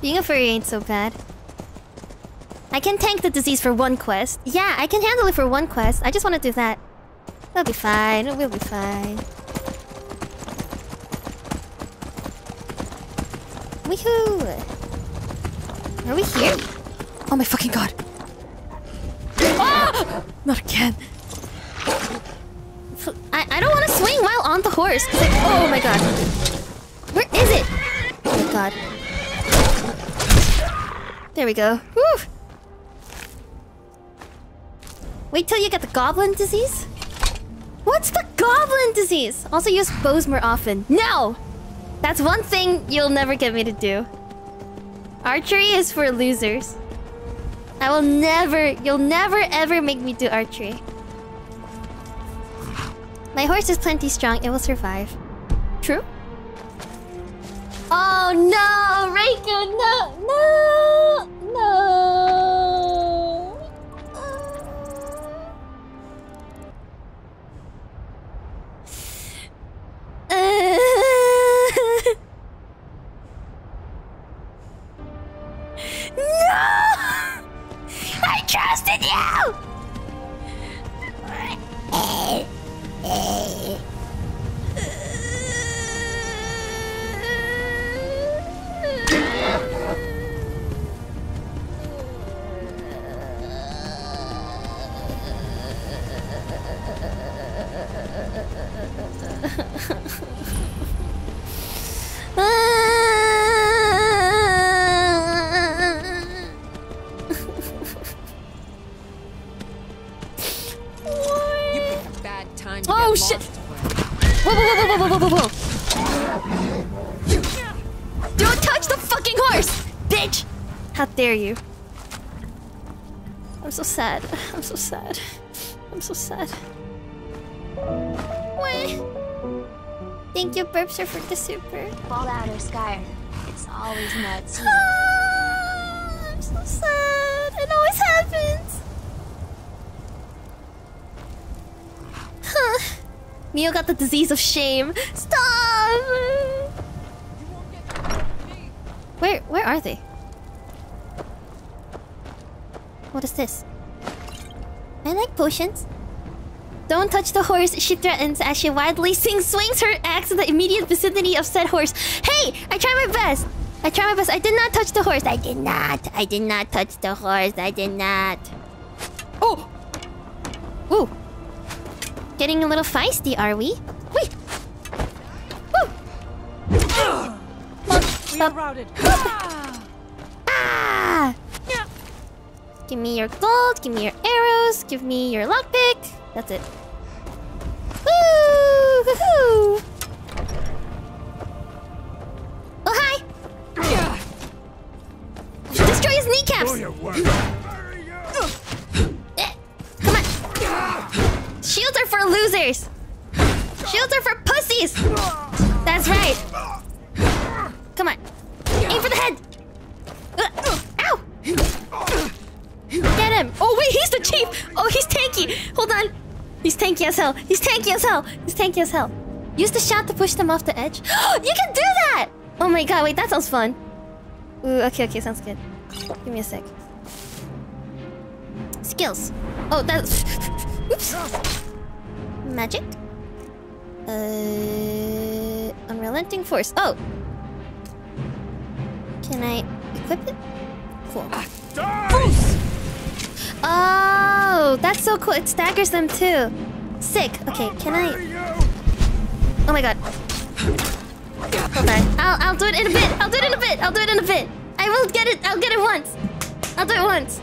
Being a furry ain't so bad. I can tank the disease for one quest. Yeah, I can handle it for one quest. I just want to do that. We'll be fine. We'll be fine. Weehoo! Are we here? Oh my fucking god! Ah! Not again. I, I don't want to swing while on the horse. oh my god. Where is it? Oh my god. There we go. Woo! Wait till you get the goblin disease? Goblin disease? Also use bows more often. No! That's one thing you'll never get me to do. Archery is for losers. I will never, you'll never ever make me do archery. My horse is plenty strong, it will survive. True? Oh no! Reiko! No! Sad. I'm so sad. Wah. Thank you, Burpster, for the super. Fallout or Skyrim, it's always nuts. Ah, I'm so sad. It always happens. Huh. Mio got the disease of shame. Stop! Where where are they? What is this? Potions. Don't touch the horse, she threatens as she wildly sings, swings her axe in the immediate vicinity of said horse. Hey! I tried my best! I tried my best. I did not touch the horse. I did not. I did not touch the horse. I did not. Oh! Ooh. Getting a little feisty, are we? Wait! Woo! We are routed. Ah! Give me your gold, give me your arrows, give me your lockpick. That's it. As hell! Use the shot to push them off the edge. you can do that! Oh my god, wait, that sounds fun. Ooh, okay, okay, sounds good. Give me a sec. Skills. Oh, that's... Oops. Magic. Uh... Unrelenting force. Oh! Can I equip it? Cool. Oh, that's so cool. It staggers them too. Sick. Okay, can I... Oh my god. On. I'll I'll do it in a bit. I'll do it in a bit. I'll do it in a bit. I will get it. I'll get it once. I'll do it once.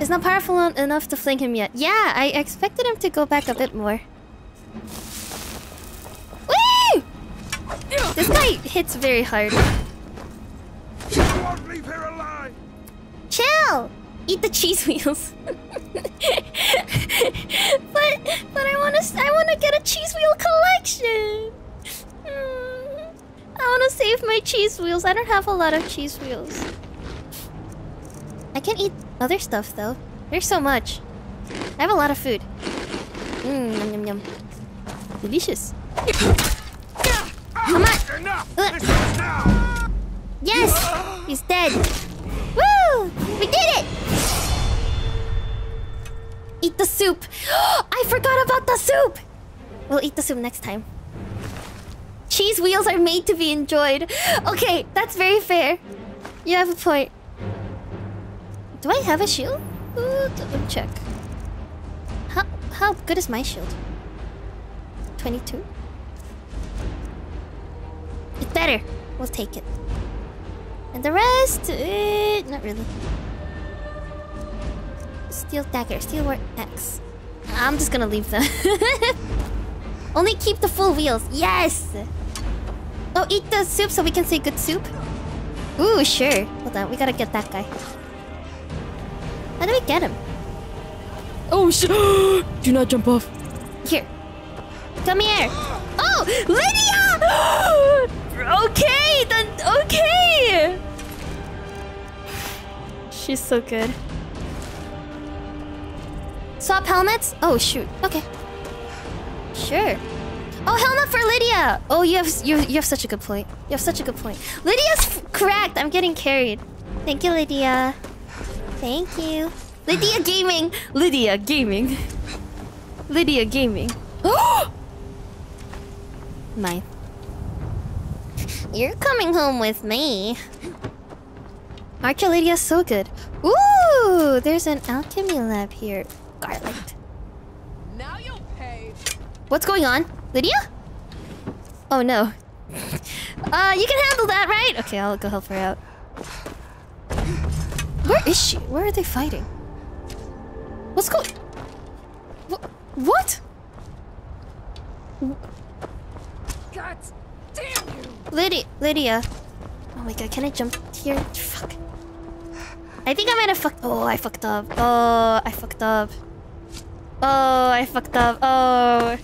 It's not powerful enough to fling him yet. Yeah, I expected him to go back a bit more. Woo! This guy hits very hard. won't leave here alive! Chill! Eat the cheese wheels. but but I wanna I wanna get a cheese wheel collection. Hmm. I wanna save my cheese wheels. I don't have a lot of cheese wheels. I can eat other stuff though. There's so much. I have a lot of food. Mmm, yum yum yum. Delicious. Come on. Ugh. Yes! He's dead. Woo! We did it! Eat the soup. I forgot about the soup! We'll eat the soup next time. Cheese wheels are made to be enjoyed. Okay, that's very fair. You have a point. Do I have a shield? Ooh, check. How, how good is my shield? 22? It's better. We'll take it. And the rest, eh, not really. Steel dagger, steel war axe. I'm just gonna leave them. Only keep the full wheels. Yes! Oh, eat the soup so we can say good soup? Ooh, sure. Hold on, we gotta get that guy. How do we get him? Oh shit! Do not jump off. Here. Come here. Oh, Lydia! okay, then okay. She's so good. Swap helmets? Oh shoot. Okay. Sure. Oh, helmet for Lydia. Oh, you have you you have such a good point. You have such a good point. Lydia's cracked. I'm getting carried. Thank you, Lydia. Thank you. Lydia Gaming. Lydia Gaming. Lydia Gaming. Mine. You're coming home with me. Archer Lydia's so good. Ooh, there's an alchemy lab here. Garlic. Now you'll pay. What's going on? Lydia? Oh no. Uh, you can handle that, right? Okay, I'll go help her out. Where is she? Where are they fighting? What's going... Wh what? God damn you! Lydia, Lydia. Oh my god, can I jump here? Fuck. I think I might have fucked. Oh, I fucked up. Oh, I fucked up. Oh, I fucked up. Oh.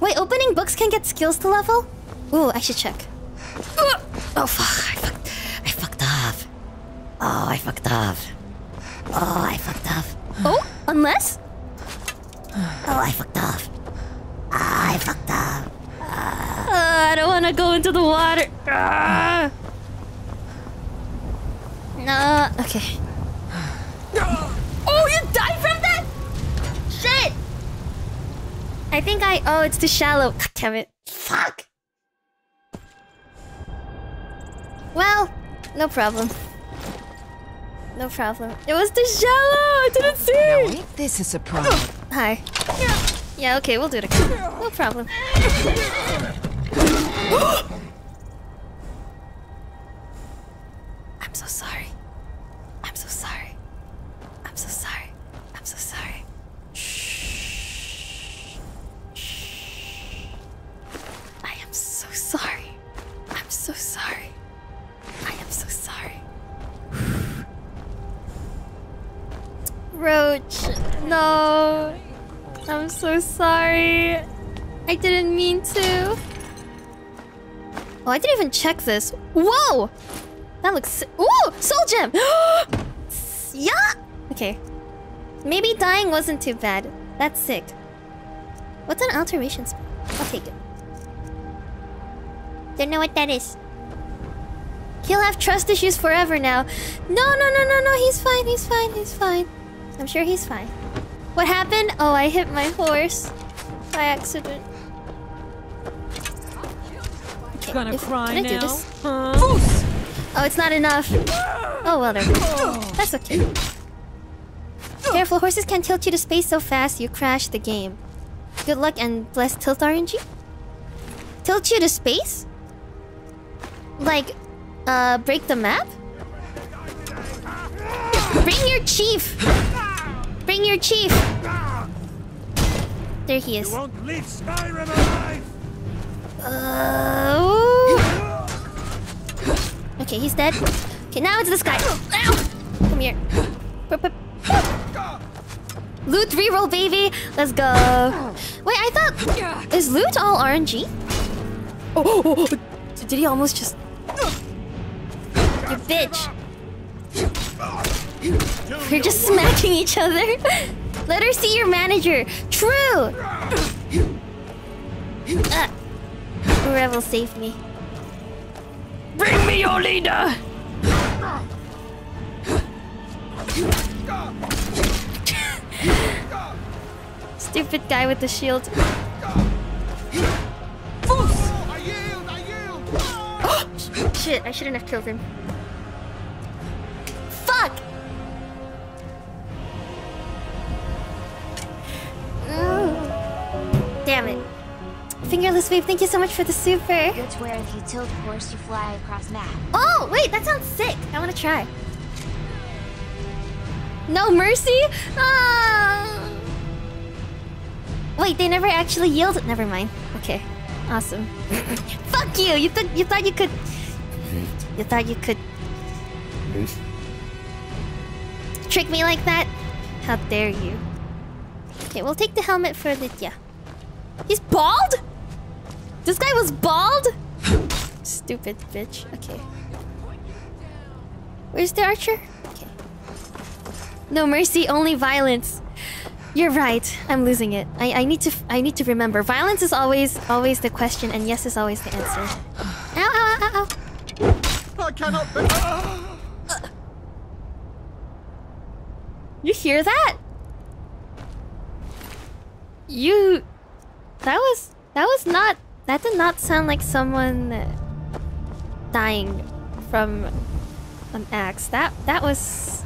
Wait, opening books can get skills to level? Ooh, I should check. Oh fuck! I fucked. I fucked up. Oh, I fucked up. Oh, I fucked up. Oh, unless? Oh, I fucked up. I fucked up. Uh, I don't want to go into the water. Ah. No. Okay. Oh, you died from that? Shit. I think I. Oh, it's too shallow. God damn it. Fuck. Well, no problem. No problem. It was too shallow. I didn't see. Now ain't this is a surprise? Hi. Yeah, okay, we'll do it again. No problem. I'm so sorry. Sorry. I'm so sorry. I am so sorry. Roach, no. I'm so sorry. I didn't mean to. Oh, I didn't even check this. Whoa! That looks... Ooh! Soul gem! yeah! Okay. Maybe dying wasn't too bad. That's sick. What's an alteration spell? I'll take it. Don't know what that is. He'll have trust issues forever now. No, no, no, no, no. He's fine. He's fine. He's fine. I'm sure he's fine. What happened? Oh, I hit my horse by accident. Okay, Gonna if- cry can I do now? Huh? Oh, it's not enough. Oh well, there. That's okay. Careful, horses can tilt you to space so fast you crash the game. Good luck and bless tilt RNG. Tilt you to space? Like, uh, break the map? Bring your chief! Bring your chief! There he is. You won't leave Skyrim alive! Uh, okay, he's dead. Okay, now it's this guy. Ow! Come here. Loot reroll, baby! Let's go. Wait, I thought... Is loot all RNG? Oh, oh, oh, oh. did he almost just... You bitch. We're just smacking each other. Let her see your manager. True. Uh, Revel save me. Bring me your leader! Stupid guy with the shield. Shit, I shouldn't have killed him. Fuck! Mm. Damn it. Fingerless Wave, thank you so much for the super. To where if you tilt course you fly across map. Oh, wait, that sounds sick. I want to try. No mercy? Ah. Wait, they never actually yielded. Never mind. Okay, awesome. Fuck you! You thought you thought you could. You thought you could trick me like that? How dare you? Okay, we'll take the helmet for Lydia. He's bald? This guy was bald? Stupid bitch. Okay. Where's the archer? Okay. No mercy, only violence. You're right. I'm losing it. I, I need to I need to remember. Violence is always always the question, and yes is always the answer. Ow! Ow! Ow! Ow! I cannot. You hear that? You. That was that was not that did not sound like someone dying from an axe. That that was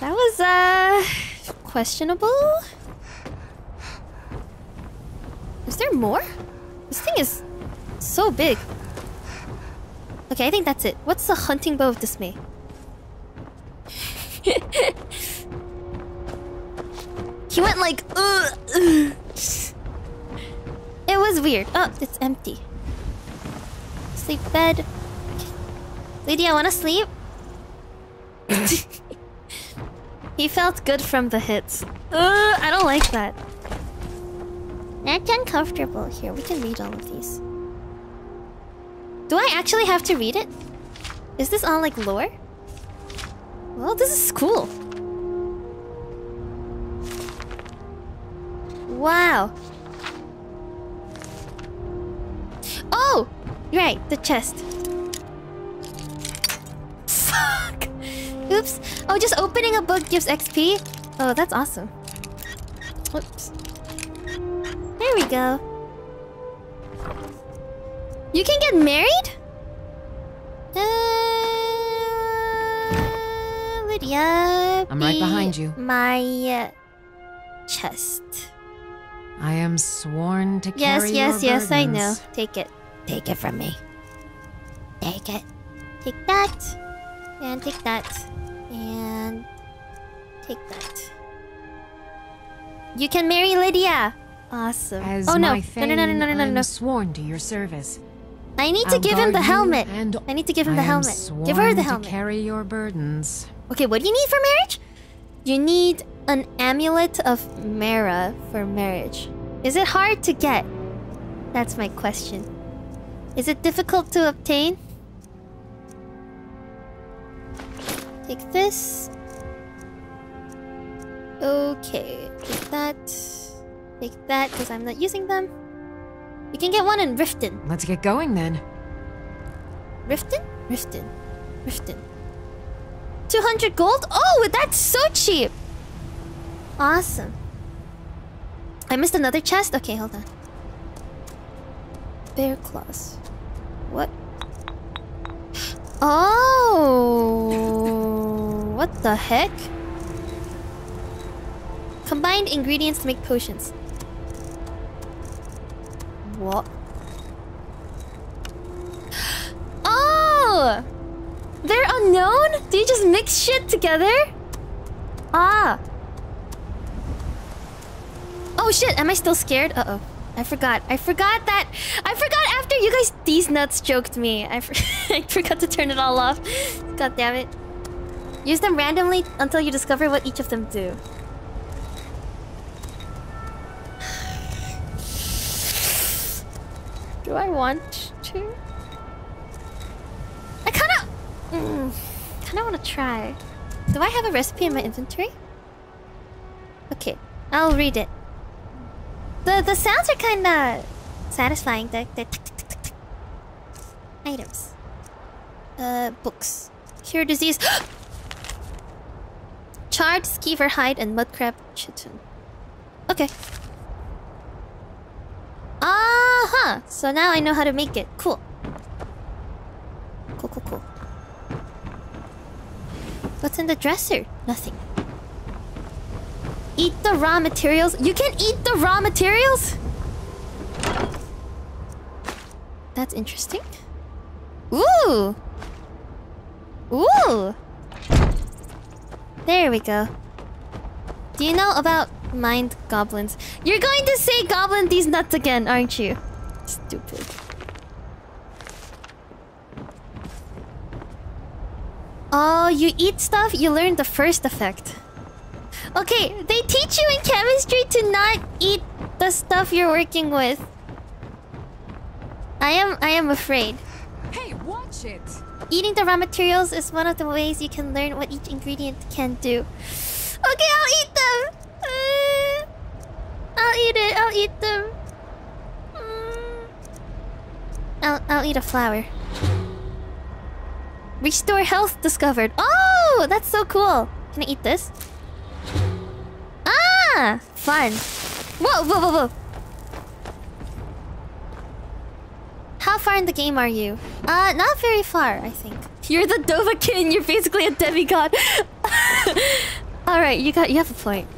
that was uh questionable. Is there more? This thing is so big. Okay, I think that's it. What's the hunting bow of dismay? he went like, Ugh. It was weird. Oh, it's empty. Sleep bed. Lydia, I wanna sleep? he felt good from the hits. Uh, I don't like that. That's uncomfortable. Here, we can read all of these. Do I actually have to read it? Is this all like lore? Well, this is cool. Wow. Oh! Right, the chest. Fuck! Oops. Oh, just opening a book gives XP? Oh, that's awesome. Whoops. There we go. You can get married? Uh, Lydia. I'm right be behind you. My uh, chest. I am sworn to Yes, carry yes, your yes, I know. Take it. Take it from me. Take it. Take that. And take that. And take that. You can marry Lydia. Awesome. As oh no. No, no, no, no, no, no, no, no. sworn to your service. I need to I'll give him the helmet. and I need to give him I the helmet. Give her the to helmet. carry your burdens. Okay, what do you need for marriage? You need an amulet of Mara for marriage. Is it hard to get? That's my question. Is it difficult to obtain? Take this. Okay, take that. Take that because I'm not using them. You can get one in Riften. Let's get going then. Riften? Riften. Riften. 200 gold? Oh, that's so cheap! Awesome. I missed another chest? Okay, hold on. Bear claws. What? Oh! what the heck? Combined ingredients to make potions. What? Oh! They're unknown? Do you just mix shit together? Ah. Oh shit, am I still scared? Uh-oh. I forgot. I forgot that. I forgot after you guys these nuts joked me. I, for I forgot to turn it all off. God damn it. Use them randomly until you discover what each of them do. Do I want to? I kind of... Mm, kind of want to try. Do I have a recipe in my inventory? Okay, I'll read it. The the sounds are kind of satisfying. The, the items. Uh, books. Cure disease. Charred skeever hide and mudcrab chitin. Okay. Uh huh. So now I know how to make it. Cool. Cool, cool, cool. What's in the dresser? Nothing. Eat the raw materials? You can eat the raw materials? That's interesting. Ooh! Ooh! There we go. Do you know about mind goblins? You're going to say goblin these nuts again, aren't you? Stupid. Oh, you eat stuff, you learn the first effect. Okay, they teach you in chemistry to not eat the stuff you're working with. I am I am afraid. Hey, watch it. Eating the raw materials is one of the ways you can learn what each ingredient can do. Okay, I'll eat them. Uh, I'll eat it. I'll eat them. Mm. I'll I'll eat a flower. Restore health discovered. Oh, that's so cool. Can I eat this? Fun. Whoa, whoa, whoa, whoa. How far in the game are you? Uh, not very far, I think. You're the Dovahkiin. You're basically a demigod. All right, you got you have a point.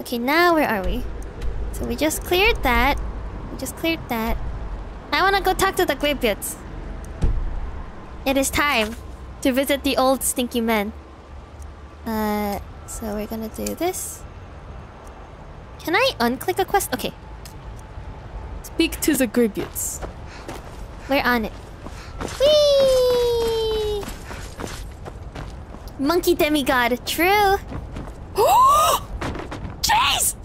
Okay, now where are we? So we just cleared that. We just cleared that. I want to go talk to the Greybeards. It is time to visit the old stinky men. Uh, so we're gonna do this. Can I unclick a quest? Okay. Speak to the Greybeards. We're on it. Whee! Monkey demigod, true. cheese!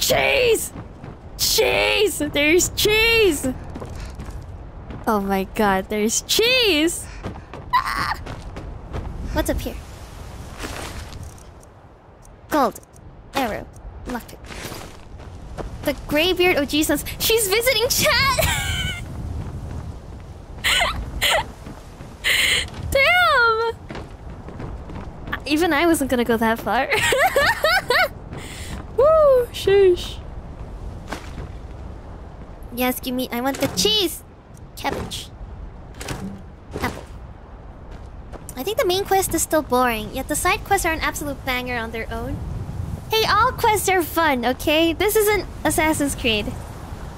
Cheese! Cheese! There's cheese! Oh my god, there's cheese! Ah! What's up here? Gold. Arrow. Lockpick. The Greybeard Jesus. She's visiting chat! Damn! Even I wasn't gonna go that far. Woo! Sheesh. Yes, give me. I want the cheese! Cabbage. Apple. I think the main quest is still boring, yet the side quests are an absolute banger on their own. Hey, all quests are fun, okay? This isn't Assassin's Creed.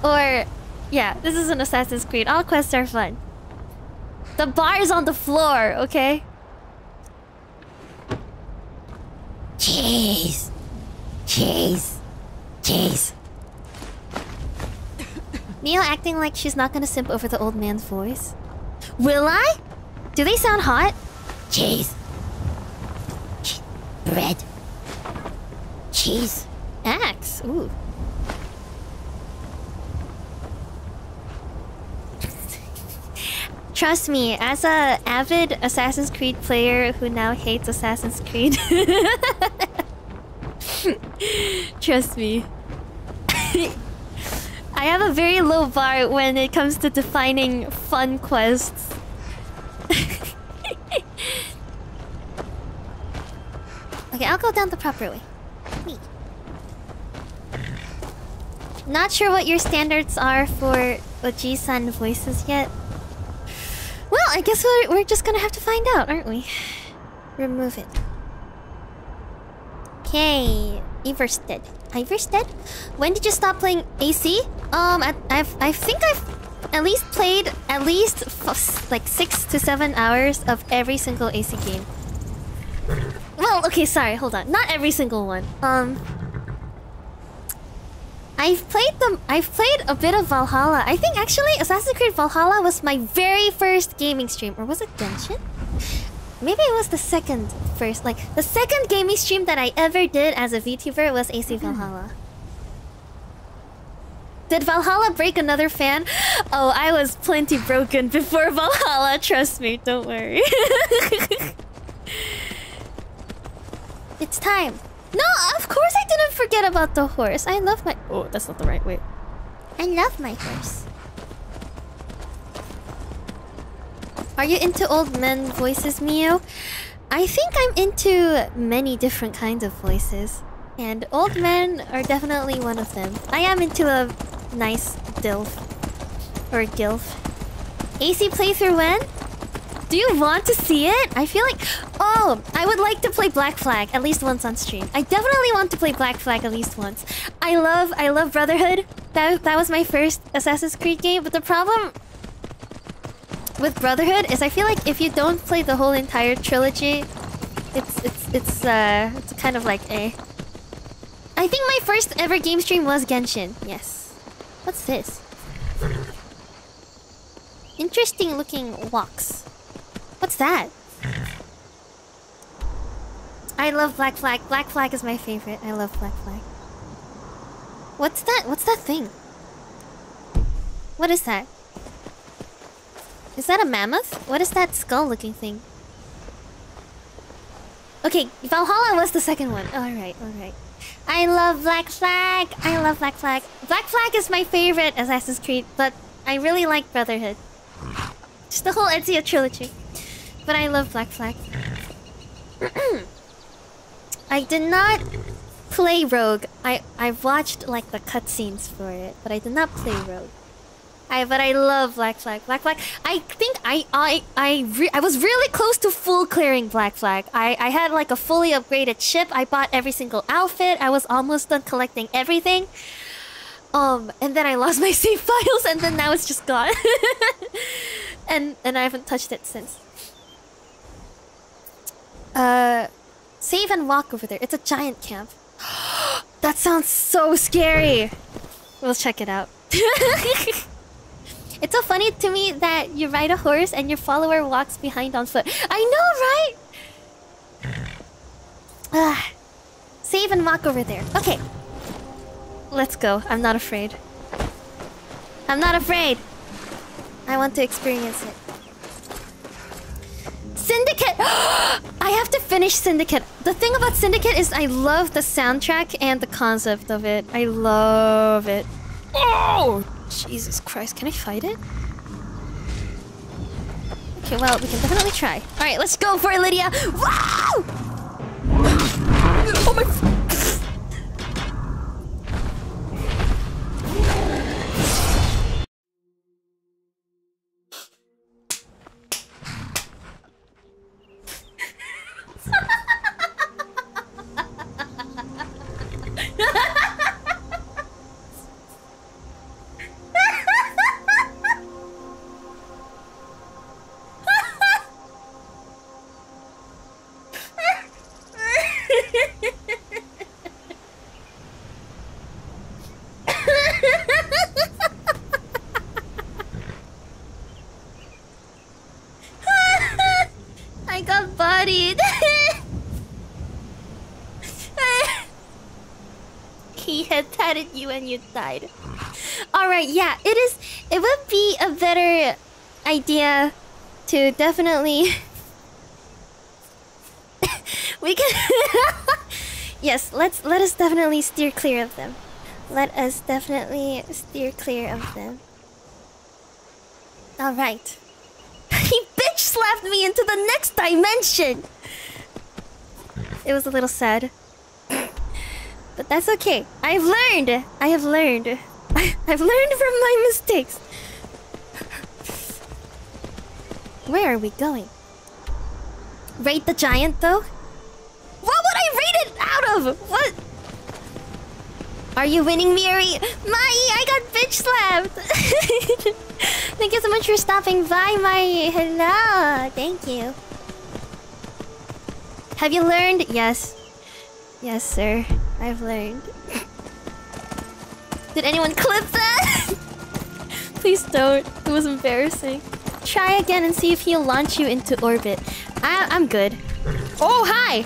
Or, yeah, this isn't Assassin's Creed. All quests are fun. The bar is on the floor, okay? Jeez. Jeez. Jeez. Neil acting like she's not gonna simp over the old man's voice. Will I? Do they sound hot? Cheese! Che bread! Cheese! Axe! Ooh. Trust me, as a avid Assassin's Creed player who now hates Assassin's Creed. Trust me. I have a very low bar when it comes to defining fun quests. okay, I'll go down the proper way. Me. Not sure what your standards are for Oji-san voices yet. Well, I guess we're, we're just gonna have to find out, aren't we? Remove it. Okay, Ivarstead. Ivarstead? When did you stop playing AC? Um, I, I've, I think I've... at least played at least like six to seven hours of every single AC game. Well, okay, sorry, hold on. Not every single one. Um, I've played them. I've played a bit of Valhalla. I think actually Assassin's Creed Valhalla was my very first gaming stream, or was it Genshin? Maybe it was the second first. Like the second gaming stream that I ever did as a VTuber was AC Valhalla. Did Valhalla break another fan? Oh, I was plenty broken before Valhalla. Trust me, don't worry. it's time. No, of course I didn't forget about the horse. I love my... Oh, that's not the right way. I love my horse. Are you into old men voices, Mio? I think I'm into many different kinds of voices. And old men are definitely one of them. I am into a nice DILF. Or GILF. AC playthrough when? Do you want to see it? I feel like... Oh, I would like to play Black Flag at least once on stream. I definitely want to play Black Flag at least once. I love... I love Brotherhood. That, that was my first Assassin's Creed game. But the problem with Brotherhood is I feel like if you don't play the whole entire trilogy, it's it's it's uh it's kind of like a. I think my first ever game stream was Genshin. Yes. What's this? Interesting looking walks. What's that? I love Black Flag. Black Flag is my favorite. I love Black Flag. What's that? What's that thing? What is that? Is that a mammoth? What is that skull-looking thing? Okay, Valhalla was the second one. Alright, alright. I love Black Flag! I love Black Flag. Black Flag is my favorite Assassin's Creed, but I really like Brotherhood. Just the whole Ezio trilogy. But I love Black Flag. I did not play Rogue. I, I watched like the cutscenes for it, but I did not play Rogue. I but I love Black Flag. Black Flag. I think I I I I was really close to full clearing Black Flag. I I had like a fully upgraded ship. I bought every single outfit. I was almost done collecting everything. Um, and then I lost my save files, and then now it's just gone. and and I haven't touched it since. Uh, save and walk over there. It's a giant camp. that sounds so scary. We'll check it out. It's so funny to me that you ride a horse and your follower walks behind on foot. I know, right? Uh, save and walk over there. Okay. Let's go. I'm not afraid. I'm not afraid. I want to experience it. Syndicate! I have to finish Syndicate. The thing about Syndicate is I love the soundtrack and the concept of it. I love it. Oh! Jesus Christ, can I fight it? Okay, well, we can definitely try. Alright, let's go for it, Lydia! Wow! Oh my... had you and you died. Alright, yeah, it is it would be a better idea to definitely we can Yes, let's let us definitely steer clear of them. Let us definitely steer clear of them. Alright. he bitch slapped me into the next dimension! It was a little sad. But that's okay. I've learned! I have learned. I've learned from my mistakes. Where are we going? Raid the giant, though? What would I raid it out of? What? Are you winning, Miri? Mai, I got bitch slapped! Thank you so much for stopping by, my hello. Thank you. Have you learned? Yes. Yes, sir. I've learned. Did anyone clip that? Please don't. It was embarrassing. Try again and see if he'll launch you into orbit. I I'm good. Oh, hi!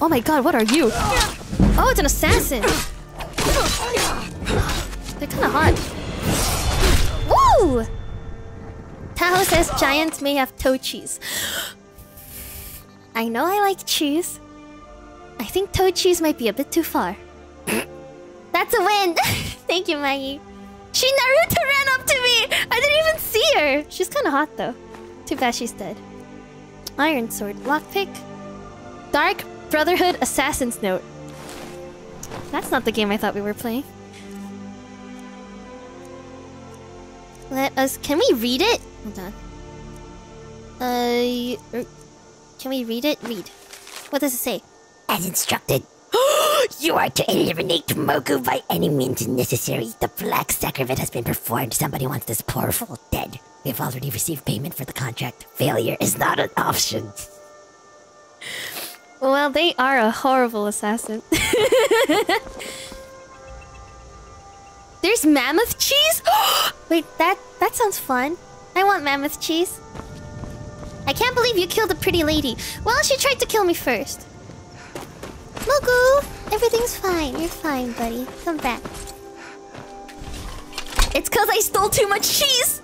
Oh my god, what are you? Oh, it's an assassin. They're kind of hot. Woo! Tahoe says giants may have toe cheese. I know I like cheese. I think toe cheese might be a bit too far. That's a win! Thank you, Maggie. She Naruto ran up to me! I didn't even see her! She's kind of hot, though. Too bad she's dead. Iron Sword. Lockpick. Dark Brotherhood Assassin's Note. That's not the game I thought we were playing. Let us... Can we read it? Hold on. Uh... er, Can we read it? Read. What does it say? As instructed. you are to eliminate Mogu by any means necessary. The black sacrament has been performed. Somebody wants this poor fool dead. We've already received payment for the contract. Failure is not an option. Well, they are a horrible assassin. There's mammoth cheese? Wait, that that sounds fun. I want mammoth cheese. I can't believe you killed a pretty lady. Well, she tried to kill me first. Mogu, everything's fine. You're fine, buddy. Come back. It's cause I stole too much cheese.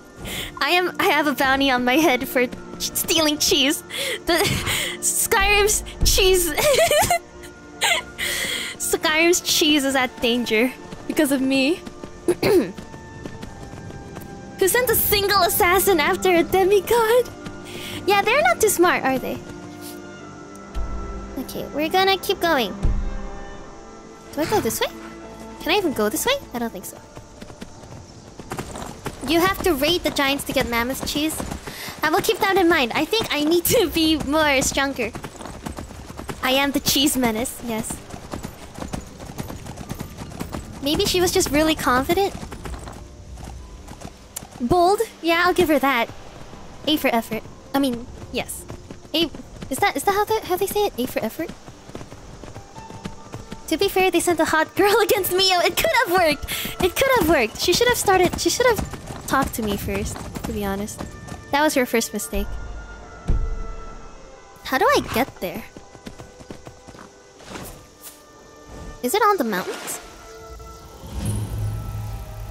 I am. I have a bounty on my head for stealing cheese. The Skyrim's cheese. Skyrim's cheese is at danger because of me. Who sent a single assassin after a demigod? Yeah, they're not too smart, are they? Okay, we're gonna keep going. Do I go this way? Can I even go this way? I don't think so. You have to raid the giants to get mammoth cheese. I will keep that in mind. I think I need to be more stronger. I am the cheese menace, yes. Maybe she was just really confident. Bold? Yeah, I'll give her that. A for effort. I mean, yes. A is that is that how they how they say it? A for effort? To be fair, they sent a hot girl against Mio. It could have worked. It could have worked. She should have started. She should have talked to me first. To be honest, that was her first mistake. How do I get there? Is it on the mountains?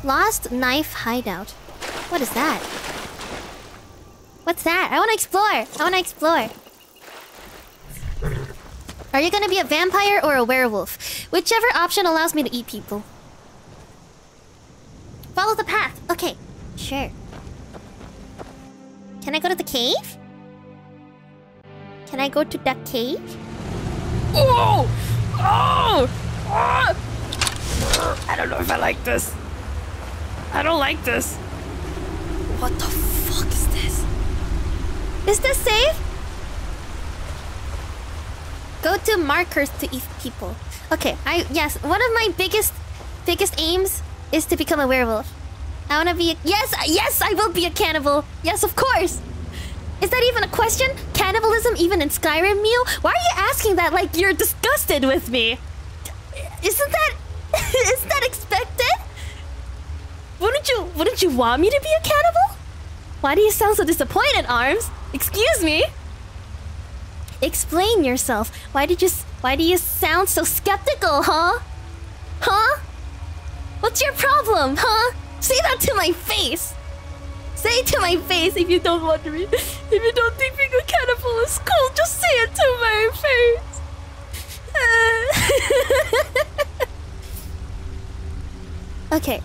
Lost knife hideout. What is that? What's that? I want to explore. I want to explore. Are you gonna be a vampire or a werewolf? Whichever option allows me to eat people. Follow the path. Okay, sure. Can I go to the cave? Can I go to that cave? Oh! Oh! Ah! I don't know if I like this. I don't like this. What the fuck is this? Is this safe? Go to markers to eat people. Okay, I yes, one of my biggest biggest aims is to become a werewolf. I wanna be a, yes, yes, I will be a cannibal. Yes, of course. Is that even a question? Cannibalism even in Skyrim, Mew? Why are you asking that like you're disgusted with me? Isn't that isn't that expected? Wouldn't you wouldn't you want me to be a cannibal? Why do you sound so disappointed, Arms? Excuse me? Explain yourself. Why did you why do you sound so skeptical, huh? Huh? What's your problem, huh? Say that to my face. Say it to my face if you don't want to me. If you don't think being a cannibal is cool, just say it to my face. okay.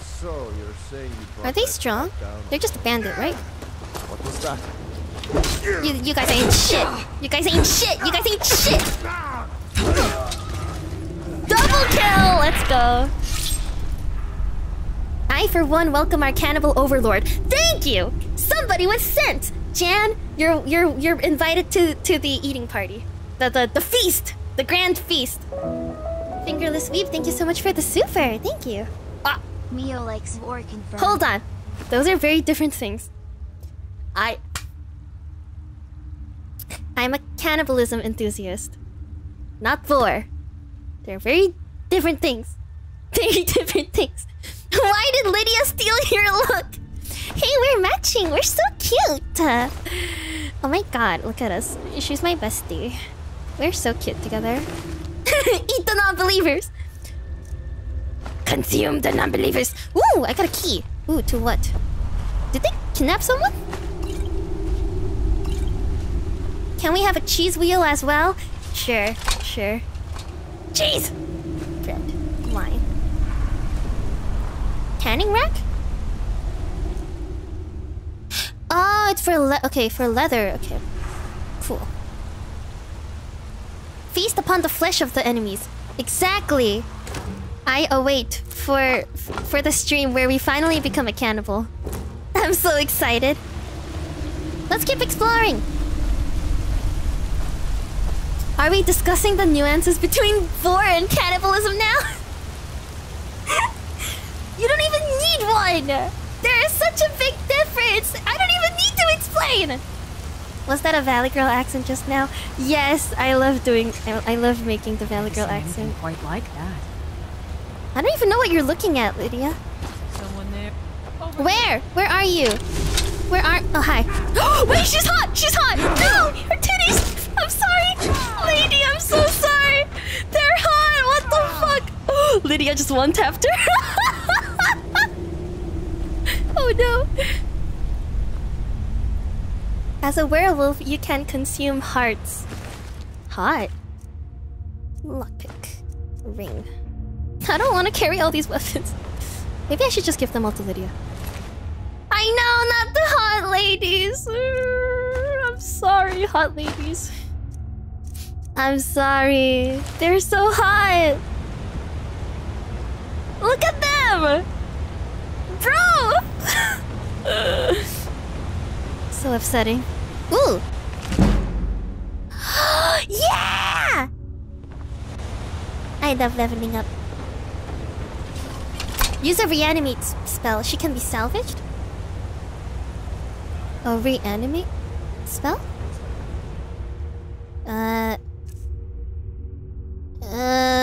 So you're saying you Are they strong? They're just a bandit, right? What was that? You, you guys ain't shit. You guys ain't shit. You guys ain't shit. Double kill. Let's go. I, for one, welcome our cannibal overlord. Thank you. Somebody was sent. Jan, you're you're you're invited to to the eating party, the the the feast, the grand feast. Fingerless Weave, thank you so much for the super. Thank you. Ah, Mio likes confirmed. Hold on. Those are very different things. I. I'm a cannibalism enthusiast, not Vor. They're very different things. Very different things. Why did Lydia steal your look? Hey, we're matching. We're so cute. Oh my god, look at us. She's my bestie. We're so cute together. Eat the non-believers. Consume the non-believers. Ooh, I got a key. Ooh, to what? Did they kidnap someone? Can we have a cheese wheel as well? Sure, sure. Cheese! Bread. Wine. Tanning rack? Oh, it's for le- okay, for leather. Okay. Cool. Feast upon the flesh of the enemies. Exactly. I await for for the stream where we finally become a cannibal. I'm so excited. Let's keep exploring. Are we discussing the nuances between vor and cannibalism now? you don't even need one. There is such a big difference. I don't even need to explain. Was that a Valley Girl accent just now? Yes, I love doing. I, I love making the Valley Girl accent. Quite like that. I don't even know what you're looking at, Lydia. Someone there. Oh, Where? Where are you? Where are? Oh hi. Wait, she's hot. She's hot. No, her titties. I'm sorry, lady. I'm so sorry. They're hot. What the fuck? Lydia just one tapped her. oh no. As a werewolf, you can consume hearts. Hot. Lockpick. Ring. I don't want to carry all these weapons. Maybe I should just give them all to Lydia. I know, not the hot ladies. I'm sorry, hot ladies. I'm sorry. They're so hot. Look at them! Bro! so upsetting. Ooh! yeah! I love leveling up. Use a reanimate spell. She can be salvaged? A reanimate spell? Uh. Uh.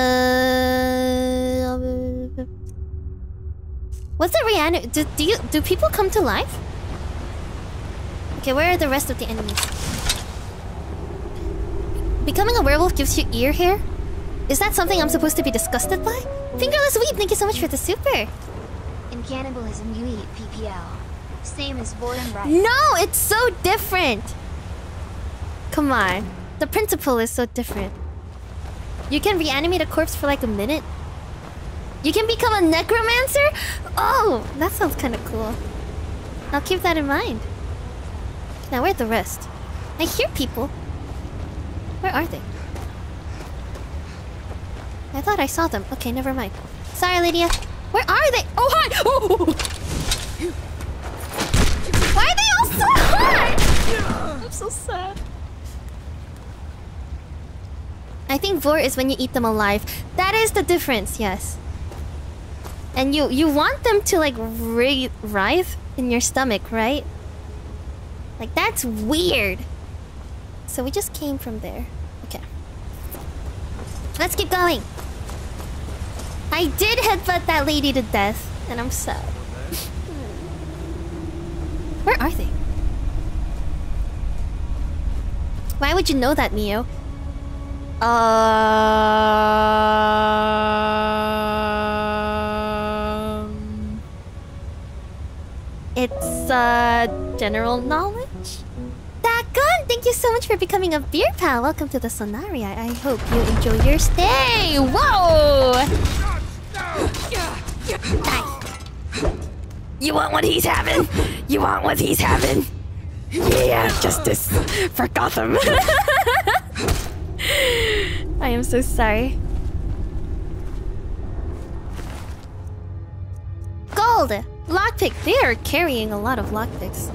What's the reanimate? Do, do you do people come to life? Okay, where are the rest of the enemies? Becoming a werewolf gives you ear hair? Is that something I'm supposed to be disgusted by? Fingerless Weep, thank you so much for the super. In cannibalism, you eat PPL. Same as Vor and Bright. No, it's so different. Come on. The principle is so different. You can reanimate a corpse for like a minute. You can become a necromancer? Oh, that sounds kind of cool. I'll keep that in mind. Now, where are the rest? I hear people. Where are they? I thought I saw them. Okay, never mind. Sorry, Lydia. Where are they? Oh, hi! Oh! Why are they all so? I'm so sad. I think vor is when you eat them alive. That is the difference, yes. And you you want them to like ri- writhe in your stomach, right? Like that's weird. So we just came from there. Okay. Let's keep going. I did headbutt that lady to death, and I'm sad. Where are they? Why would you know that, Neo? Um, it's uh general knowledge. Dagon, thank you so much for becoming a beer pal. Welcome to the Sonaria. I hope you enjoy your stay. Whoa! You want what he's having? You want what he's having? Yeah, justice for Gotham. I am so sorry. Gold! Lockpick. They are carrying a lot of lockpicks.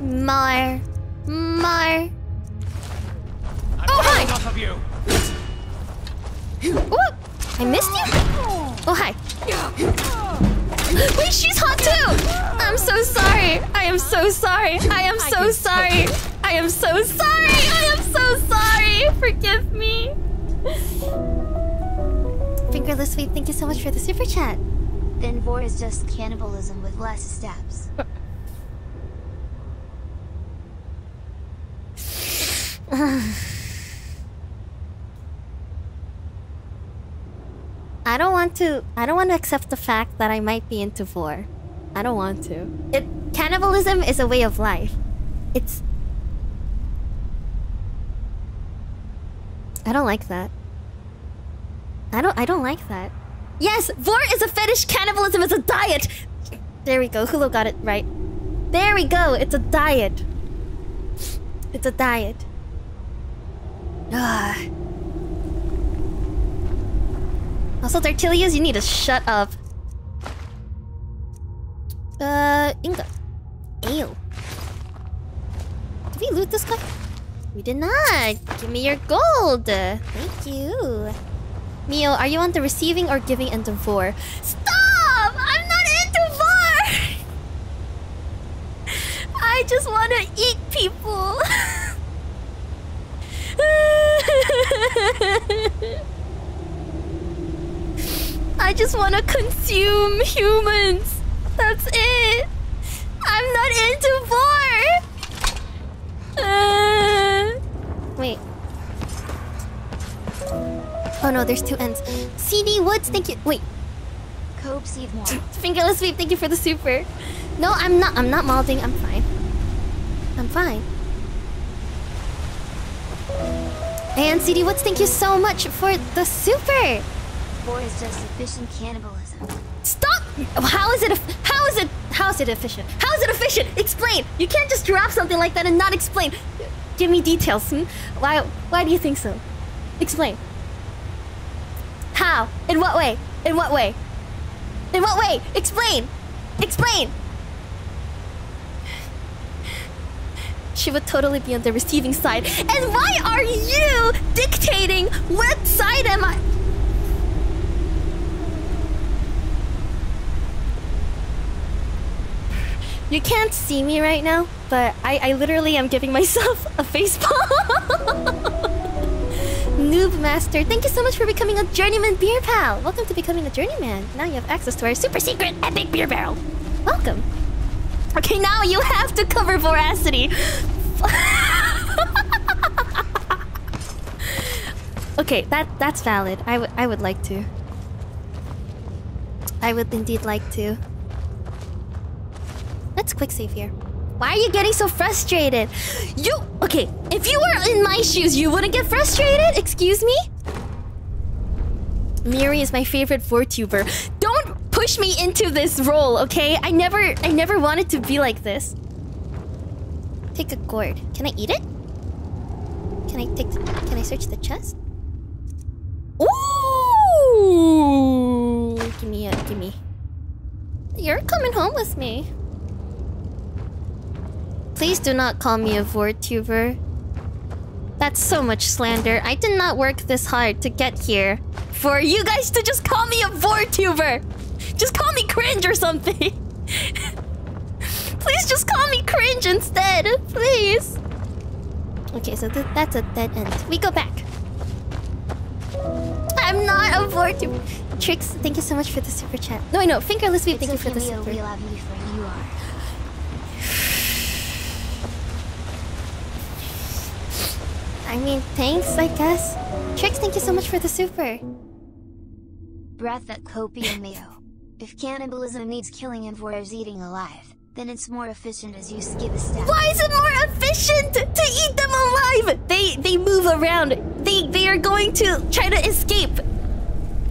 Mar. Mar. Oh, hi! Enough of you. Ooh, I missed you? Oh, hi. Wait, she's hot too! I'm so sorry. I am so sorry. I am so sorry. I am so sorry. I am so sorry. Forgive me. Fingerless Sweep, thank you so much for the super chat. Then vor is just cannibalism with less steps. I don't want to. I don't want to accept the fact that I might be into vor. I don't want to. It cannibalism is a way of life. It's. I don't like that. I don't. I don't like that. Yes, vor is a fetish. Cannibalism is a diet. There we go. Hulu got it right. There we go. It's a diet. It's a diet. Ah. Also, Dartilius, you need to shut up. Uh, Inga. Ale. Did we loot this guy? We did not. Give me your gold. Thank you. Mio, are you on the receiving or giving end of vor? Stop! I'm not into vor! I just want to eat people. I just want to consume humans. That's it. I'm not into vor. Uh, wait. Oh no, there's two ends. CD Woods, thank you. Wait. Cope Seymour. Fingerless sweep, thank you for the super. No, I'm not. I'm not malding. I'm fine. I'm fine. And CD Woods, thank you so much for the super. Is just efficient cannibalism. Stop! How is it? How is it? How is it efficient? How is it efficient? Explain. You can't just drop something like that and not explain. Give me details. Hmm? Why? Why do you think so? Explain. How? In what way? In what way? In what way? Explain. Explain. She would totally be on the receiving side. And why are you dictating what side am I? You can't see me right now, but I, I literally am giving myself a face palm. Noob Master, thank you so much for becoming a Journeyman Beer Pal. Welcome to becoming a Journeyman. Now you have access to our super secret epic beer barrel. Welcome. Okay, now you have to cover voracity. okay, that that's valid. I would I would like to. I would indeed like to. Let's quick save here. Why are you getting so frustrated? You okay? If you were in my shoes, you wouldn't get frustrated. Excuse me. Miri is my favorite VorTuber. Don't push me into this role, okay? I never, I never wanted to be like this. Take a gourd. Can I eat it? Can I take? Can I search the chest? Ooh! Give me a, give me. You're coming home with me. Please do not call me a VorTuber. That's so much slander. I did not work this hard to get here. For you guys to just call me a VorTuber! Just call me cringe or something! Please just call me cringe instead! Please! Okay, so th that's a dead end. We go back. I'm not a VorTuber. Tricks, thank you so much for the super chat. No, I know. Fingerless Sweep, thank you for the super. We love you for you are. I mean, thanks, I guess. Tricks, thank you so much for the super. Breath at Kopi and Mio. If cannibalism needs killing and vor is eating alive, then it's more efficient as you skip a step. Why is it more efficient to eat them alive? They they move around. They they are going to try to escape.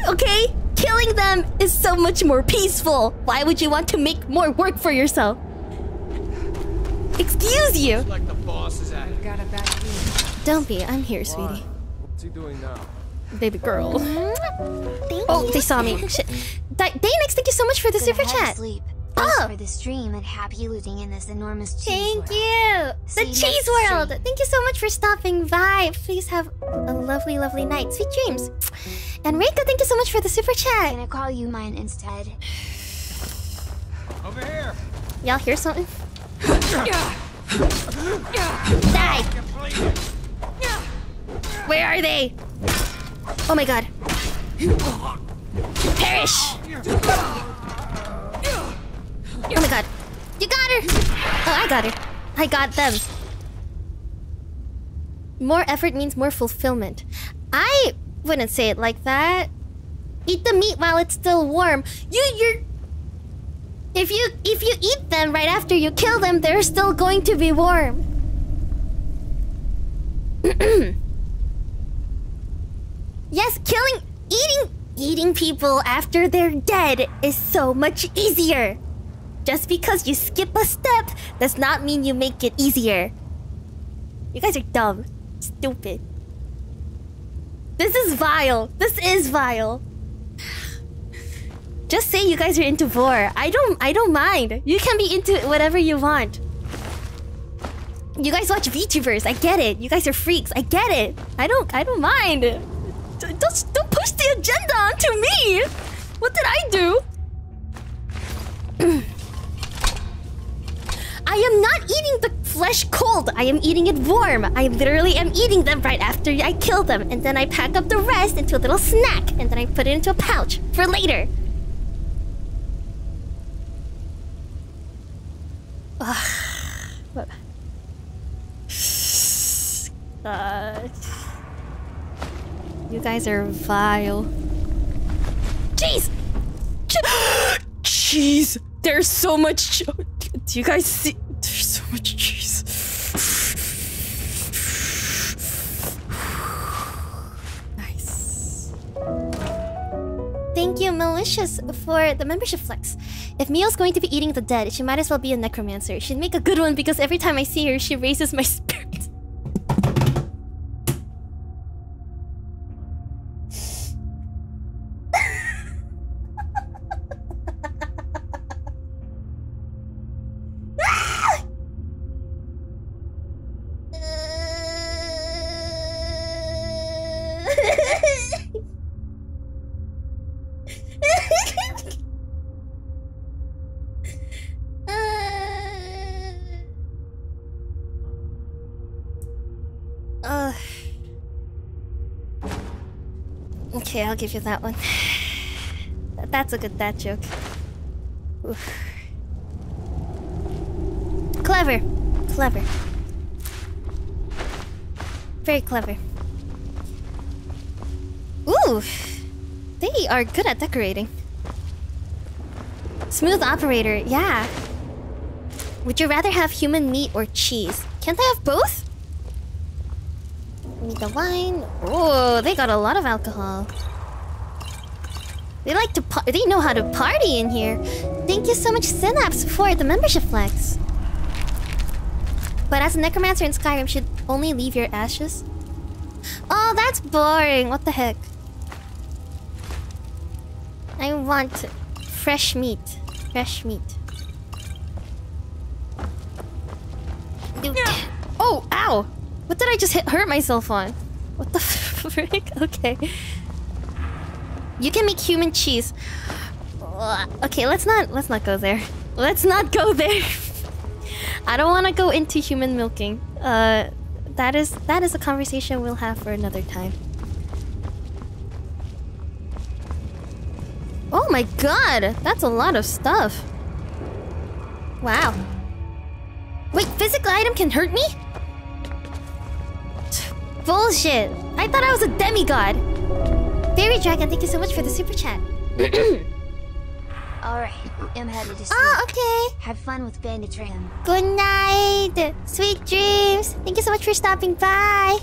Okay? Killing them is so much more peaceful. Why would you want to make more work for yourself? Excuse you. Like the boss is at it. Got a bad feeling. Don't be. I'm here, sweetie. What's he doing now? Baby girl. oh, they saw me. Shit. Di Danex, thank you so much for the Gonna super have to chat. Sleep. Ah! Thanks Oh! for the stream and happy looting in this enormous cheese Thank world. you! See The you Cheese World! stream. Thank you so much for stopping by. Please have a lovely, lovely night. Sweet dreams. And Reiko, thank you so much for the super chat. Can I call you mine instead? Over here. Y'all hear something? Die! Where are they? Oh my god. Perish! Oh my god. You got her! Oh, I got her. I got them. More effort means more fulfillment. I wouldn't say it like that. Eat the meat while it's still warm. You, you're. If you if you eat them right after you kill them, they're still going to be warm. Yes, killing, eating, eating people after they're dead is so much easier. Just because you skip a step does not mean you make it easier. You guys are dumb, stupid. This is vile. This is vile. Just say you guys are into vor. I don't I don't mind. You can be into whatever you want. You guys watch VTubers. I get it. You guys are freaks. I get it. I don't I don't mind. Don't don't push the agenda onto me. What did I do? I am not eating the flesh cold. I am eating it warm. I literally am eating them right after I kill them. And then I pack up the rest into a little snack. And then I put it into a pouch for later. Ugh. What? You guys are vile. Jeez! Cheese! There's so much. Do you guys see? There's so much cheese. nice. Thank you, Malicious, for the membership flex. If Mio's going to be eating the dead, she might as well be a necromancer. She'd make a good one because every time I see her, she raises my spirit. Give you that one. That's a good dad joke. Oof. Clever. Clever. Very clever. Ooh! They are good at decorating. Smooth operator, yeah. Would you rather have human meat or cheese? Can't I have both? Need the wine. Oh, they got a lot of alcohol. They like to they know how to party in here. Thank you so much, Synapse, for the membership flex. But as a necromancer in Skyrim, should only leave your ashes. Oh, that's boring. What the heck? I want fresh meat. Fresh meat. Dude. Oh, ow! What did I just hit hurt myself on? What the frick? Okay. You can make human cheese. Okay, let's not let's not go there. Let's not go there. I don't want to go into human milking. Uh, that is that is a conversation we'll have for another time. Oh my god, that's a lot of stuff. Wow. Wait, physical item can hurt me? Bullshit. I thought I was a demigod. Fairy Dragon, thank you so much for the super chat. Alright, I'm headed to sleep. Oh, okay. Have fun with Bandit Tram. Good night. Sweet dreams. Thank you so much for stopping by.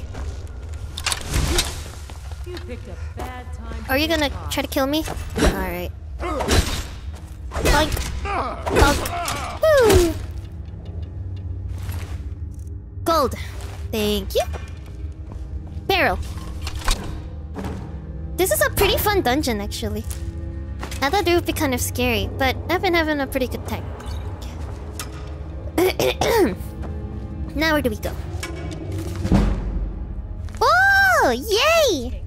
You picked a bad time. Are you gonna try to kill me? Alright. Gold. Thank you. Barrel. This is a pretty fun dungeon, actually. I thought it would be kind of scary, but I've been having a pretty good time. now where do we go? Oh, yay!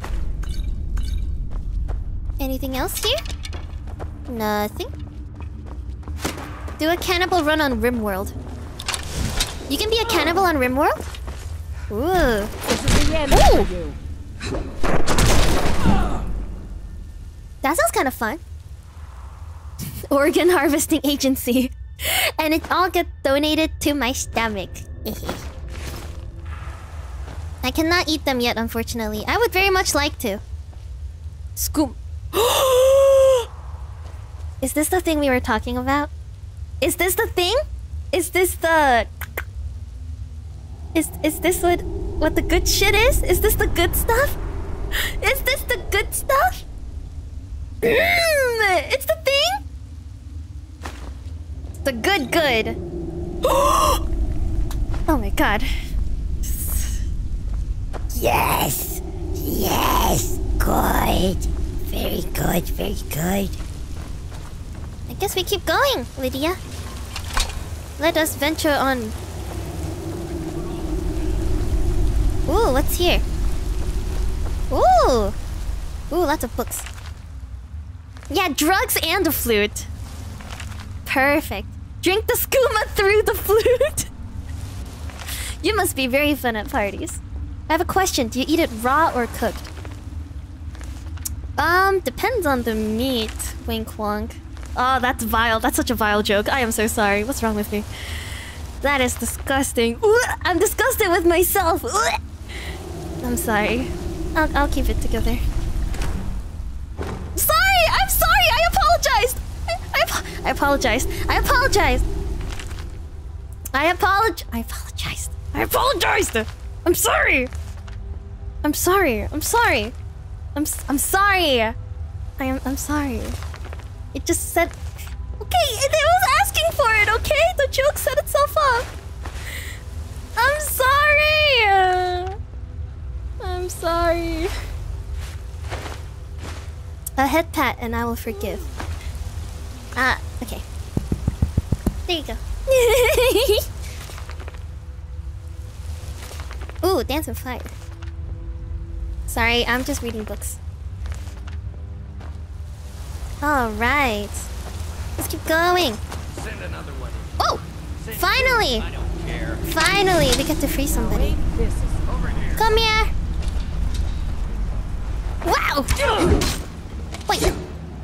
Anything else here? Nothing. Do a cannibal run on RimWorld. You can be a cannibal on RimWorld? Ooh. Ooh. That sounds kind of fun. Organ harvesting agency. and it all gets donated to my stomach. I cannot eat them yet, unfortunately. I would very much like to. Scoop. Is this the thing we were talking about? Is this the thing? Is this the... Is, is this what, what the good shit is? Is this the good stuff? Is this the good stuff? Mm, it's the thing? The good good. oh my god. Yes! Yes! Good! Very good, very good. I guess we keep going, Lydia. Let us venture on. Ooh, what's here? Ooh! Ooh, lots of books. Yeah, drugs and a flute. Perfect. Drink the skooma through the flute. you must be very fun at parties. I have a question. Do you eat it raw or cooked? Um, depends on the meat. Wink wonk. Oh, that's vile. That's such a vile joke. I am so sorry. What's wrong with me? That is disgusting. Ooh, I'm disgusted with myself. Ooh. I'm sorry. I'll, I'll keep it together. Apologized! I, I, I apologized. I apologized. I apologize. I apologized. I apologized! I'm sorry! I'm sorry. I'm sorry. I'm I'm sorry. I am I'm sorry. It just said Okay, it, it was asking for it, okay? The joke set itself up. I'm sorry. I'm sorry. A head pat and I will forgive. Ah, okay. There you go. Ooh, Dance with Fire. Sorry, I'm just reading books. Alright. Let's keep going. Send another one. Oh! Finally! Finally, we get to free somebody. Come here! Wow! Wait!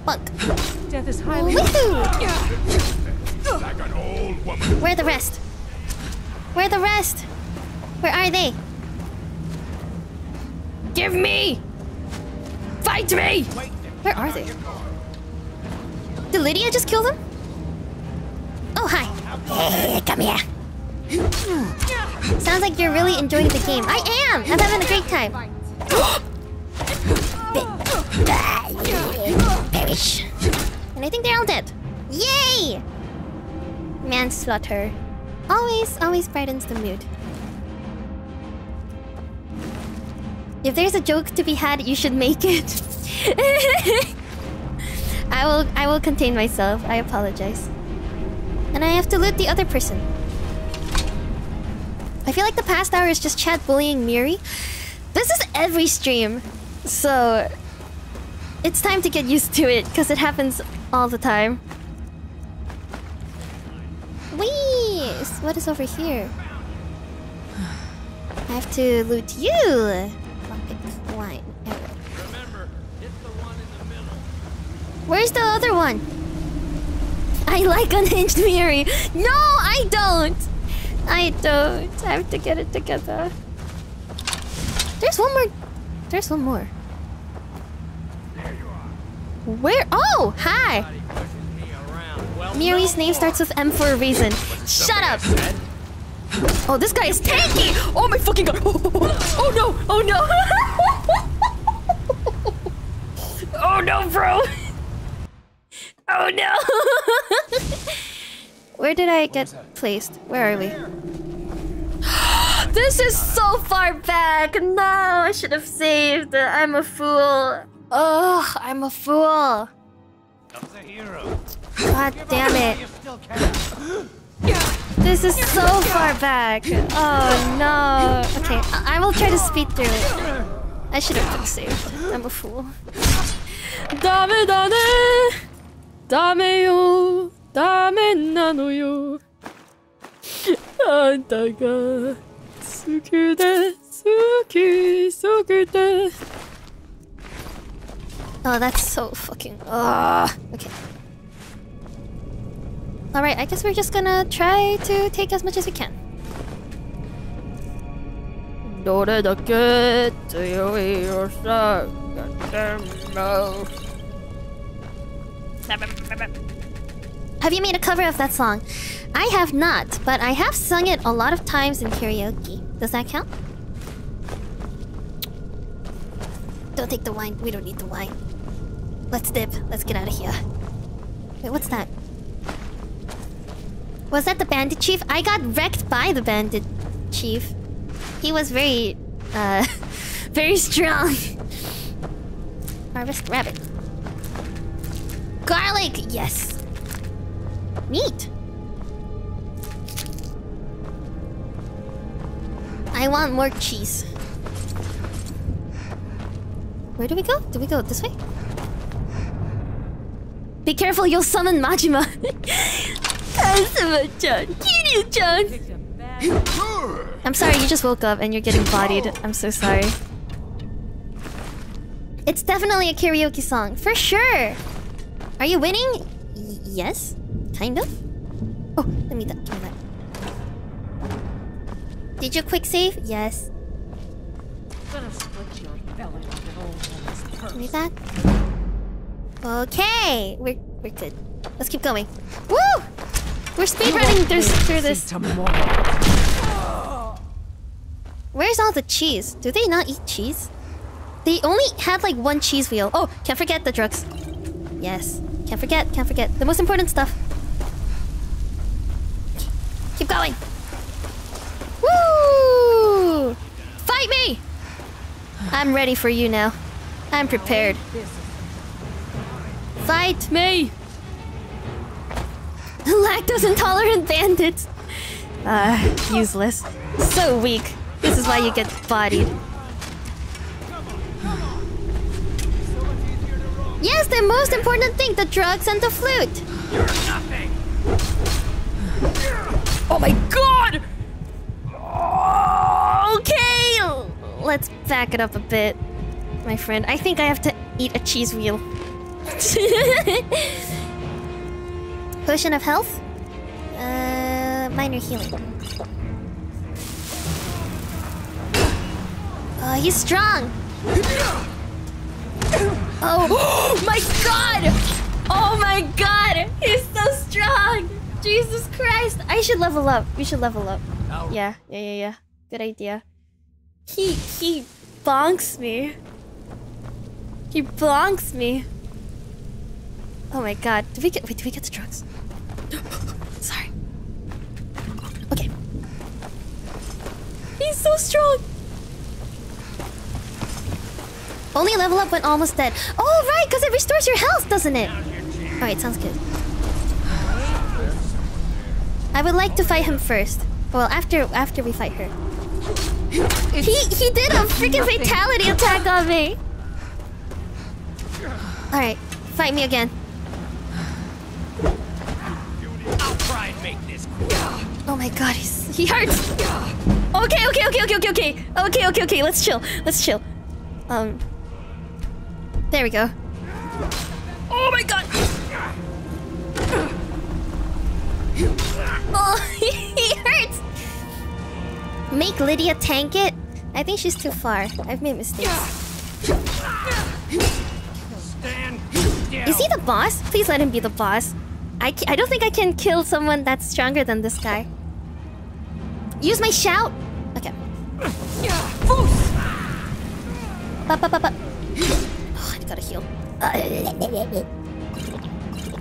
Fuck. Death is highly. Woohoo! Like an old woman. Where are the rest? Where are the rest? Where are they? Give me! Fight me! Where are they? Did Lydia just kill them? Oh, hi. Hey, come here. Sounds like you're really enjoying the game. I am! I'm having a great time. Perish. And I think they're all dead. Yay! Manslaughter. Always, always brightens the mood. If there's a joke to be had, you should make it. I will I will contain myself. I apologize. And I have to loot the other person. I feel like the past hour is just chat bullying Miri. This is every stream. So it's time to get used to it because it happens all the time. Whee! What is over here? I have to loot you. Bucket, wine, arrow. Where's the other one? I like unhinged Miri. No, I don't. I don't. I have to get it together. There's one more. There's one more. Where? Oh, hi. Miri's name starts with M for a reason. Shut up. Oh, this guy is tanky. Oh my fucking god. Oh, no. Oh no. oh no, bro. Oh no! Where did I get placed? Where are we? this is so far back! No, I should have saved. I'm a fool. Ugh, I'm a fool. Comes a hero. God damn it. This is so far back. Oh no. Okay, I, I will try to speed through it. I should have been saved. I'm a fool. Dame dane! Dame yo! Dame nano yo! Suki... Oh, that's so fucking... Ugh. Okay. Alright, I guess we're just gonna try to take as much as we can. Have you made a cover of that song? I have not, but I have sung it a lot of times in karaoke. Does that count? Don't take the wine. We don't need the wine. Let's dip. Let's get out of here. Wait, what's that? Was that the bandit chief? I got wrecked by the bandit chief. He was very, uh, very strong. Harvest rabbit. Garlic! Yes. Meat. I want more cheese. Where do we go? Do we go this way? Be careful, you'll summon Majima. Kazuma-chan, Kiryu-chan. I'm sorry, you just woke up and you're getting bodied. I'm so sorry. It's definitely a karaoke song, for sure. Are you winning? Y yes, kind of. Oh, let me that. That. Did you quick save? Yes. Give me that. Okay, we're we're good. Let's keep going. Woo! We're speedrunning through through this. Where's all the cheese? Do they not eat cheese? They only had like one cheese wheel. Oh, can't forget the drugs. Yes. Can't forget, can't forget. The most important stuff. Keep going. Woo! Fight me! I'm ready for you now. I'm prepared. Fight me! Lactose intolerant bandits. Ah, useless. So weak. This is why you get bodied. Yes, the most important thing, the drugs and the flute. You're nothing. Oh my god! Okay, let's back it up a bit, my friend. I think I have to eat a cheese wheel. Potion of health? Uh, minor healing. Oh, he's strong! Oh my god! Oh my god! He's so strong! Jesus Christ! I should level up. We should level up. Yeah, yeah, yeah, yeah. Good idea. He he bonks me. He bonks me. Oh my god. Did we get wait, did we get the drugs? Sorry. Okay. He's so strong. Only level up when almost dead. Oh, right, because it restores your health, doesn't it? Alright, sounds good. I would like to fight him first. Well, after after we fight her. he he did a freaking fatality attack on me. Alright, fight me again. I'll try and make this Oh my god, he's he hurts. Okay, okay, okay, okay, okay, okay. Okay, okay, okay, let's chill. Let's chill. Um There we go. Oh my god! Oh, he hurts! Make Lydia tank it? I think she's too far. I've made mistakes. Is he the boss? Please let him be the boss. I, I don't think I can kill someone that's stronger than this guy. Use my shout! Okay. Up, up, up. Oh, I gotta heal.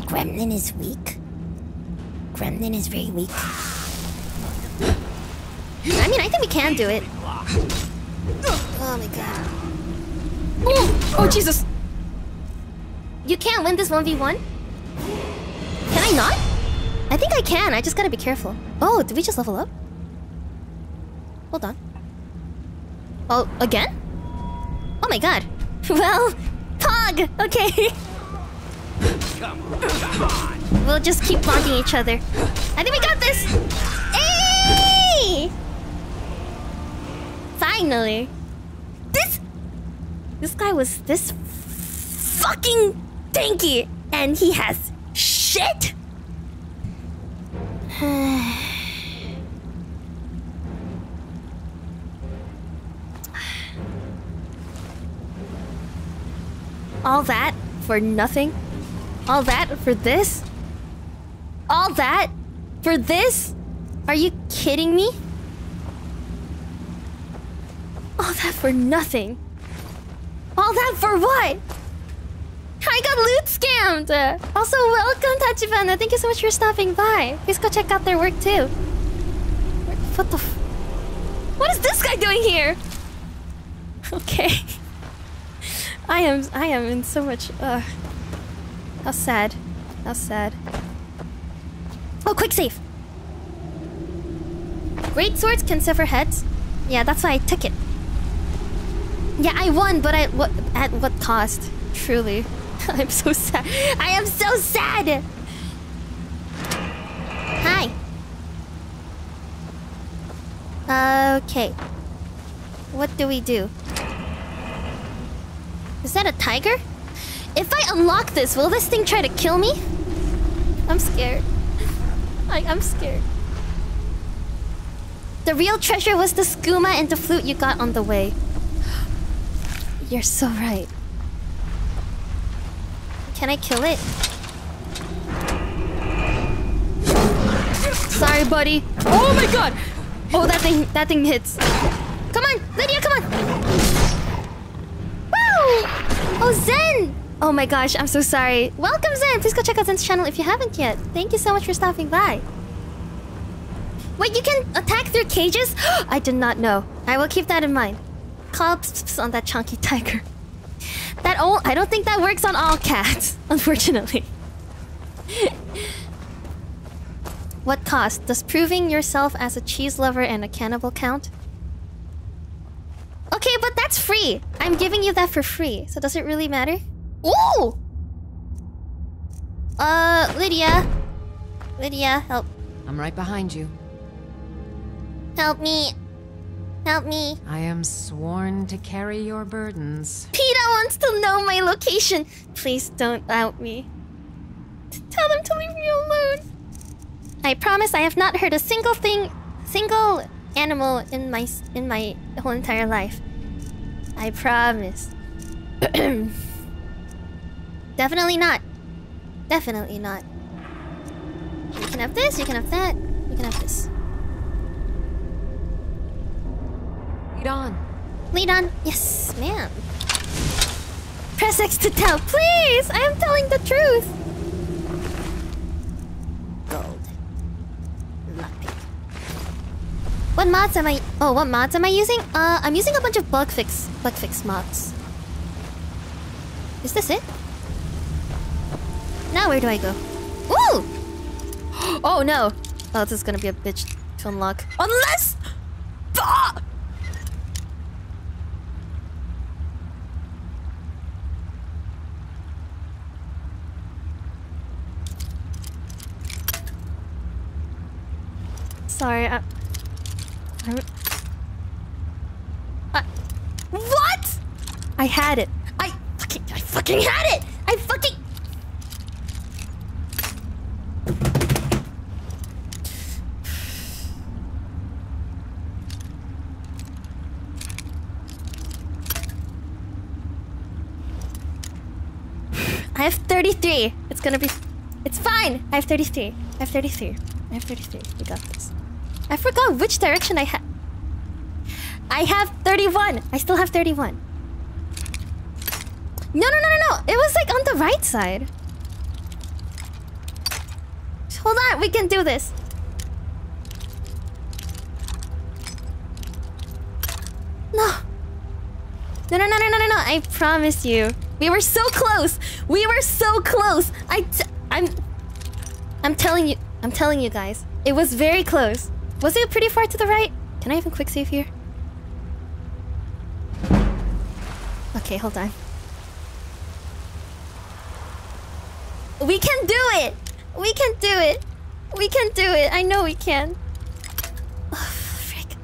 Gremlin is weak. Gremlin is very weak. I mean, I think we can do it. Oh my god. Oh, oh Jesus! You can't win this 1v1? I not? I think I can. I just gotta be careful. Oh, did we just level up? Hold on. Oh, again? Oh my god. Well, Pog! Okay. Come on. We'll just keep bonking each other. I think we got this! Hey! Finally. This... This guy was this fucking tanky, and he has shit! All that for nothing? All that for this? All that for this? Are you kidding me? All that for nothing. All that for what? I got loot scammed! Also, welcome, Tachibana. Thank you so much for stopping by. Please go check out their work too. What the f- What is this guy doing here? Okay. I am I am in so much uh how sad. How sad. Oh quick save! Great swords can sever heads. Yeah, that's why I took it. Yeah, I won, but I what at what cost? Truly. I'm so sad. I am so sad! Hi. Okay. What do we do? Is that a tiger? If I unlock this, will this thing try to kill me? I'm scared. I, I'm scared. The real treasure was the skooma and the flute you got on the way. You're so right. Can I kill it? Sorry, buddy. Oh my god! Oh, that thing, that thing hits. Come on, Lydia, come on! Woo! Oh, Zen! Oh my gosh, I'm so sorry. Welcome, Zen! Please go check out Zen's channel if you haven't yet. Thank you so much for stopping by. Wait, you can attack through cages? I did not know. I will keep that in mind. Call on that chunky tiger. That all I don't think that works on all cats, unfortunately. what cost? Does proving yourself as a cheese lover and a cannibal count? Okay, but that's free. I'm giving you that for free. So does it really matter? Ooh! Uh, Lydia. Lydia, help. I'm right behind you. Help me. Help me. I am sworn to carry your burdens. PETA wants to know my location. Please don't out me. Tell them to leave me alone. I promise I have not heard a single thing, single animal in my in my whole entire life. I promise. Definitely not. Definitely not. You can have this, you can have that, you can have this. Lead on. Lead on. Yes, ma'am. Press X to tell, please! I am telling the truth! Gold. Lockpick. What mods am I... Oh, what mods am I using? Uh, I'm using a bunch of bug fix... Bug fix mods. Is this it? Now where do I go? Ooh! Oh no! Oh, this is gonna be a bitch to unlock. Unless... Ah! Sorry, I... I'm... I... What? I had it. I fucking... I fucking had it! I fucking... I have 33. It's gonna be... It's fine. I have 33. I have 33. I have 33. We got this. I forgot which direction I had. I have 31. I still have 31. No, no, no, no, no. It was like on the right side. Hold on. We can do this. No. No, no, no, no, no, no, no. I promise you. We were so close. We were so close. I, t I'm... I'm telling you, I'm telling you guys, it was very close. Was it pretty far to the right? Can I even quick save here? Okay, hold on. We can do it! We can do it! We can do it! I know we can. Oh, frick.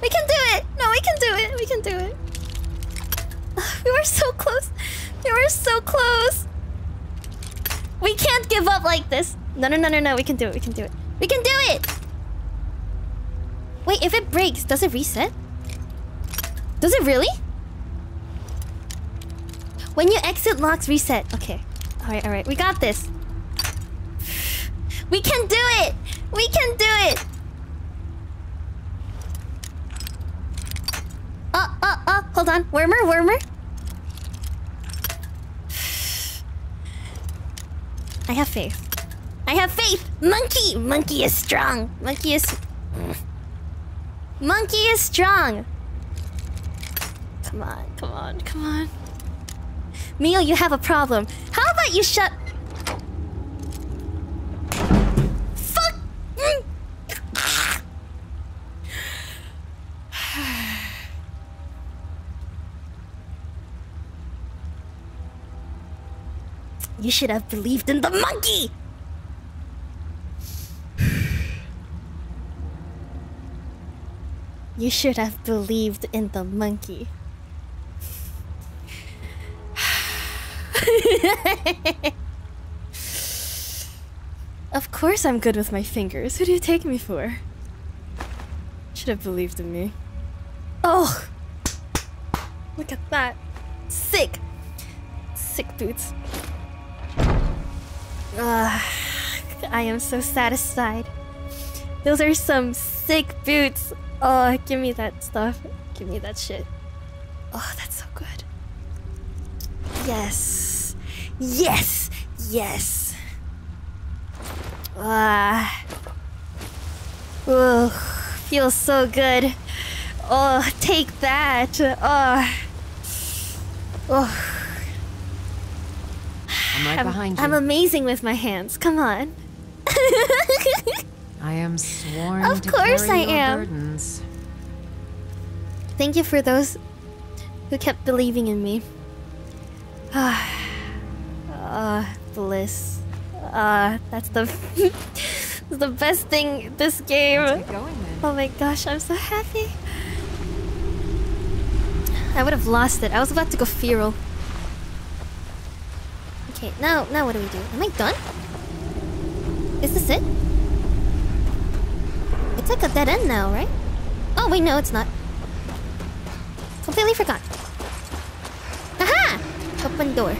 We can do it! No, we can do it! We can do it! Oh, we were so close! We were so close! We can't give up like this! No, no, no, no, no, we can do it, we can do it. We can do it! Wait, if it breaks, does it reset? Does it really? When you exit, locks reset. Okay. Alright, alright. We got this. We can do it! We can do it! Oh, oh, oh. Hold on. Wormer, wormer. I have faith. I have faith! Monkey! Monkey is strong. Monkey is... Mm. Monkey is strong. Come on, come on, come on. Mio, you have a problem. How about you shut... Fuck! You should have believed in the monkey! You should have believed in the monkey. of course I'm good with my fingers. Who do you take me for? Should have believed in me. Oh! Look at that. Sick! Sick boots. Ugh, I am so satisfied. Those are some sick boots. Oh, give me that stuff. Give me that shit. Oh, that's so good. Yes. Yes. Yes. Ah. Ugh. Feels so good. Oh, take that. Oh. Oh. I'm right I'm, behind you. I'm amazing with my hands. Come on. I am sworn Of to course I your am. burdens. Thank you for those who kept believing in me. Ah, ah, bliss. Ah, that's the the best thing this game. Oh my gosh, I'm so happy. I would have lost it. I was about to go feral. Okay, now now what do we do? Am I done? Is this it? It's like a dead end now, right? Oh wait, no, it's not. Completely forgot. Aha! Open door.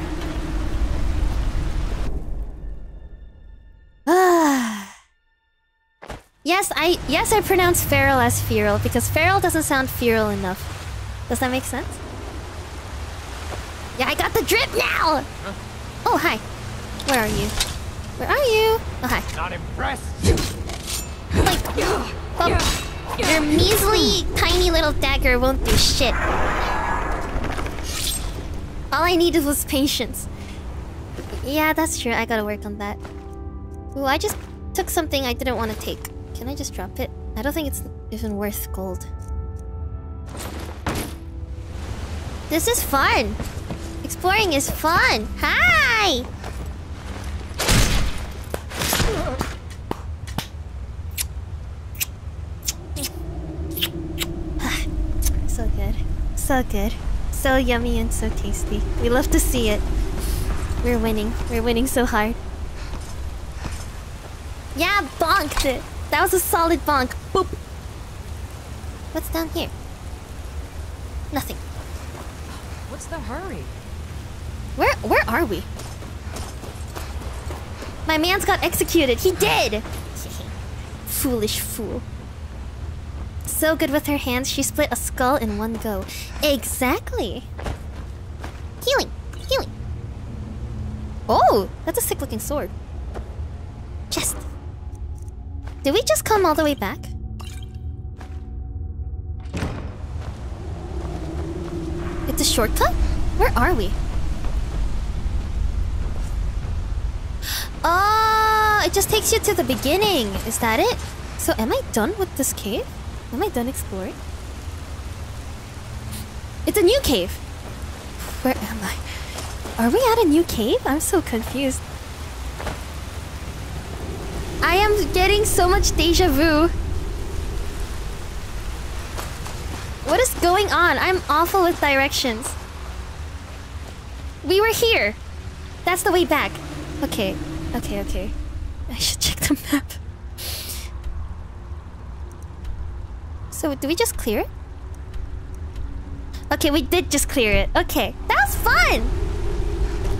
Ah. yes, I yes I pronounce feral as feral because feral doesn't sound feral enough. Does that make sense? Yeah, I got the drip now. Oh hi. Where are you? Where are you? Oh hi. Not impressed. Like, well, your measly tiny little dagger won't do shit. All I needed was patience. Yeah, that's true. I gotta work on that. Ooh, I just took something I didn't want to take. Can I just drop it? I don't think it's even worth gold. This is fun! Exploring is fun! Hi! so good. So good. So yummy and so tasty. We love to see it. We're winning. We're winning so hard. Yeah, bonked it. That was a solid bonk. Boop. What's down here? Nothing. What's the hurry? Where where are we? My man's got executed. He did. Foolish fool. So good with her hands, she split a skull in one go. Exactly. Healing. Healing. Oh, that's a sick looking sword. Chest. Did we just come all the way back? It's a shortcut? Where are we? Oh, it just takes you to the beginning. Is that it? So am I done with this cave? Am I done exploring? It's a new cave. Where am I? Are we at a new cave? I'm so confused. I am getting so much deja vu. What is going on? I'm awful with directions. We were here. That's the way back. Okay, okay, okay. I should check the map. So, do we just clear it? Okay, we did just clear it. Okay, that was fun!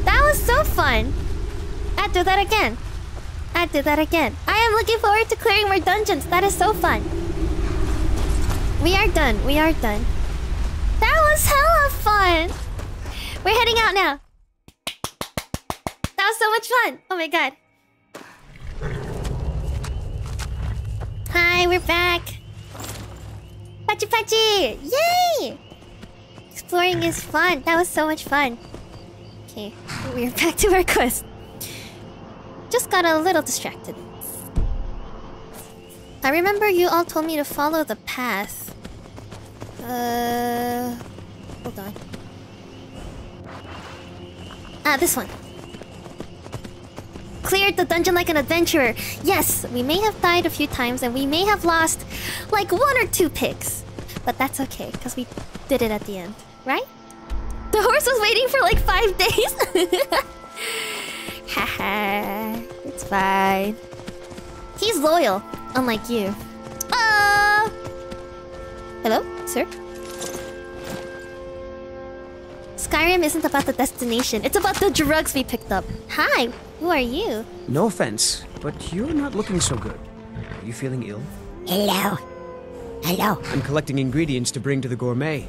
That was so fun! I'd do that again. I'd do that again. I am looking forward to clearing more dungeons. That is so fun. We are done. We are done. That was hella fun! We're heading out now. That was so much fun. Oh my god. Hi, we're back. Pachi Pachi! Yay! Exploring is fun. That was so much fun. Okay, we're back to our quest. Just got a little distracted. I remember you all told me to follow the path. Uh... Hold on. Ah, this one. Cleared the dungeon like an adventurer. Yes, we may have died a few times and we may have lost like one or two picks. But that's okay, because we did it at the end, right? The horse was waiting for like five days. Haha, it's fine. He's loyal, unlike you. Uh... Hello, sir? Skyrim isn't about the destination, it's about the drugs we picked up. Hi, who are you? No offense, but you're not looking so good. Are you feeling ill? Hello. Hello. I'm collecting ingredients to bring to the gourmet.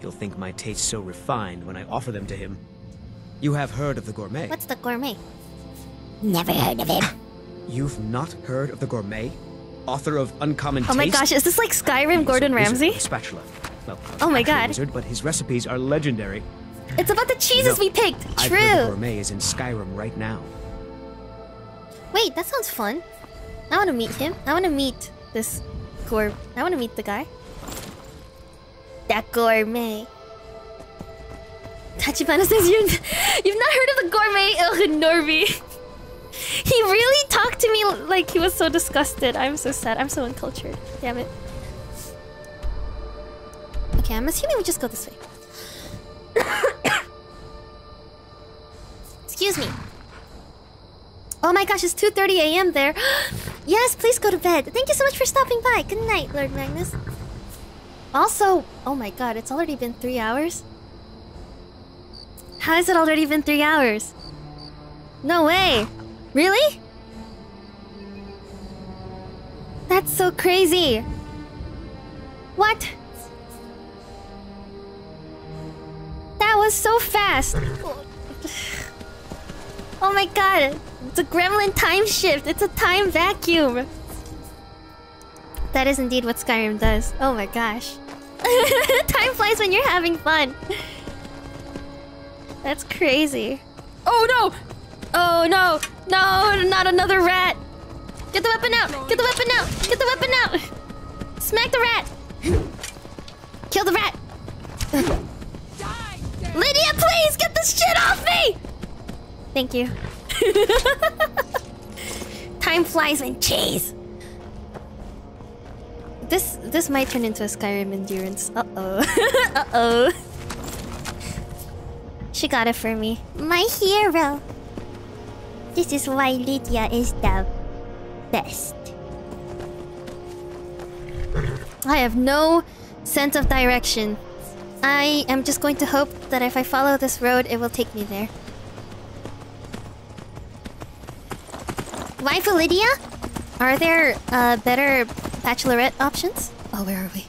He'll think my taste so refined when I offer them to him. You have heard of the gourmet. What's the gourmet? Never heard of him. You've not heard of the gourmet? Author of Uncommon Oh my Taste? gosh, is this like Skyrim Gordon Ramsay? spatula. Well, Oh my God. Wizard, but his recipes are legendary. It's about the cheeses No, we picked. I've heard the True. gourmet is in Skyrim right now. Wait, that sounds fun. I want to meet him. I want to meet this gour. I want to meet the guy. That gourmet. Eh? Tachibana says you you've not heard of the gourmet Norby. He really talked to me like he was so disgusted. I'm so sad. I'm so uncultured. Damn it. Okay, I'm assuming we just go this way. Excuse me. Oh my gosh, it's 2.30 a.m. there. yes, please go to bed. Thank you so much for stopping by. Good night, Lord Magnus. Also, oh my god, it's already been three hours? How has it already been three hours? No way. Really? That's so crazy. What? That was so fast. Oh my god. It's a gremlin time shift. It's a time vacuum. That is indeed what Skyrim does. Oh my gosh. time flies when you're having fun. That's crazy. Oh no! Oh no! No, not another rat! Get the weapon out! Get the weapon out! Get the weapon out! Smack the rat! Kill the rat! Lydia, please get this shit off me! Thank you. Time flies when chase. This this might turn into a Skyrim endurance. Uh oh. uh oh. She got it for me. My hero. This is why Lydia is the best. I have no sense of direction. I am just going to hope that if I follow this road, it will take me there. Waifu Lydia? Are there uh, better bachelorette options? Oh, where are we?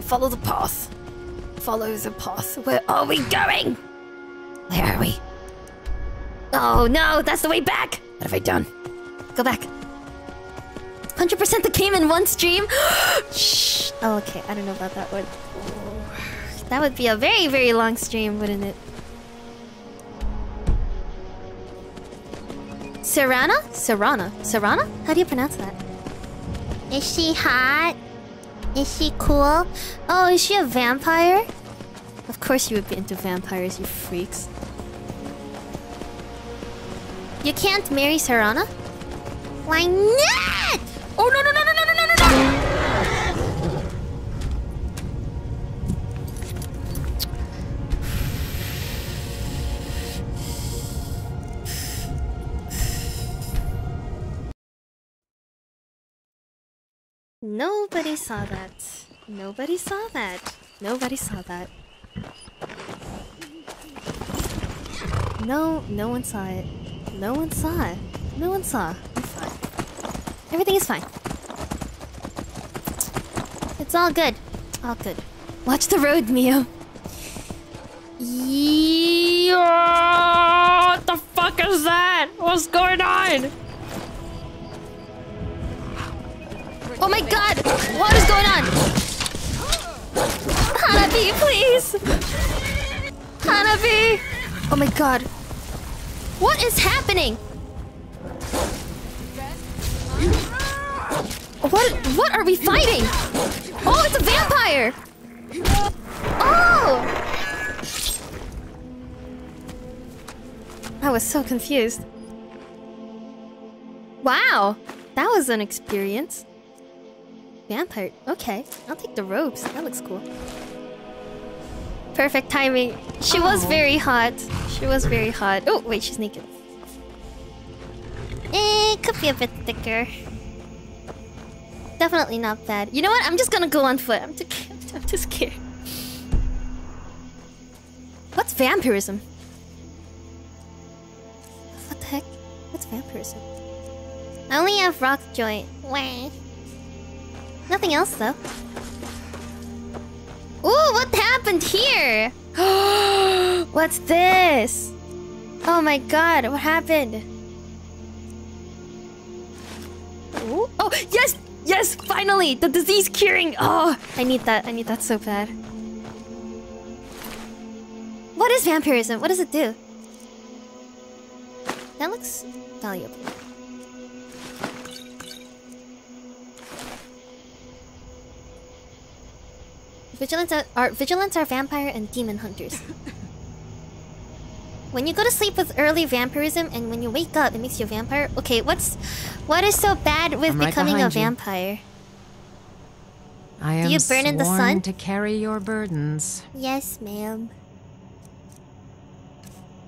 Follow the path. Follow the path. Where are we going? Where are we? Oh no, that's the way back! What have I done? Go back. 100% the game in one stream? Shh. Oh, okay. I don't know about that one. That would be a very, very long stream, wouldn't it? Serana? Serana? Serana? How do you pronounce that? Is she hot? Is she cool? Oh, is she a vampire? Of course you would be into vampires, you freaks. You can't marry Serana? Why not? Oh no no no no no no Nobody saw that. Nobody saw that. Nobody saw that. No, no one saw it. No one saw it. No one saw. It's fine. Everything is fine. It's all good. All good. Watch the road, Mio. Yeah, what the fuck is that? What's going on? Oh my god! What is going on? Hanabi, please! Hanabi! Oh my god. What is happening? What what are we fighting? Oh, it's a vampire! Oh! I was so confused. Wow, that was an experience. Vampire. Okay, I'll take the robes. That looks cool. Perfect timing. She was Oh. very hot. She was very hot. Oh, wait, she's naked. Eh, could be a bit thicker. Definitely not bad. You know what? I'm just gonna go on foot. I'm too, I'm too scared. What's vampirism? What the heck? What's vampirism? I only have rock joint. Wah. Nothing else though. Ooh, what happened here? What's this? Oh my god, what happened? Ooh. Oh, yes! Yes, finally! The disease curing! Oh, I need that. I need that so bad. What is vampirism? What does it do? That looks valuable. Vigilants are, are vigilants are vampire and demon hunters. when you go to sleep with early vampirism and when you wake up it makes you a vampire. Okay, what's what is so bad with I'm right becoming a behind you. vampire? I am Do you burn in the sun? to carry your burdens. Yes, ma'am.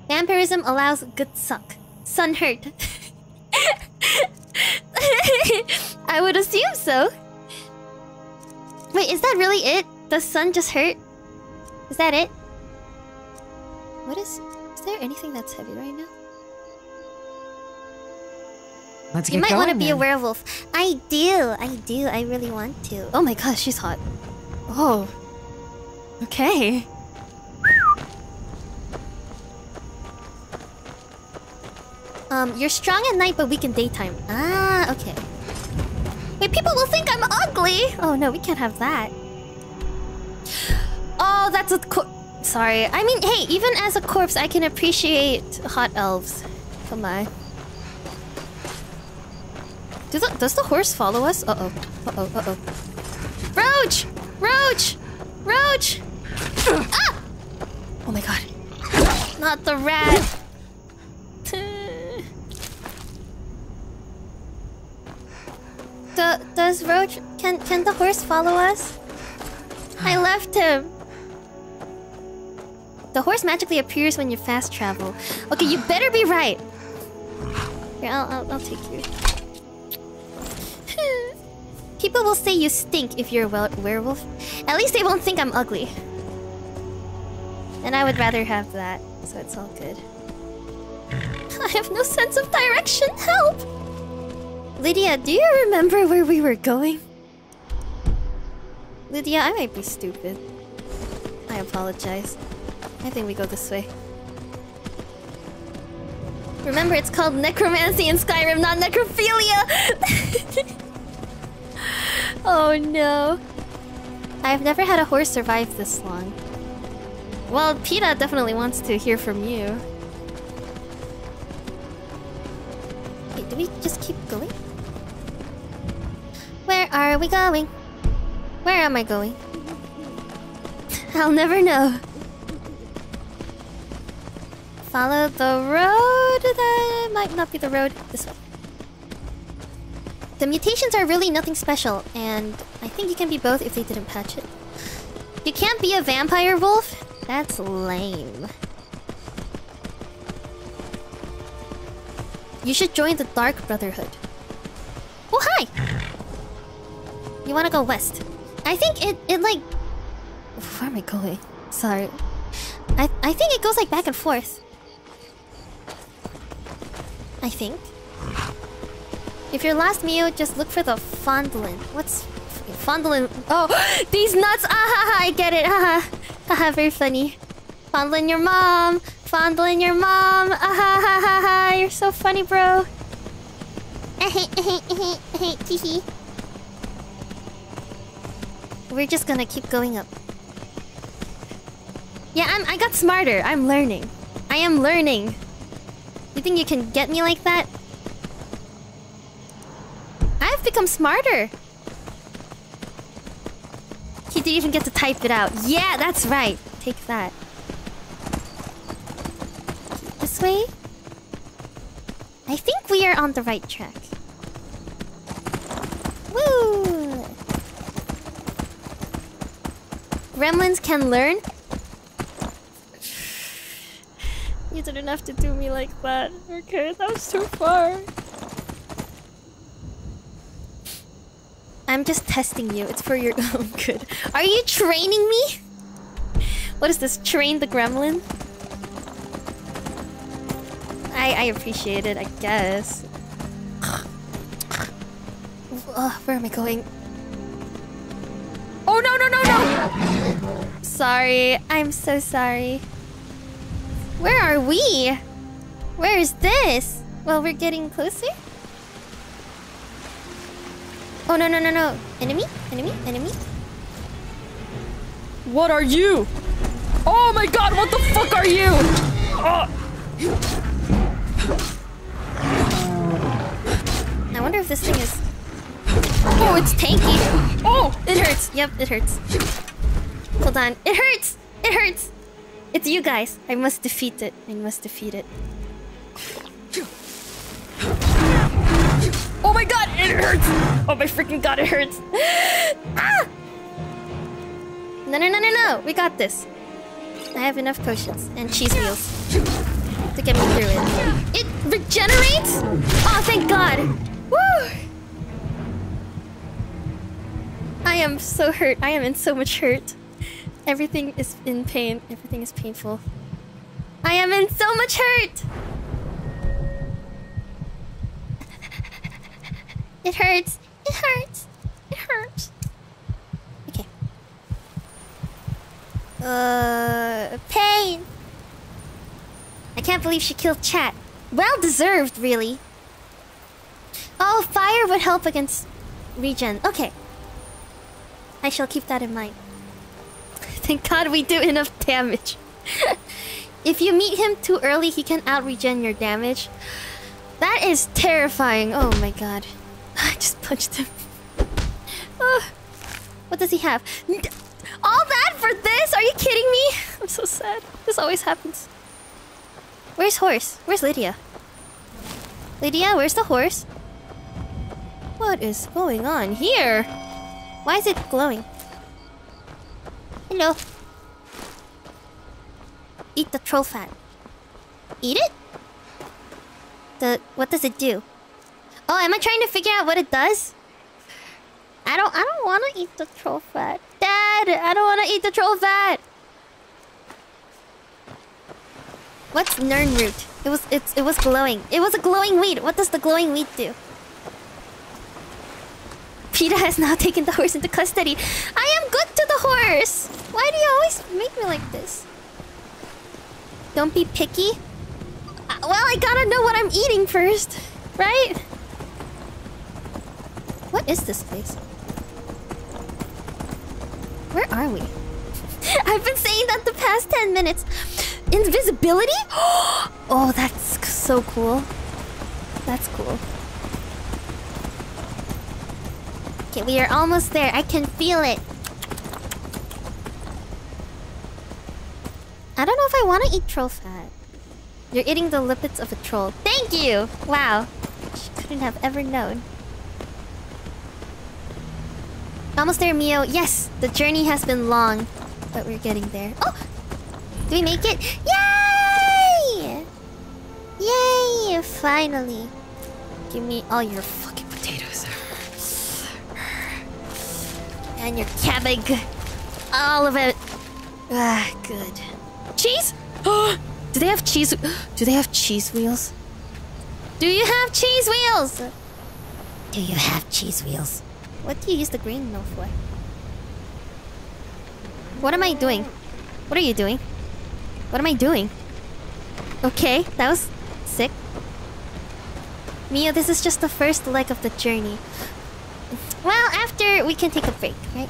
Vampirism allows good suck. Sun hurt. I would assume so. Wait, is that really it? The sun just hurt? Is that it? What is... Is there anything that's heavy right now? Let's you get might want to be a werewolf. I do. I do. I really want to. Oh my gosh, she's hot. Oh. Okay. Um, you're strong at night but weak in daytime. Ah, okay. Wait, people will think I'm ugly! Oh no, we can't have that. Oh, that's a cor- Sorry. I mean, hey, even as a corpse, I can appreciate hot elves. Come on. Does the, does the horse follow us? Uh-oh. Uh-oh, uh-oh. Roach! Roach! Roach! ah! Oh my god. Not the rat! Do, does Roach... Can, can the horse follow us? I left him. The horse magically appears when you fast travel. Okay, you better be right. Here, I'll, I'll, I'll take you. People will say you stink if you're a werewolf. At least they won't think I'm ugly. And I would rather have that, so it's all good. I have no sense of direction. Help! Lydia, do you remember where we were going? Lydia, I might be stupid. I apologize. I think we go this way. Remember, it's called necromancy in Skyrim, not necrophilia! oh no. I've never had a horse survive this long. Well, PETA definitely wants to hear from you. Do we just keep going? Where are we going? Where am I going? I'll never know. Follow the road. That might not be the road. This way. The mutations are really nothing special, and I think you can be both if they didn't patch it. You can't be a vampire wolf? That's lame. You should join the Dark Brotherhood. Oh, hi! You wanna go west? I think it, it like... Where am I going? Sorry. I, I think it goes like back and forth. I think. If you're last meal, just look for the fondling. What's fondling? Oh, these nuts! Ah ha ha! I get it. Ha ha. Ha ha. Very funny. Fondling your mom. Fondling your mom. Ah ha ha ha ha. You're so funny, bro. We're just gonna keep going up. Yeah, I'm. I got smarter. I'm learning. I am learning. You think you can get me like that? I've become smarter. He didn't even get to type it out. Yeah, that's right. Take that. This way? I think we are on the right track. Woo! Gremlins can learn? You didn't have to do me like that. Okay, that was too far. I'm just testing you. It's for your own oh, good. Are you training me? What is this? Train the gremlin? I I appreciate it, I guess. Ugh, where am I going? Oh no no no no! Sorry, I'm so sorry. Where are we? Where is this? Well, we're getting closer. Oh no no no no! Enemy? Enemy? Enemy? What are you? Oh my god, what the fuck are you? Oh. I wonder if this thing is. Oh, it's tanky. Oh, it hurts. Yep, it hurts. Hold on. It hurts. It hurts. It's you guys. I must defeat it. I must defeat it. Oh my god, it hurts! Oh my freaking god, it hurts! ah! No, no, no, no, no! We got this. I have enough potions and cheese wheels to get me through it. It regenerates? Oh, thank god! Woo! I am so hurt. I am in so much hurt. Everything is in pain. Everything is painful. I am in so much hurt! It hurts. It hurts. It hurts. Okay. Uh, pain. I can't believe she killed Chat. Well deserved, really. Oh, fire would help against regen. Okay. I shall keep that in mind. Thank God we do enough damage. if you meet him too early, he can out-regen your damage. That is terrifying. Oh my god. I just punched him. Oh, what does he have? All that for this? Are you kidding me? I'm so sad. This always happens. Where's horse? Where's Lydia? Lydia, where's the horse? What is going on here? Why is it glowing? Hello. Eat the troll fat. Eat it? The what does it do? Oh, am I trying to figure out what it does? I don't I don't wanna eat the troll fat. Dad, I don't wanna eat the troll fat. What's Nirnroot? It was it's it was glowing. It was a glowing weed. What does the glowing weed do? PETA has now taken the horse into custody. I am good to the horse! Why do you always make me like this? Don't be picky. Uh, well, I gotta know what I'm eating first, right? What is this place? Where are we? I've been saying that the past 10 minutes. Invisibility? Oh, that's so cool. That's cool. Okay, we are almost there. I can feel it. I don't know if I want to eat troll fat. You're eating the lipids of a troll. Thank you! Wow. She couldn't have ever known. Almost there, Mio. Yes, the journey has been long, but we're getting there. Oh! Do we make it? Yay! Yay! Finally. Give me all your fucking potatoes. And your cabbage. All of it. Ah, good. Cheese? Do they have cheese? Do they have cheese wheels? Do you have cheese wheels? Do you have cheese wheels? What do you use the green mill for? What am I doing? What are you doing? What am I doing? Okay, that was sick. Mia, this is just the first leg of the journey. Well, after we can take a break, right?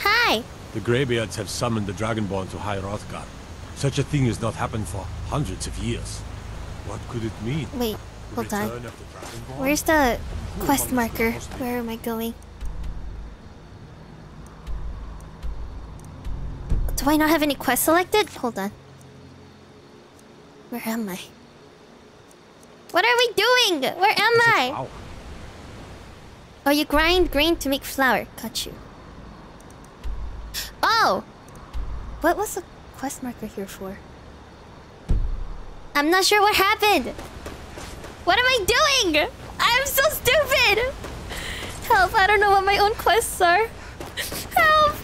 Hi! The Greybeards have summoned the Dragonborn to High Hrothgar. Such a thing has not happened for hundreds of years. What could it mean? Wait, hold on. return the Where's the quest marker? Where am I going? Do I not have any quest selected? Hold on. Where am I? What are we doing? Where am I? Oh, you grind grain to make flour. Got you. Oh! What was the quest marker here for? I'm not sure what happened. What am I doing? I'm so stupid! Help, I don't know what my own quests are. Help!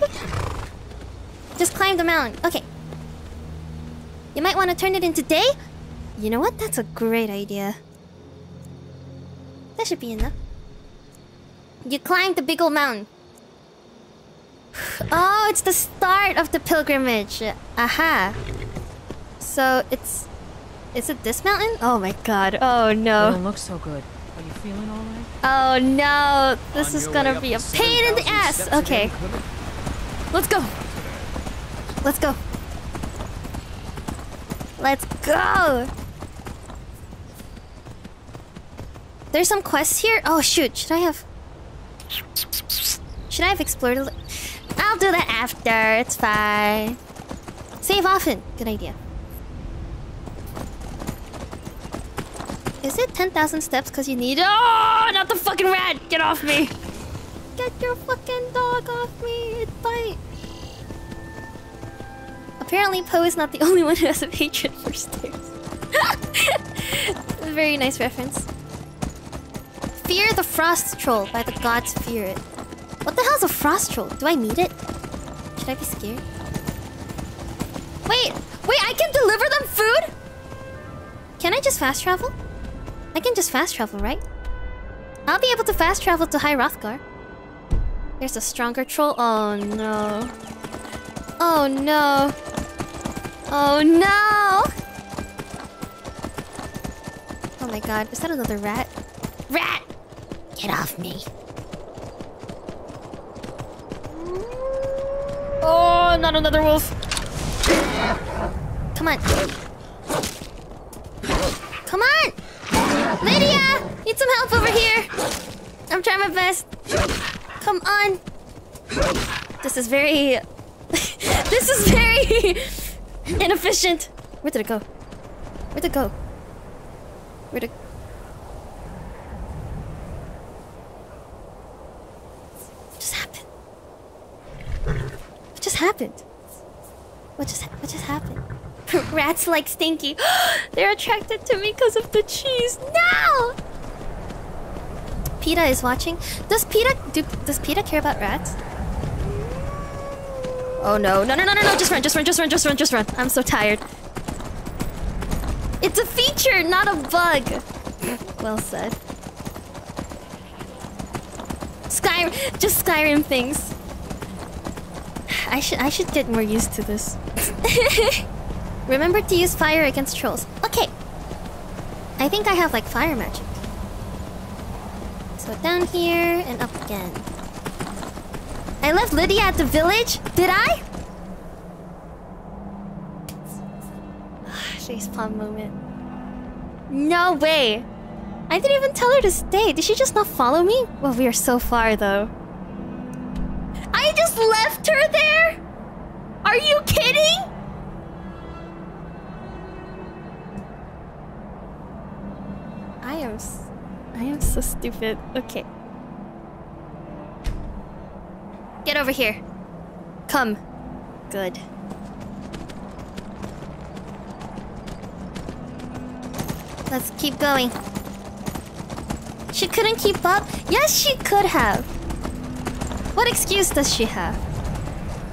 Just climb the mountain. Okay. You might want to turn it into day? You know what? That's a great idea. That should be enough. You climb the big old mountain. Oh, it's the start of the pilgrimage. Aha. So it's... Is it this mountain? Oh my god. Oh You no. don't look so good. Are you feeling all right? Oh no. This On is gonna be a pain in the ass. Okay. Let's go. Let's go. Let's go. There's some quests here. Oh shoot, should I have Should I have explored a li- I'll do that after. It's fine. Save often. Good idea. Is it 10,000 steps because you need Oh, not the fucking rat! Get off me! Get your fucking dog off me! It bite! Apparently, Poe is not the only one who has a hatred for stairs. Very nice reference. Fear the frost troll by the gods fear it. What the hell's a frost troll? Do I need it? Should I be scared? Wait, wait, I can deliver them food? Can I just fast travel? I can just fast travel, right? I'll be able to fast travel to High Hrothgar. There's a stronger troll. Oh no. Oh no. Oh no! Oh my god, is that another rat? Rat! Get off me. Oh, not another wolf. Come on. Come on! Lydia! Need some help over here! I'm trying my best. Come on. This is very... this is very inefficient. Where did it go? Where'd it go? Where'd it... just happened? What just happened? What just what just happened? Rats like Stinky. They're attracted to me because of the cheese. No! PETA is watching. Does PETA do, does PETA care about rats? Oh no, no no no no no just run, just run, just run, just run, just run. I'm so tired. It's a feature, not a bug. well said. Skyrim just Skyrim things. I should I should get more used to this. Remember to use fire against trolls. Okay. I think I have like fire magic. So down here and up again. I left Lydia at the village? Did I? Face palm moment. No way. I didn't even tell her to stay. Did she just not follow me? Well, we are so far though. I just left her there? Are you kidding? I am I am so stupid. Okay. Get over here. Come. Good. Let's keep going. She couldn't keep up? Yes, she could have. What excuse does she have?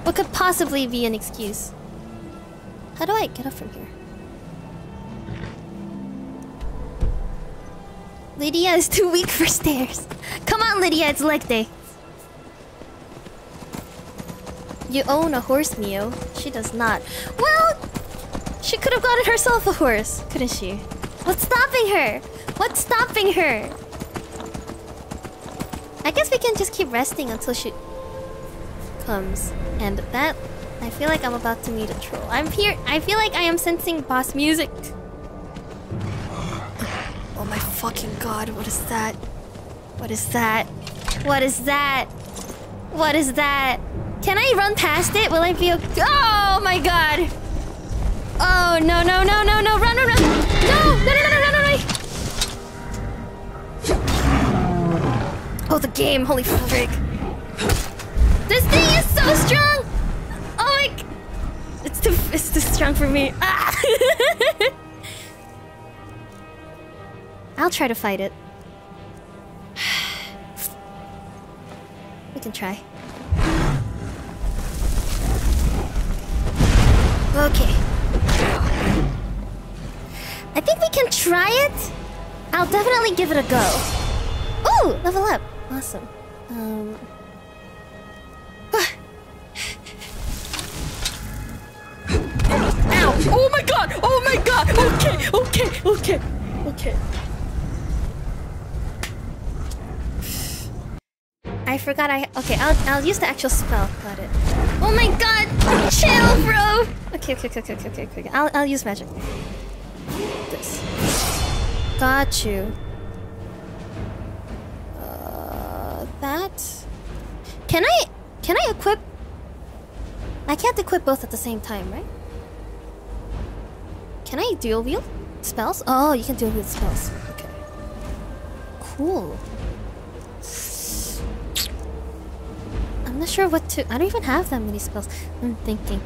What could possibly be an excuse? How do I get up from here? Lydia is too weak for stairs. Come on, Lydia, it's leg day. You own a horse, Mio. She does not. Well, she could have gotten herself a horse, couldn't she? What's stopping her? What's stopping her? I guess we can just keep resting until she comes. And that, I feel like I'm about to meet a troll. I'm here. I feel like I am sensing boss music. Oh my fucking god, what is that? What is that? What is that? What is that? Can I run past it? Will I be okay? Oh my god! Oh no no no no no run run run! No no no no no no Oh the game! Holy frick! This thing is so strong! Oh my! It's too it's too strong for me. Ah! I'll try to fight it. We can try. Okay. I think we can try it. I'll definitely give it a go. Ooh, level up. Awesome. Um. Ow! Oh my god! Oh my god! Okay, okay, okay, okay. I forgot I. Okay, I'll I'll use the actual spell. Got it. Oh my god! Chill, bro. Okay, okay, okay, okay, okay, okay. okay. I'll I'll use magic. This. Got you. That. Can I can I equip? I can't equip both at the same time, right? Can I dual wield spells? Oh, you can dual wield spells. Okay. Cool. I'm not sure what to. I don't even have that many spells. I'm thinking.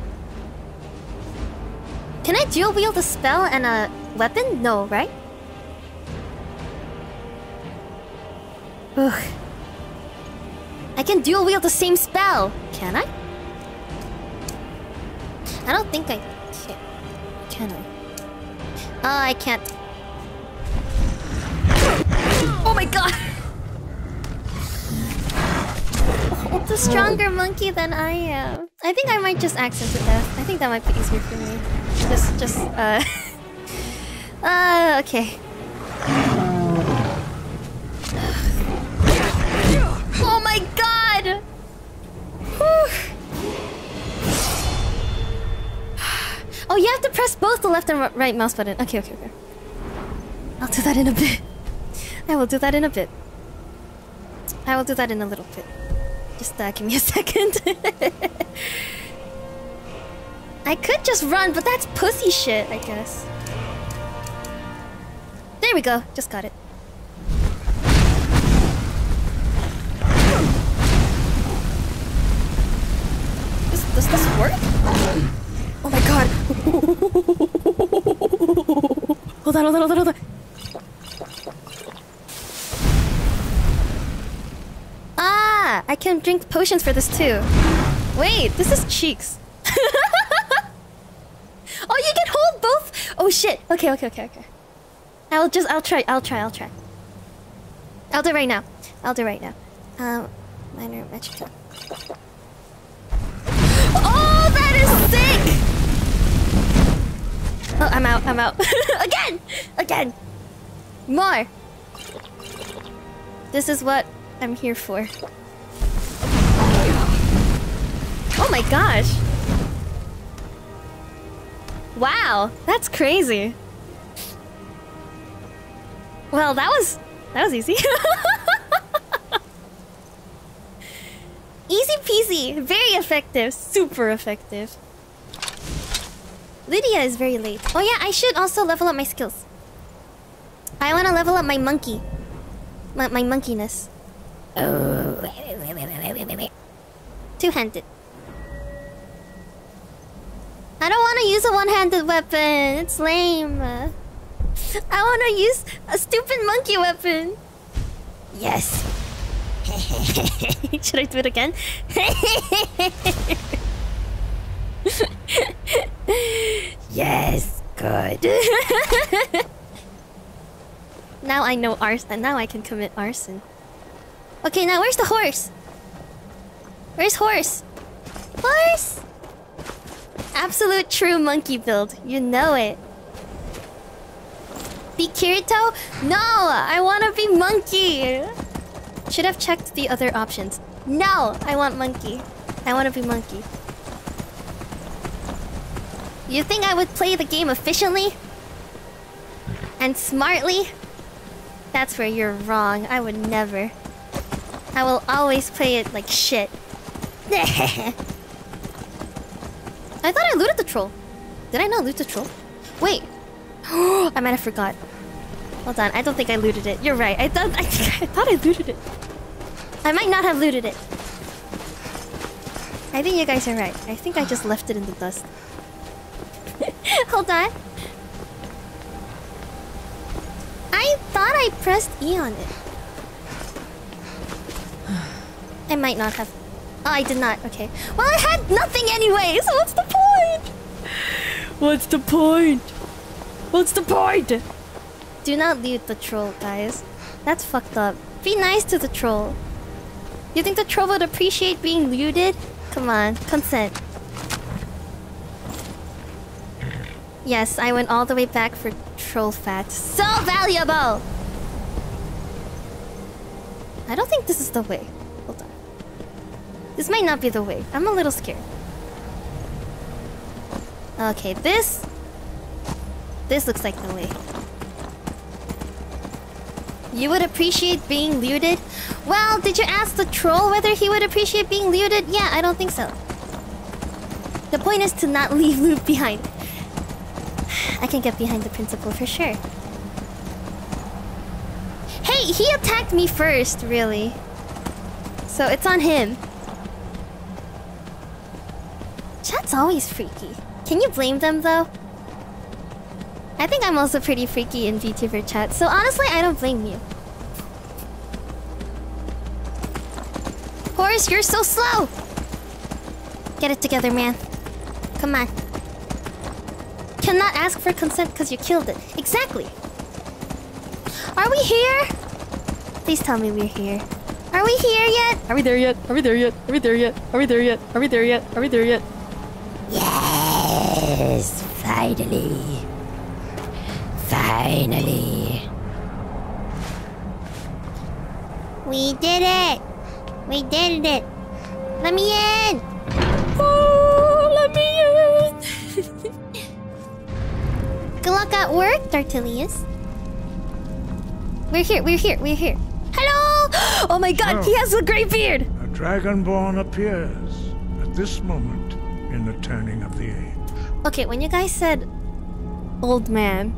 Can I dual wield a spell and a weapon? No, right? Ugh. I can dual wield the same spell. Can I? I don't think I can. Can I? Oh, I can't. Oh my god! Oh, a stronger monkey than I am. I think I might just access it death. I think that might be easier for me. Just, just, uh... uh, okay. Oh my god! Whew. Oh, you have to press both the left and right mouse button. Okay, okay, okay. I'll do that in a bit. I will do that in a bit. I will do that in a little bit. Just uh, give me a second. I could just run, but that's pussy shit, I guess. There we go. Just got it. Does, this work? Oh my god. hold on, hold on, hold on, hold on. Ah, I can drink potions for this too. Wait, this is cheeks. oh, you can hold both. Oh shit. Okay, okay, okay, okay. I'll just, I'll try, I'll try, I'll try. I'll do it right now. I'll do it right now. Um, minor magic. Oh, I'm out, I'm out. Again! Again! More! This is what I'm here for. Oh my gosh! Wow, that's crazy. Well, that was that was easy. easy peasy, very effective, super effective. Lydia is very late. Oh yeah, I should also level up my skills. I want to level up my monkey. My, my monkiness. Oh. Two-handed. I don't want to use a one-handed weapon. It's lame. I want to use a stupid monkey weapon. Yes. Should I do it again? yes, good. now I know arson. Now I can commit arson. Okay, now where's the horse? Where's horse? Horse! Absolute true monkey build. You know it. Be Kirito? No! I want to be monkey! Should have checked the other options. No! I want monkey. I want to be monkey. You think I would play the game efficiently? And smartly? That's where you're wrong. I would never. I will always play it like shit. I thought I looted the troll. Did I not loot the troll? Wait. I might have forgot. Hold on, I don't think I looted it. You're right. I thought I, I thought I looted it. I might not have looted it. I think you guys are right. I think I just left it in the dust. Hold on. I thought I pressed E on it. I might not have. Oh, I did not. Okay. Well, I had nothing anyway, so what's the point? What's the point? What's the point? Do not loot the troll, guys. That's fucked up. Be nice to the troll. You think the troll would appreciate being looted? Come on, consent. Yes, I went all the way back for troll fat. So valuable! I don't think this is the way. Hold on. This might not be the way. I'm a little scared. Okay, this... This looks like the way. You would appreciate being looted? Well, did you ask the troll whether he would appreciate being looted? Yeah, I don't think so. The point is to not leave loot behind. I can get behind the principal for sure. Hey, he attacked me first, really. So it's on him. Chat's always freaky. Can you blame them, though? I think I'm also pretty freaky in VTuber chat, so honestly, I don't blame you. Horse, you're so slow! Get it together, man. Come on. Cannot ask for consent because you killed it. Exactly. Are we here? Please tell me we're here. Are we here yet? Are we there yet? Are we there yet? Are we there yet? Are we there yet? Are we there yet? Are we there yet? Yes, finally. Finally. We did it! We did it! Let me in! Oh, let me in! Good luck at work, Dartilius. We're here, we're here, we're here. Hello! Oh my god, he has a great beard! A Dragonborn appears at this moment in the turning of the age. Okay, when you guys said old man,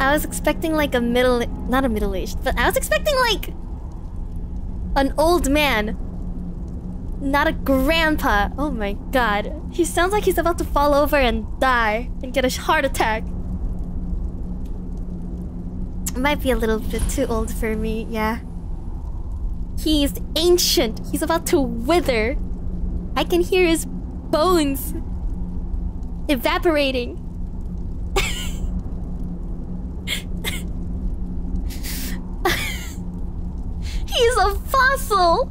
I was expecting like a middle, not a middle aged, but I was expecting like an old man, not a grandpa. Oh my god, he sounds like he's about to fall over and die and get a heart attack. Might be a little bit too old for me, yeah. He's ancient. He's about to wither. I can hear his bones evaporating. He's a fossil.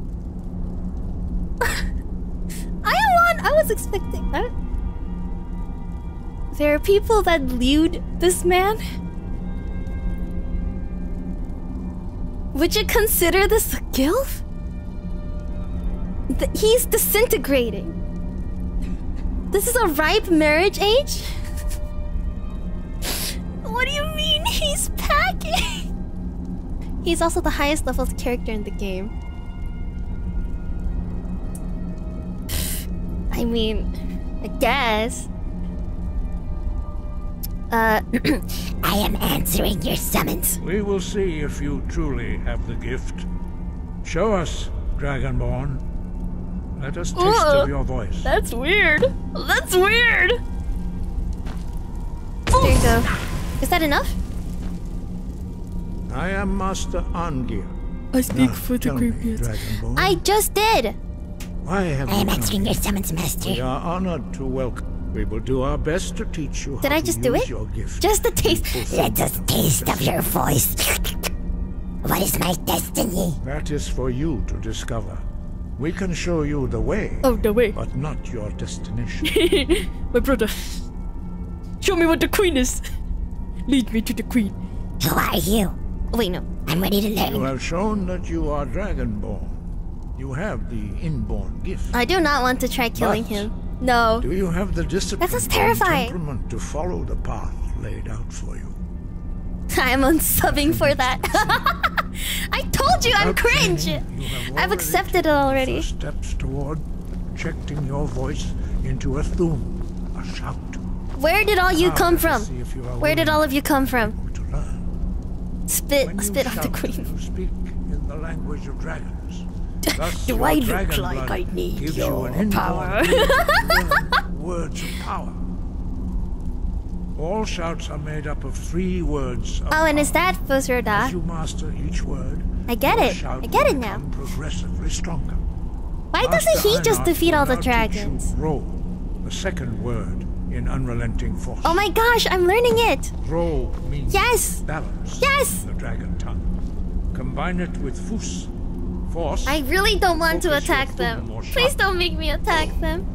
I want. I was expecting. There are people that lewd this man. Would you consider this a gilf? Th he's disintegrating. This is a ripe marriage age? what do you mean he's packing? He's also the highest leveled character in the game. I mean, I guess. Uh, I am answering your summons. We will see if you truly have the gift. Show us, Dragonborn. Let us taste Ugh, of your voice. That's weird. That's weird. There you go. Is that enough? I am Master Arngeir. I speak Now, for the tell. Dragonborn, I just did. why have I you am come answering your summons, Master. We are honored to welcome. We will do our best to teach you Did how I to just do it? your gift. Just a taste. Let us taste of your voice. What is my destiny? That is for you to discover. We can show you the way, Oh, the way. but not your destination. My brother. Show me what the queen is. Lead me to the queen. Who are you? Wait, no. I'm ready to learn. you have shown that you are Dragonborn. You have the inborn gift. I do not want to try killing But- him. No. Do you have the discipline and terrifying. temperament to follow the path laid out for you? I am unsubbing for that. I told you I'm Without cringe. you I've accepted it already. Steps toward projecting your voice into a Thu'um, a shout. Where did all you come from? us see if you Where did all of you come from? Spit, spit on the queen. You speak in the language of dragons. Thus, Do I look like I need your you power? ability to learn words of power. All shouts are made up of three words. Of Oh, and is power. that Fus Ro Dah? As you master each word, I get it. I get it now. become Progressively stronger. Why doesn't he just defeat all the now teach you dragons? Ro, the second word in unrelenting force. Oh my gosh, I'm learning it. Ro means Yes. balance. Yes. in The dragon tongue. Combine it with fus, force. I really don't want to attack them. Please don't make me attack them.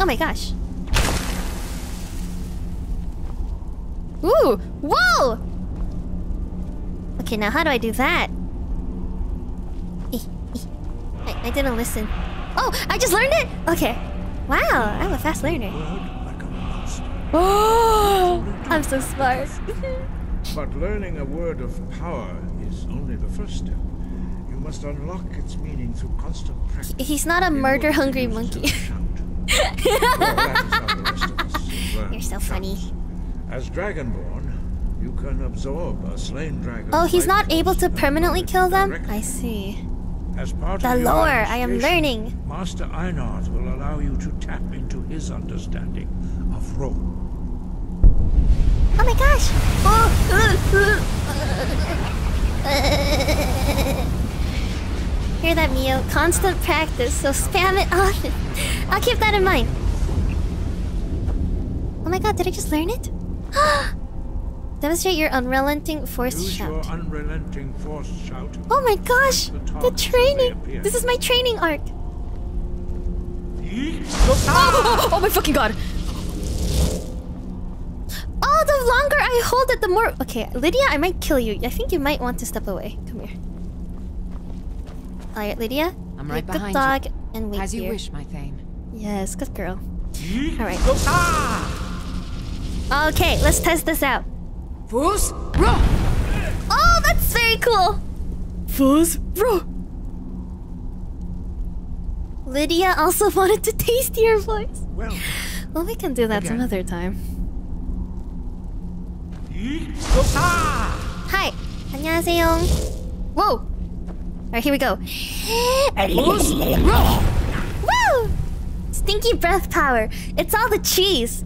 Oh my gosh. Ooh! Whoa! Okay, now how do I do that? Eh, eh. I, I didn't listen. Oh, I just learned it? Okay. Wow, I'm a fast learner. Oh, I'm so smart. But learning a word of power is only the first step. You must unlock its meaning through constant practice. He's not a murder hungry monkey. You're so funny. As Dragonborn, you can absorb a slain dragon. Oh, he's not able to permanently kill them? directly. I see. As part The of lore, I am learning. Master Einarth will allow you to tap into his understanding of Ro. Oh my gosh! Oh. Hear that, Mio? Constant practice, so spam it often. I'll keep that in mind. Oh my god, did I just learn it? Demonstrate your unrelenting force Use shout. your unrelenting force shout. Oh my gosh! The training! This is my training arc. Oh oh, oh, oh my fucking god! The longer I hold it, the more. Okay, Lydia, I might kill you. I think you might want to step away. Come here. Alright, Lydia. I'm be a right good behind dog you. and wait As you here. wish, my Thane. Yes, good girl. Alright. Okay, let's test this out. Fuzz, Oh, that's very cool. Fuzz, bro. Lydia also wanted to taste your voice. Well, Well, we can do that some other time. Hi. 안녕하세요. Whoa. Alright, here we go. Woo! Stinky breath power. It's all the cheese.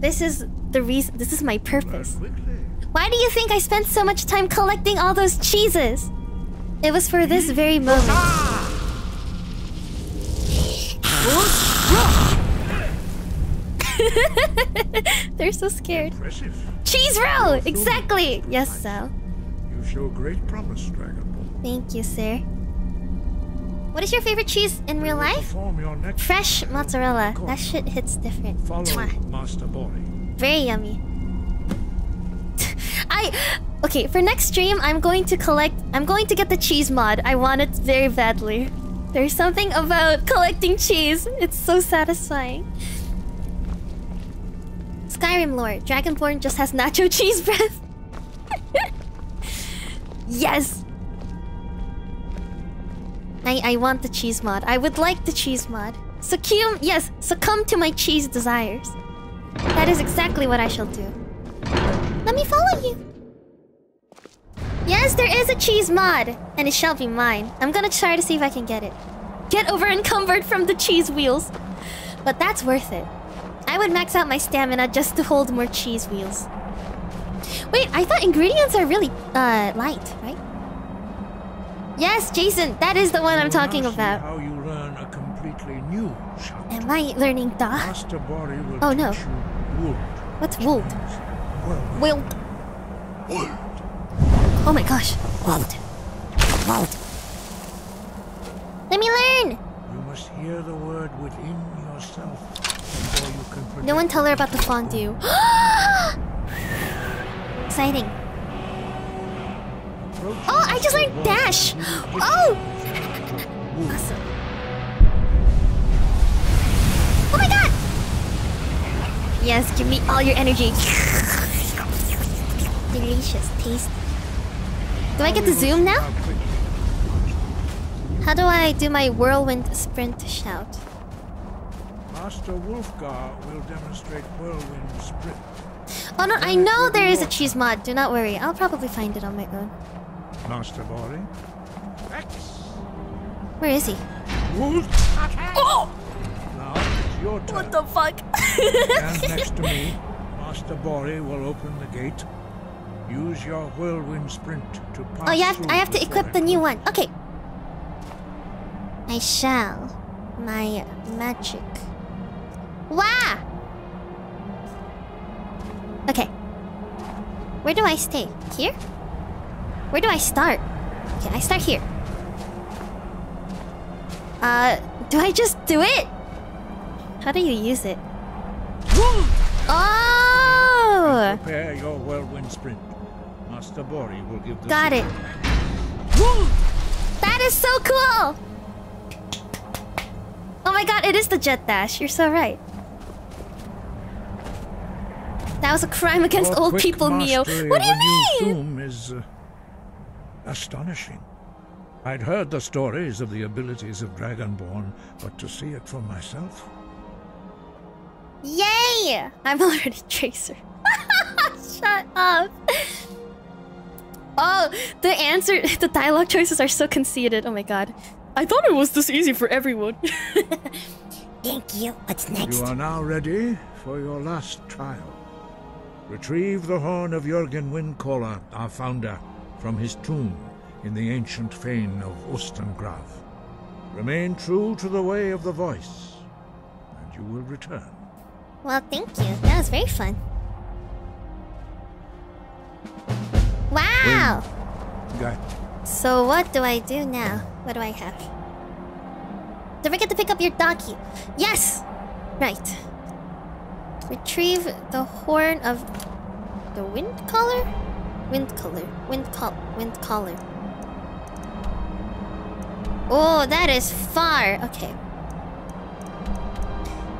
This is the reason. This is my purpose. Why do you think I spent so much time collecting all those cheeses? It was for this very moment. They're so scared. impressive. Cheese roll! Exactly! Yes, Sal. You show great promise, Dragonborn. Thank you, sir. What is your favorite cheese in real life? Perform your next Fresh mozzarella. That shit hits different. follow Mwah. Master Borri. Very yummy. I okay for next stream. I'm going to collect. I'm going to get the cheese mod. I want it very badly. There's something about collecting cheese. It's so satisfying. Skyrim lore. Dragonborn just has nacho cheese breath. Yes! I, I want the cheese mod. I would like the cheese mod. Succumb, yes, succumb to my cheese desires. That is exactly what I shall do. Let me follow you. Yes, there is a cheese mod, and it shall be mine. I'm gonna try to see if I can get it. Get over encumbered from the cheese wheels. But that's worth it. I would max out my stamina just to hold more cheese wheels. Wait, I thought ingredients are really uh light, right? Yes, Jason, that is the one I'm talking about. How you learn a completely new. Am I learning Da? Oh no. What's Wuld? Wild. Oh my gosh. Wild. Wild. Let me learn! you must hear the word within yourself before you can predict No one tell her about the fondue. Exciting. Oh, I just learned dash! Oh! Awesome. Oh my god! Yes, give me all your energy. Delicious, taste. Do I get to zoom now? How do I do my whirlwind sprint shout? Master Wulfgar will demonstrate whirlwind sprint. Oh no, I know there is a cheese mod. Do not worry. I'll probably find it on my own. Master Borri. Where is he? Oh! Now it's your turn. What the fuck? Stand next to me. Master Borri will open the gate. Use your whirlwind sprint to pass Oh, you have, through I have to equip the new one. Okay. I shall. My magic. Wow! Okay. Where do I stay? Here? Where do I start? Okay, I start here. Uh, do I just do it? How do you use it? Oh! Prepare your whirlwind sprint. Master Borri will give the Got it. That is so cool! Oh my god, it is the jet dash. You're so right. That was a crime against Your old people, Mio. What do you mean? Is uh, astonishing. I'd heard the stories of the abilities of Dragonborn, but to see it for myself. Yay! I'm already Tracer. Shut up. Oh, the answer, the dialogue choices are so conceited. Oh my god. I thought it was this easy for everyone. Thank you. What's next? You are now ready for your last trial. Retrieve the horn of Jürgen Windcaller, our founder, from his tomb in the ancient fane of Ustengrav. Remain true to the way of the voice, and you will return. Well, thank you. That was very fun. Wow! Got So what do I do now? What do I have? Don't forget to pick up your doggy. Yes! Right. Retrieve the horn of the wind collar? Wind collar. Wind call wind collar. Oh, that is far. Okay.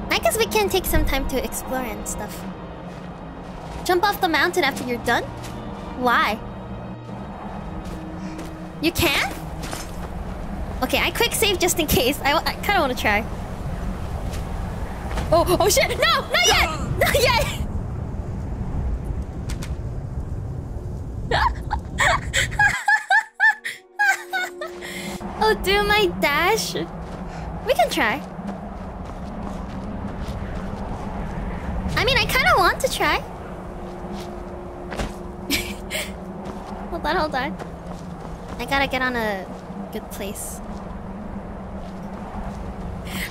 I guess we can take some time to explore and stuff. Jump off the mountain after you're done? Why? You can? Okay, I quick save just in case. I, I kind of want to try. Oh, oh shit! No, not yet! Not yet! oh, do my dash? We can try. I mean, I kind of want to try. hold on, hold on. I gotta get on a good place.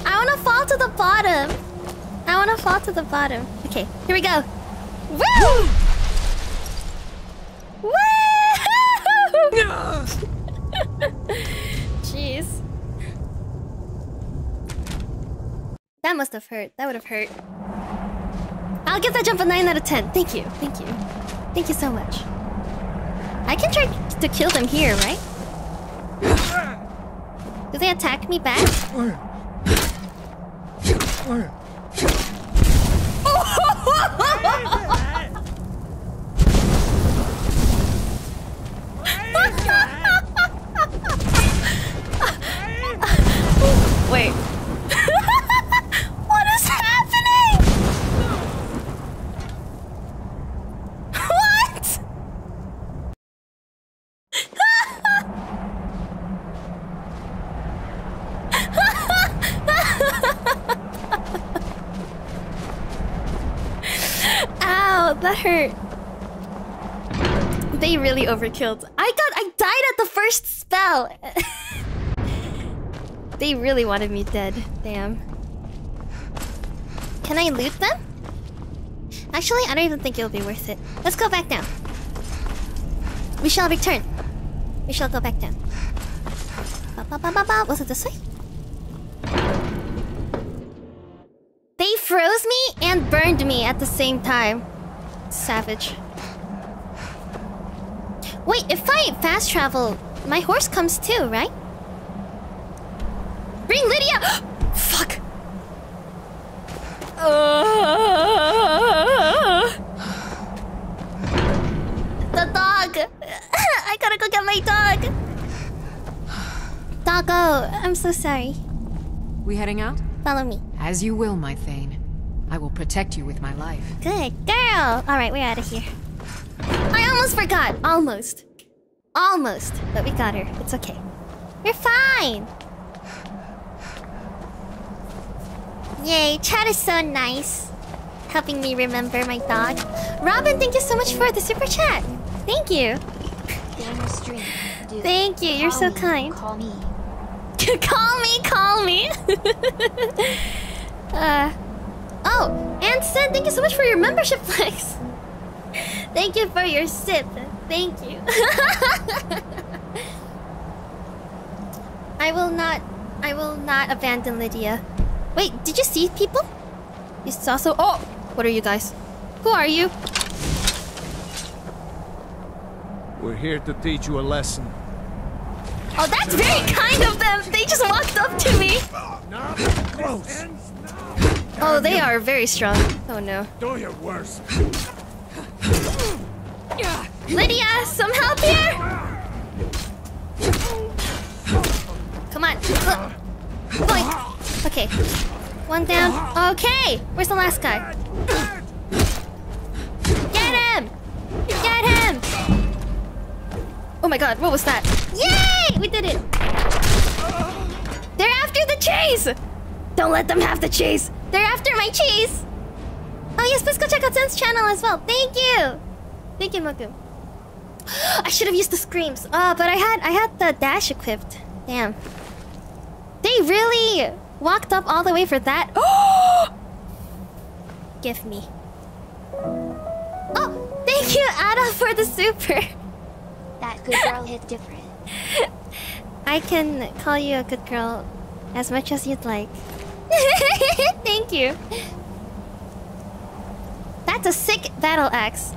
I wanna fall to the bottom. I wanna fall to the bottom. Okay, here we go. Woo! Woo! Jeez. That must have hurt. That would have hurt. I'll give that jump a 9 out of 10. Thank you. Thank you. Thank you so much. I can try to kill them here, right? Do they attack me back? Wait. Really overkilled. I got I died at the first spell. they really wanted me dead. Damn. Can I loot them? Actually, I don't even think it'll be worth it. Let's go back down. We shall return. We shall go back down. Ba, ba, ba. Was it this way? They froze me and burned me at the same time. Savage. Wait, if I fast travel, my horse comes too, right? Bring Lydia! Fuck! Uh, the dog! I gotta go get my dog! Doggo, I'm so sorry. We heading out? Follow me. As you will, my Thane. I will protect you with my life. Good girl! Alright, we're out of here. Almost forgot. Almost. Almost. But we got her. It's okay. You're fine. Yay, chat is so nice. Helping me remember my dog. Robin, thank you so much for the super chat. Thank you. Thank you, you're so kind. Call me. call me, call me. uh, oh, and Sen, thank you so much for your membership flex. Thank you for your sip. Thank you. I will not. I will not abandon Lydia. Wait, did you see people? You saw so. Oh, what are you guys? Who are you? We're here to teach you a lesson. Oh, that's very kind of them. They just walked up to me. Oh, they are very strong. Oh no. Do your worst. Lydia, some help here? Come on. Boink. Okay. One down. Okay. Where's the last guy? Get him! Get him! Oh my god, what was that? Yay! We did it! They're after the cheese! Don't let them have the cheese! They're after my cheese! Oh yes, please go check out Zen's channel as well. Thank you! Thank you, Moku. I should have used the screams. Uh, but I had I had the dash equipped. Damn. They really walked up all the way for that. Oh! Give me. Oh, thank you, Ada, for the super. That good girl hit different. I can call you a good girl as much as you'd like. thank you. That's a sick battle axe.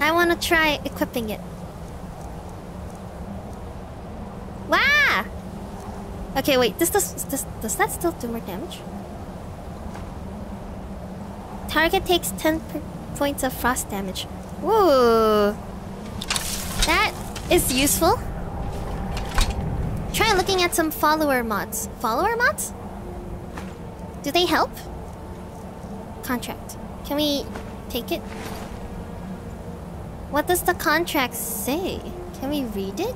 I want to try equipping it. Wow! Okay, wait. This does, does does that still do more damage? Target takes 10 points of frost damage. Whoa! That is useful. Try looking at some follower mods. Follower mods? Do they help? Contract. Can we take it? What does the contract say? Can we read it?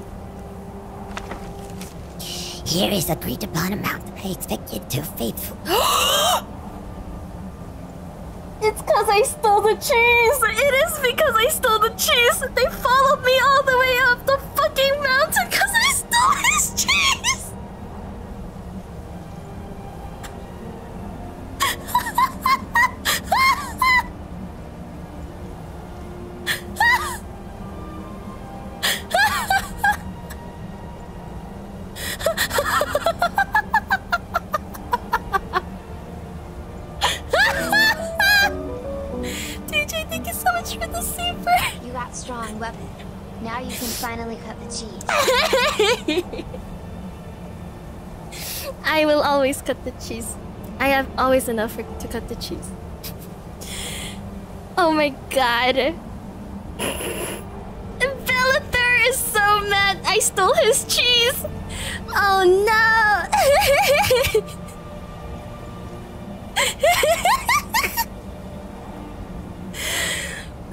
Here is agreed upon amount. I expect you to faithful. It's because I stole the cheese! It is because I stole the cheese! They followed me all the way up the fucking mountain because I stole his cheese! Always cut the cheese. I have always enough for, to cut the cheese. oh my god. Belethor is so mad I stole his cheese. Oh no.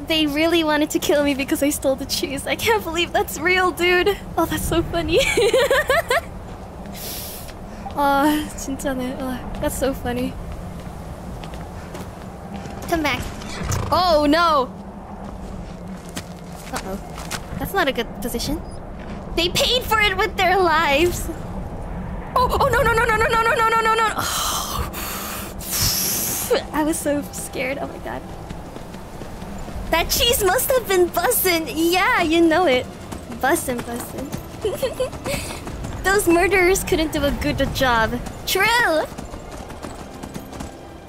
they really wanted to kill me because I stole the cheese. I can't believe that's real, dude. Oh, that's so funny. 아 진짜네. 아, that's so funny. Come back. Oh no! Uh oh. That's not a good position. They paid for it with their lives. Oh, oh no no no no no no no no no no no! I was so scared. Oh my god. That cheese must have been bussin'. Yeah, you know it. Bussin', bussin'. Those murderers couldn't do a good job. True.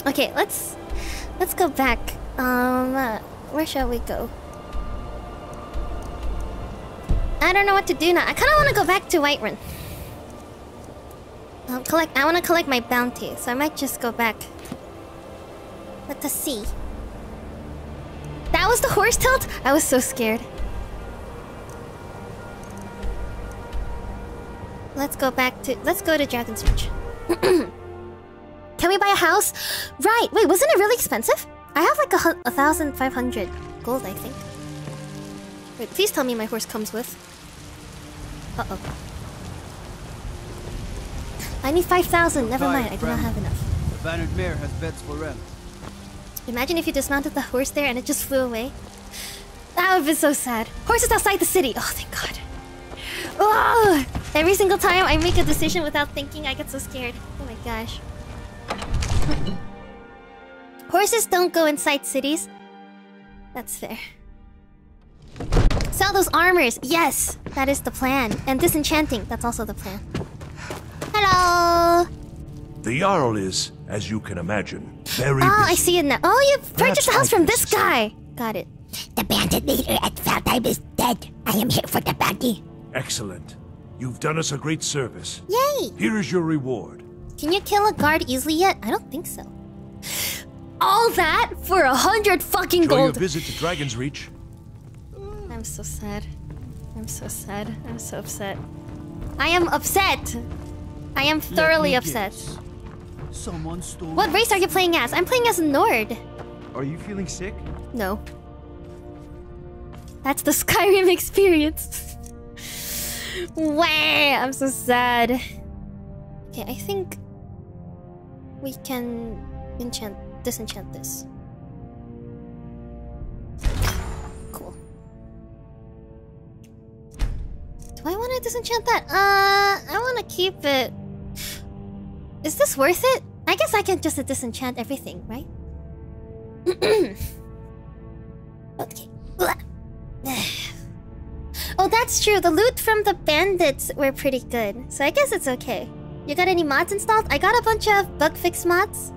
Okay, let's let's go back. Um, where shall we go? I don't know what to do now. I kind of want to go back to Whiterun. Um, collect. I want to collect my bounty, so I might just go back. Let us see. That was the horse tilt. I was so scared. Let's go back to. Let's go to Dragonsreach. Can we buy a house? Right. Wait, wasn't it really expensive? I have like a, a thousand five hundred gold, I think. Wait, please tell me my horse comes with. Uh oh. I need five thousand. Never mind. I do not have enough. The Bannered Mare has beds for rent. Imagine if you dismounted the horse there and it just flew away. That would have been so sad. Horse is outside the city. Oh, thank God. Oh, every single time I make a decision without thinking, I get so scared. Oh my gosh. Horses don't go inside cities. That's fair. Sell those armors. Yes, that is the plan. And disenchanting. That's also the plan. Hello. The Jarl is, as you can imagine, very Oh, busy. I see it now. Oh, you purchased the house I from this guy. Got it. The bandit leader at Valtheim is dead. I am here for the bounty. Excellent. You've done us a great service. Yay! Here is your reward. Can you kill a guard easily yet? I don't think so. All that for a hundred fucking Enjoy your gold. visit to Dragonsreach. Mm. I'm so sad. I'm so sad. I'm so upset. I am upset. I am thoroughly upset. guess. Someone stole. What race are you playing as? I'm playing as a Nord. Are you feeling sick? No. That's the Skyrim experience. Wah! I'm so sad. Okay, I think we can enchant disenchant this. Cool. Do I want to disenchant that? Uh, I want to keep it. Is this worth it? I guess I can just disenchant everything, right? okay. Oh, that's true. The loot from the bandits were pretty good. So I guess it's okay. You got any mods installed? I got a bunch of bug fix mods.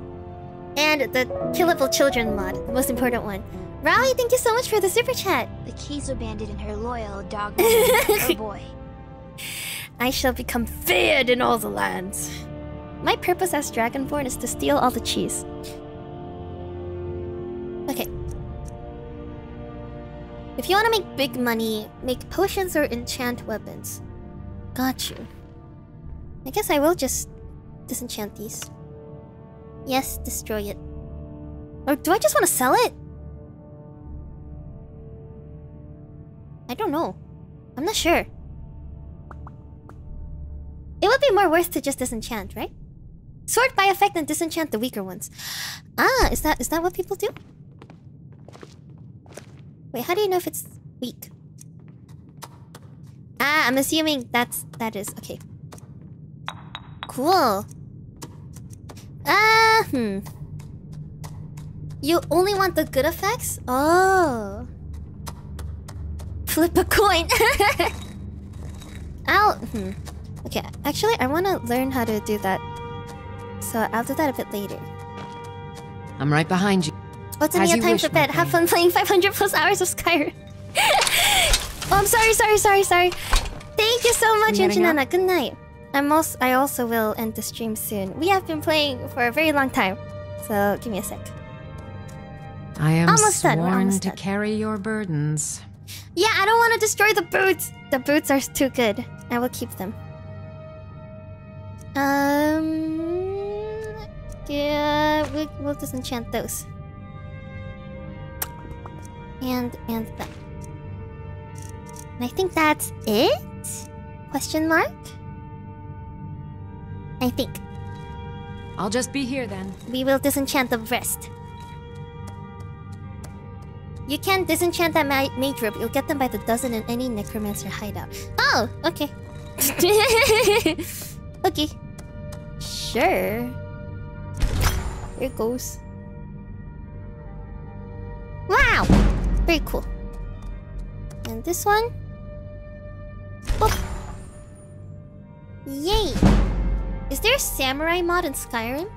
And the killable children mod, the most important one. Rally, thank you so much for the super chat. The Kiso bandit and her loyal dog oh boy. I shall become feared in all the lands. My purpose as Dragonborn is to steal all the cheese. If you want to make big money, make potions or enchant weapons. Got you. I guess I will just disenchant these. Yes, destroy it. Or do I just want to sell it? I don't know. I'm not sure. It would be more worth to just disenchant, right? Sort by effect and disenchant the weaker ones. Ah, is that is that what people do? Wait, how do you know if it's weak? Ah, I'm assuming that's that is okay. Cool. Ah, hmm. You only want the good effects? Oh. Flip a coin. I'll. Hmm. Okay, actually, I want to learn how to do that. So I'll do that a bit later. I'm right behind you. What's As any you time for bed? Have fun playing 500 plus hours of Skyrim. oh, I'm sorry, sorry, sorry, sorry. Thank you so much? Inchinana. Good night. I'm also, I also will end the stream soon. We have been playing for a very long time. So give me a sec. I am Almost sworn almost to done. carry your burdens. Yeah, I don't want to destroy the boots. The boots are too good. I will keep them. Um, yeah, we, we'll disenchant those. And and that. And I think that's it. Question mark. I think I'll just be here then. we will disenchant the rest. You can disenchant that ma mage robe. You'll get them by the dozen in any necromancer hideout. Oh, okay. okay. Sure. Here goes. Wow! Very cool. And this one? Boop. Yay! Is there a samurai mod in Skyrim?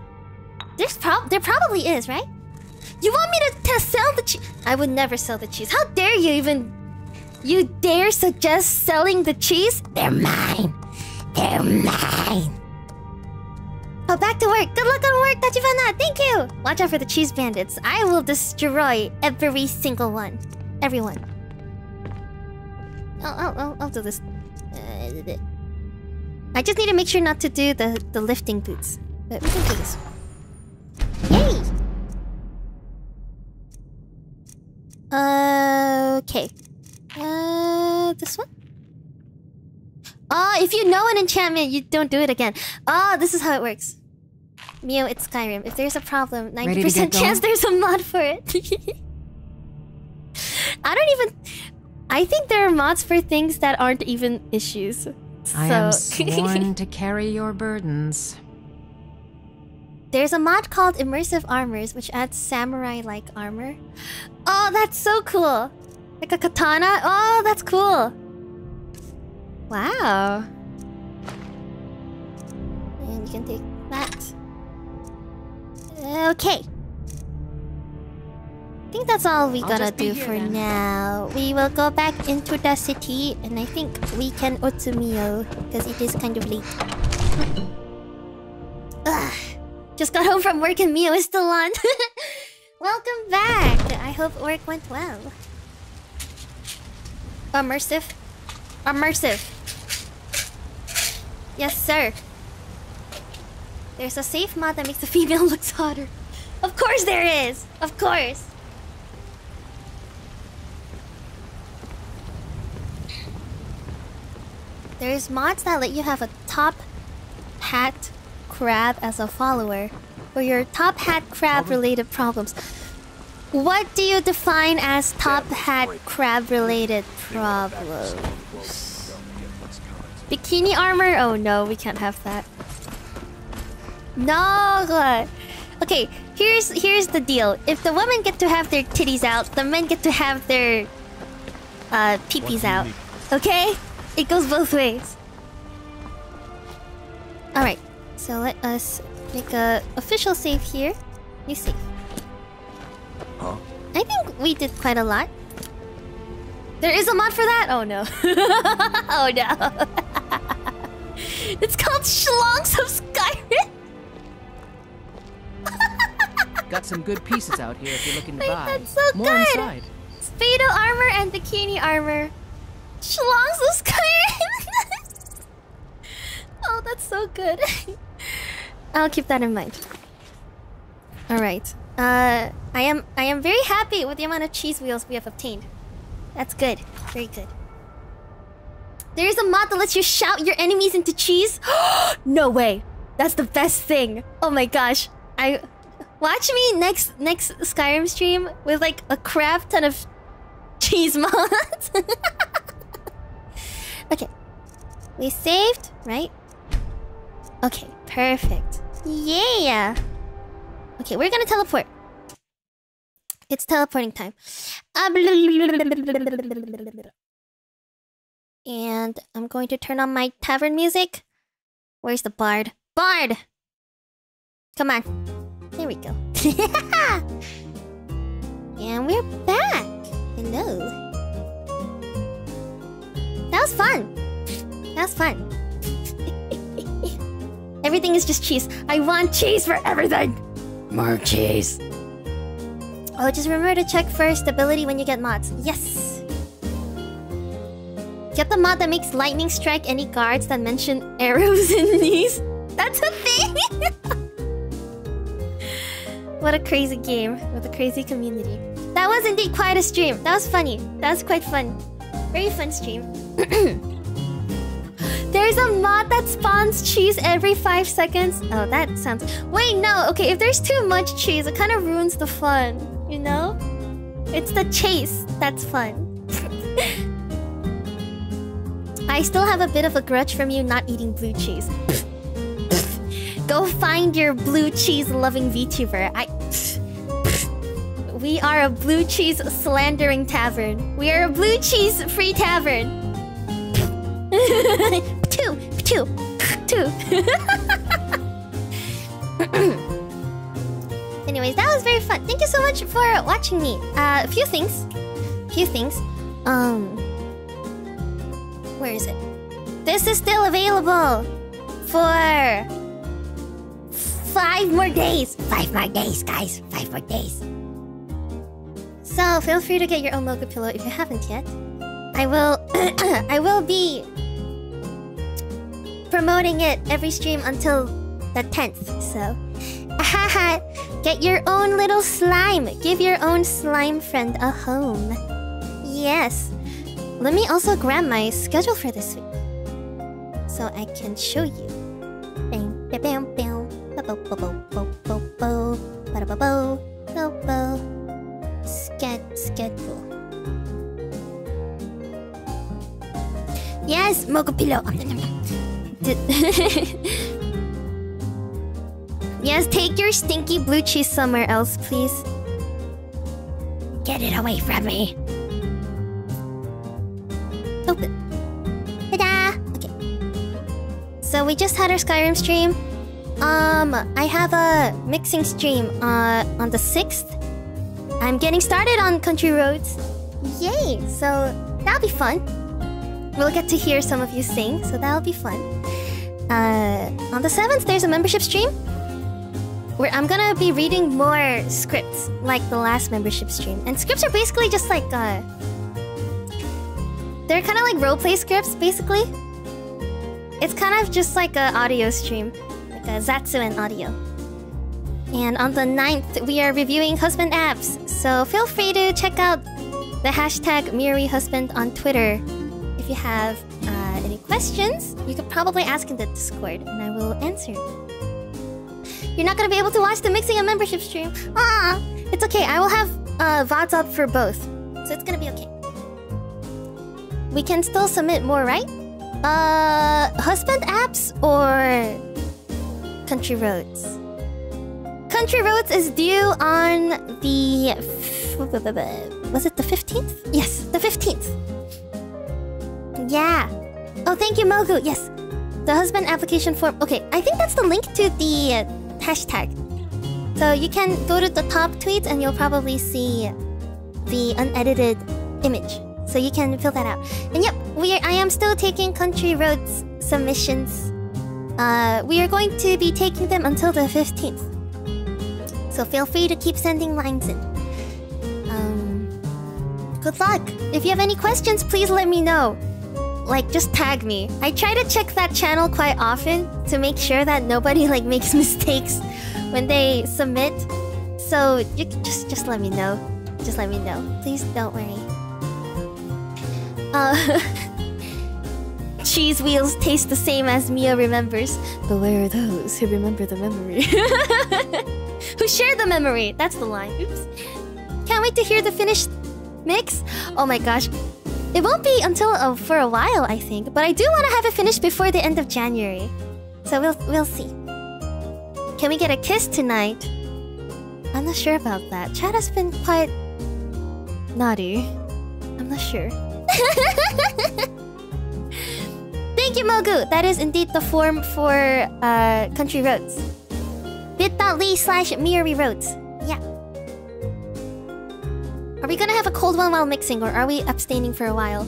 There's prob there probably is, right? You want me to, to sell the cheese? I would never sell the cheese. How dare you even... You dare suggest selling the cheese? They're mine. They're mine. Oh, back to work. Good luck on work, Tachibana. Thank you. Watch out for the cheese bandits. I will destroy every single one. Everyone. I'll, I'll, I'll, I'll do this. Uh, I just need to make sure not to do the, the lifting boots. But we can do this. Yay! Okay. Uh, this one? Oh, if you know an enchantment, you don't do it again. Oh, this is how it works. Mio, it's Skyrim. If there's a problem, 90% chance there's a mod for it. I don't even... I think there are mods for things that aren't even issues. I am sworn to carry your burdens. There's a mod called Immersive Armors, which adds samurai-like armor. Oh, that's so cool! Like a katana? Oh, that's cool! Wow. And you can take that. Uh, okay. I think that's all we I'll gotta do for then. now. We will go back into the city, and I think we can Otsumio, because it is kind of late. Ugh. Just got home from work and Mio is still on. Welcome back! I hope work went well. Immersive? Immersive. Yes, sir. There's a safe mod that makes the female look hotter. Of course there is! Of course! There's mods that let you have a top hat crab as a follower for your top hat crab related problems. What do you define as top hat crab related problems? Bikini armor? Oh no, we can't have that. No. Okay, here's here's the deal. If the women get to have their titties out, the men get to have their uh peepees out. Okay? It goes both ways. All right. So let us make a official save here. New save. Huh? I think we did quite a lot. There is a mod for that? Oh no. oh no. it's called Schlongs of Skyrim. Got some good pieces out here if you're looking to Wait, buy. that's so More good. inside. Speedo armor and bikini armor. Schlongs of Skyrim. oh, that's so good. I'll keep that in mind. All right. Uh, I am I am very happy with the amount of cheese wheels we have obtained. That's good. Very good. There is a mod that lets you shout your enemies into cheese. no way. That's the best thing. Oh my gosh. I watch me next next Skyrim stream with like a crap ton of cheese mods. okay. We saved, right? Okay, perfect. Yeah. Okay, we're gonna teleport. It's teleporting time. And I'm going to turn on my tavern music. Where's the bard? Bard! Come on. There we go. and we're back. Hello. That was fun. That was fun. Everything is just cheese. I want cheese for everything. More cheese. Oh, just remember to check for stability when you get mods. Yes. Get the mod that makes lightning strike any guards that mention arrows and knees. That's a thing. What a crazy game with a crazy community. That was indeed quite a stream. That was funny. That was quite fun. Very fun stream. There's a mod that spawns cheese every five seconds. Oh, that sounds. Wait, no. Okay, if there's too much cheese, it kind of ruins the fun. You know? It's the chase that's fun. I still have a bit of a grudge from you not eating blue cheese. Go find your blue cheese loving VTuber. I. We are a blue cheese slandering tavern. We are a blue cheese free tavern. two, two, two. Anyways, that was very fun. Thank you so much for watching me. Uh, a few things. a few things. Um. Where is it? This is still available for five more days. Five more days, guys. Five more days. So feel free to get your own mocha pillow if you haven't yet. I will I will be promoting it every stream until the 10th. So get your own little slime. Give your own slime friend a home. Yes. Let me also grab my schedule for this week. So I can show you. Bam bam bam bam. Schedule. Yes, mocha pillow. yes, take your stinky blue cheese somewhere else, please. Get it away from me. Oh, Open. Ta-da! Okay. So we just had our Skyrim stream. Um, I have a mixing stream uh, on the 6th. I'm getting started on Country Roads. Yay! So that'll be fun. We'll get to hear some of you sing, so that'll be fun. Uh, on the 7th, there's a membership stream where I'm gonna be reading more scripts like the last membership stream. And scripts are basically just like, uh, they're kind of like roleplay scripts, basically. It's kind of just like an audio stream, like a Zatsuan audio. And on the 9th, we are reviewing Husband Apps, so feel free to check out the hashtag MioriHusband on Twitter if you have uh, any questions. You could probably ask in the Discord, and I will answer. You're not gonna be able to watch the Mixing and Membership stream. Ah, it's okay. I will have uh, VODs up for both, so it's gonna be okay. We can still submit more, right? Uh, husband apps or country roads? Country roads is due on the was it the 15th? Yes, the 15th. Yeah. Oh, thank you, Mogu. Yes. The husband application form. Okay, I think that's the link to the hashtag. So you can go to the top tweet and you'll probably see the unedited image. So you can fill that out. And yep, we are, I am still taking Country Roads submissions. Uh, we are going to be taking them until the 15th. So feel free to keep sending lines in. Um, good luck. If you have any questions, please let me know. Like, just tag me. I try to check that channel quite often to make sure that nobody like makes mistakes when they submit. So you just just let me know. Just let me know. Please don't worry. Uh, cheese wheels taste the same as Mia remembers, but where are those who remember the memory? who share the memory? That's the line. Oops. Can't wait to hear the finished mix. Oh my gosh. It won't be until uh, for a while, I think, but I do want to have it finished before the end of January. So we'll we'll see. Can we get a kiss tonight? I'm not sure about that. Chad has been quite naughty. I'm not sure. Thank you, Mogu. That is indeed the form for uh, country roads. Bit.ly slash Miri roads. Yeah. Are we gonna have a cold one while mixing, or are we abstaining for a while?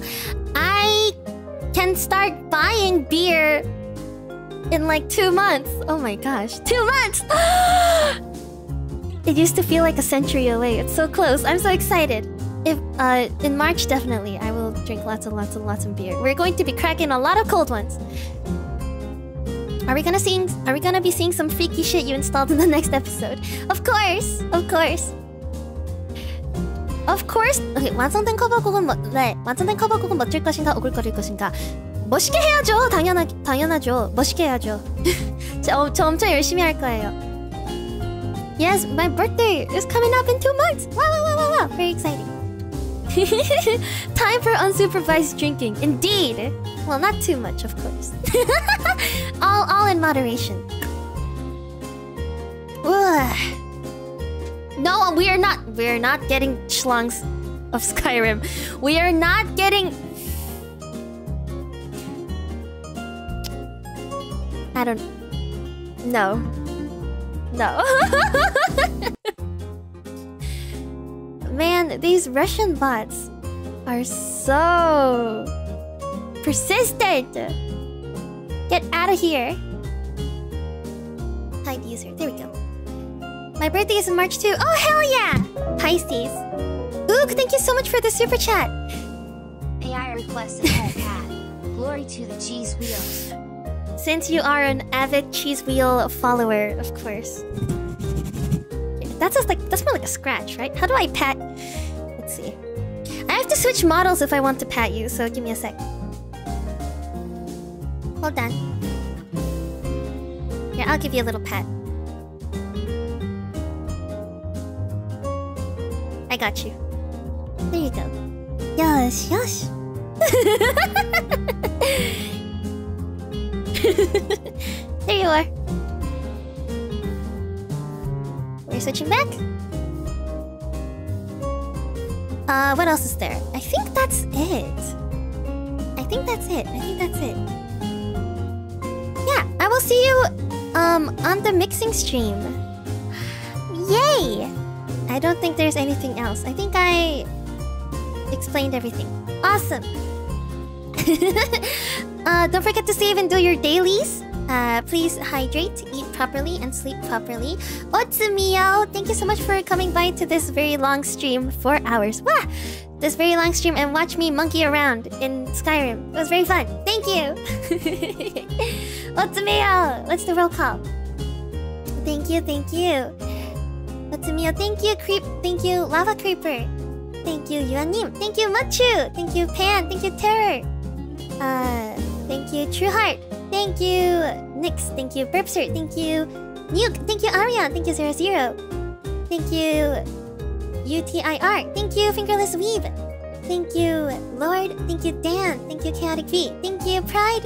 I can start buying beer in like two months. Oh my gosh, two months! it used to feel like a century away. It's so close. I'm so excited. If uh, in March, definitely, I will drink lots and lots and lots of beer. We're going to be cracking a lot of cold ones. Are we gonna seeing? Are we gonna be seeing some freaky shit you installed in the next episode? Of course, of course. Of course. Okay, 완성된 커버곡은 뭐, 네, 완성된 커버곡은 멋질 것인가 오글거릴 것인가? 멋있게 해야죠. 당연하 당연하죠. 멋있게 해야죠. 저, 어, 저 엄청 열심히 할 거예요. Yes, my birthday is coming up in two months. Wow, wow, wow, wow, wow. Very exciting. Time for unsupervised drinking. Indeed. Well, not too much, of course. all, all in moderation. Ugh. No, we are not. We are not getting schlongs of Skyrim. We are not getting. I don't. No. No. Man, these Russian bots are so persistent. Get out of here. Hide user. There we go. My birthday is in March too. Oh, hell yeah! Pisces. Ook, thank you so much for the super chat. AI requested head cat. Glory to the cheese wheels. Since you are an avid cheese wheel follower, of course. That's just like that's more like a scratch, right? How do I pat? Let's see. I have to switch models if I want to pat you, so give me a sec. Hold on. Here, I'll give you a little pat. I got you. There you go. Yosh, yosh. there you are. We're switching back. Uh, what else is there? I think that's it. I think that's it. I think that's it. Yeah, I will see you um on the mixing stream. Yay! I don't think there's anything else. I think I explained everything. Awesome. uh, don't forget to save and do your dailies. Uh, please hydrate, eat properly, and sleep properly. Otsumiyo, thank you so much for coming by to this very long stream. Four hours. Wah! This very long stream and watch me monkey around in Skyrim. It was very fun. Thank you. Otsumiyo, let's do roll call. Thank you, thank you. Otsumiyo, thank you, Creep. Thank you, Lava Creeper. Thank you, Yuanim. Thank you, Machu. Thank you, Pan. Thank you, Terror. Uh, thank you, True Heart. Thank you, Nix. Thank you, Burpster. Thank you, Nuke. Thank you, Arion. Thank you, Zero Zero. Thank you, UTIR. Thank you, Fingerless Weave. Thank you, Lord. Thank you, Dan. Thank you, Chaotic V. Thank you, Pride.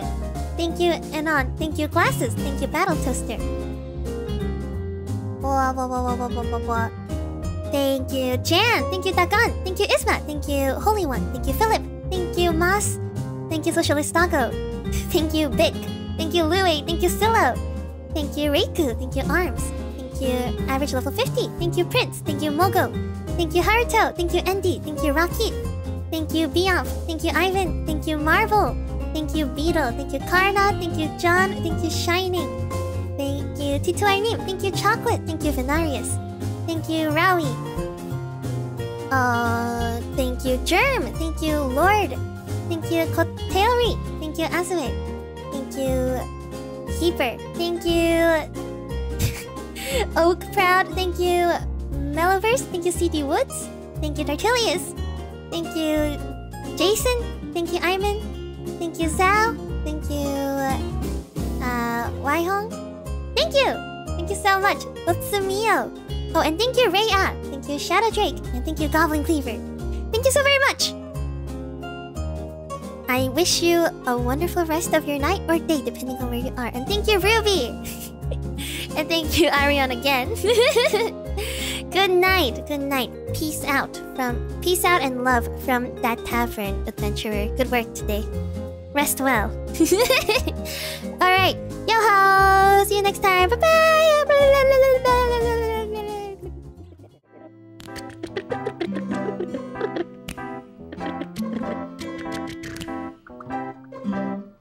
Thank you, Anon. Thank you, Glasses. Thank you, Battle Toaster. Blah, blah, blah, blah, blah, blah, blah. Thank you, Jan. Thank you, Dagon. Thank you, Isma. Thank you, Holy One. Thank you, Philip. Thank you, Mas. Thank you, Socialist Dago. Thank you, Vic. Thank you, Louie. Thank you, Silo. Thank you, Reiku. Thank you, Arms. Thank you, Average Level 50. Thank you, Prince. Thank you, Mogu. Thank you, Haruto. Thank you, Andy. Thank you, Rocky. Thank you, Beyonce. Thank you, Ivan. Thank you, Marvel. Thank you, Beetle. Thank you, Karna. Thank you, John. Thank you, Shining. Thank you, Titu Arnim. Thank you, Chocolate. Thank you, Venarius. Thank you, Rowie. Uh, thank you, Germ. Thank you, Lord. Thank you, Koteori. Thank you, Azue. Thank you, Keeper. Thank you, Oak Proud. Thank you, Meloverse. Thank you, CD Woods. Thank you, Dartilius. Thank you, Jason. Thank you, Iman. Thank you, Zhao. Thank you, uh, Waihong. Thank you. Thank you so much. Utsumiyo. Oh, and thank you, Raya. Thank you, Shadow Drake. And thank you, Goblin Cleaver. Thank you so very much. I wish you a wonderful rest of your night or day, depending on where you are. And thank you, Ruby. and thank you, Arion, again. good night. Good night. Peace out from peace out and love from that tavern adventurer. Good work today. Rest well. All right. Yo ho. See you next time. Bye bye.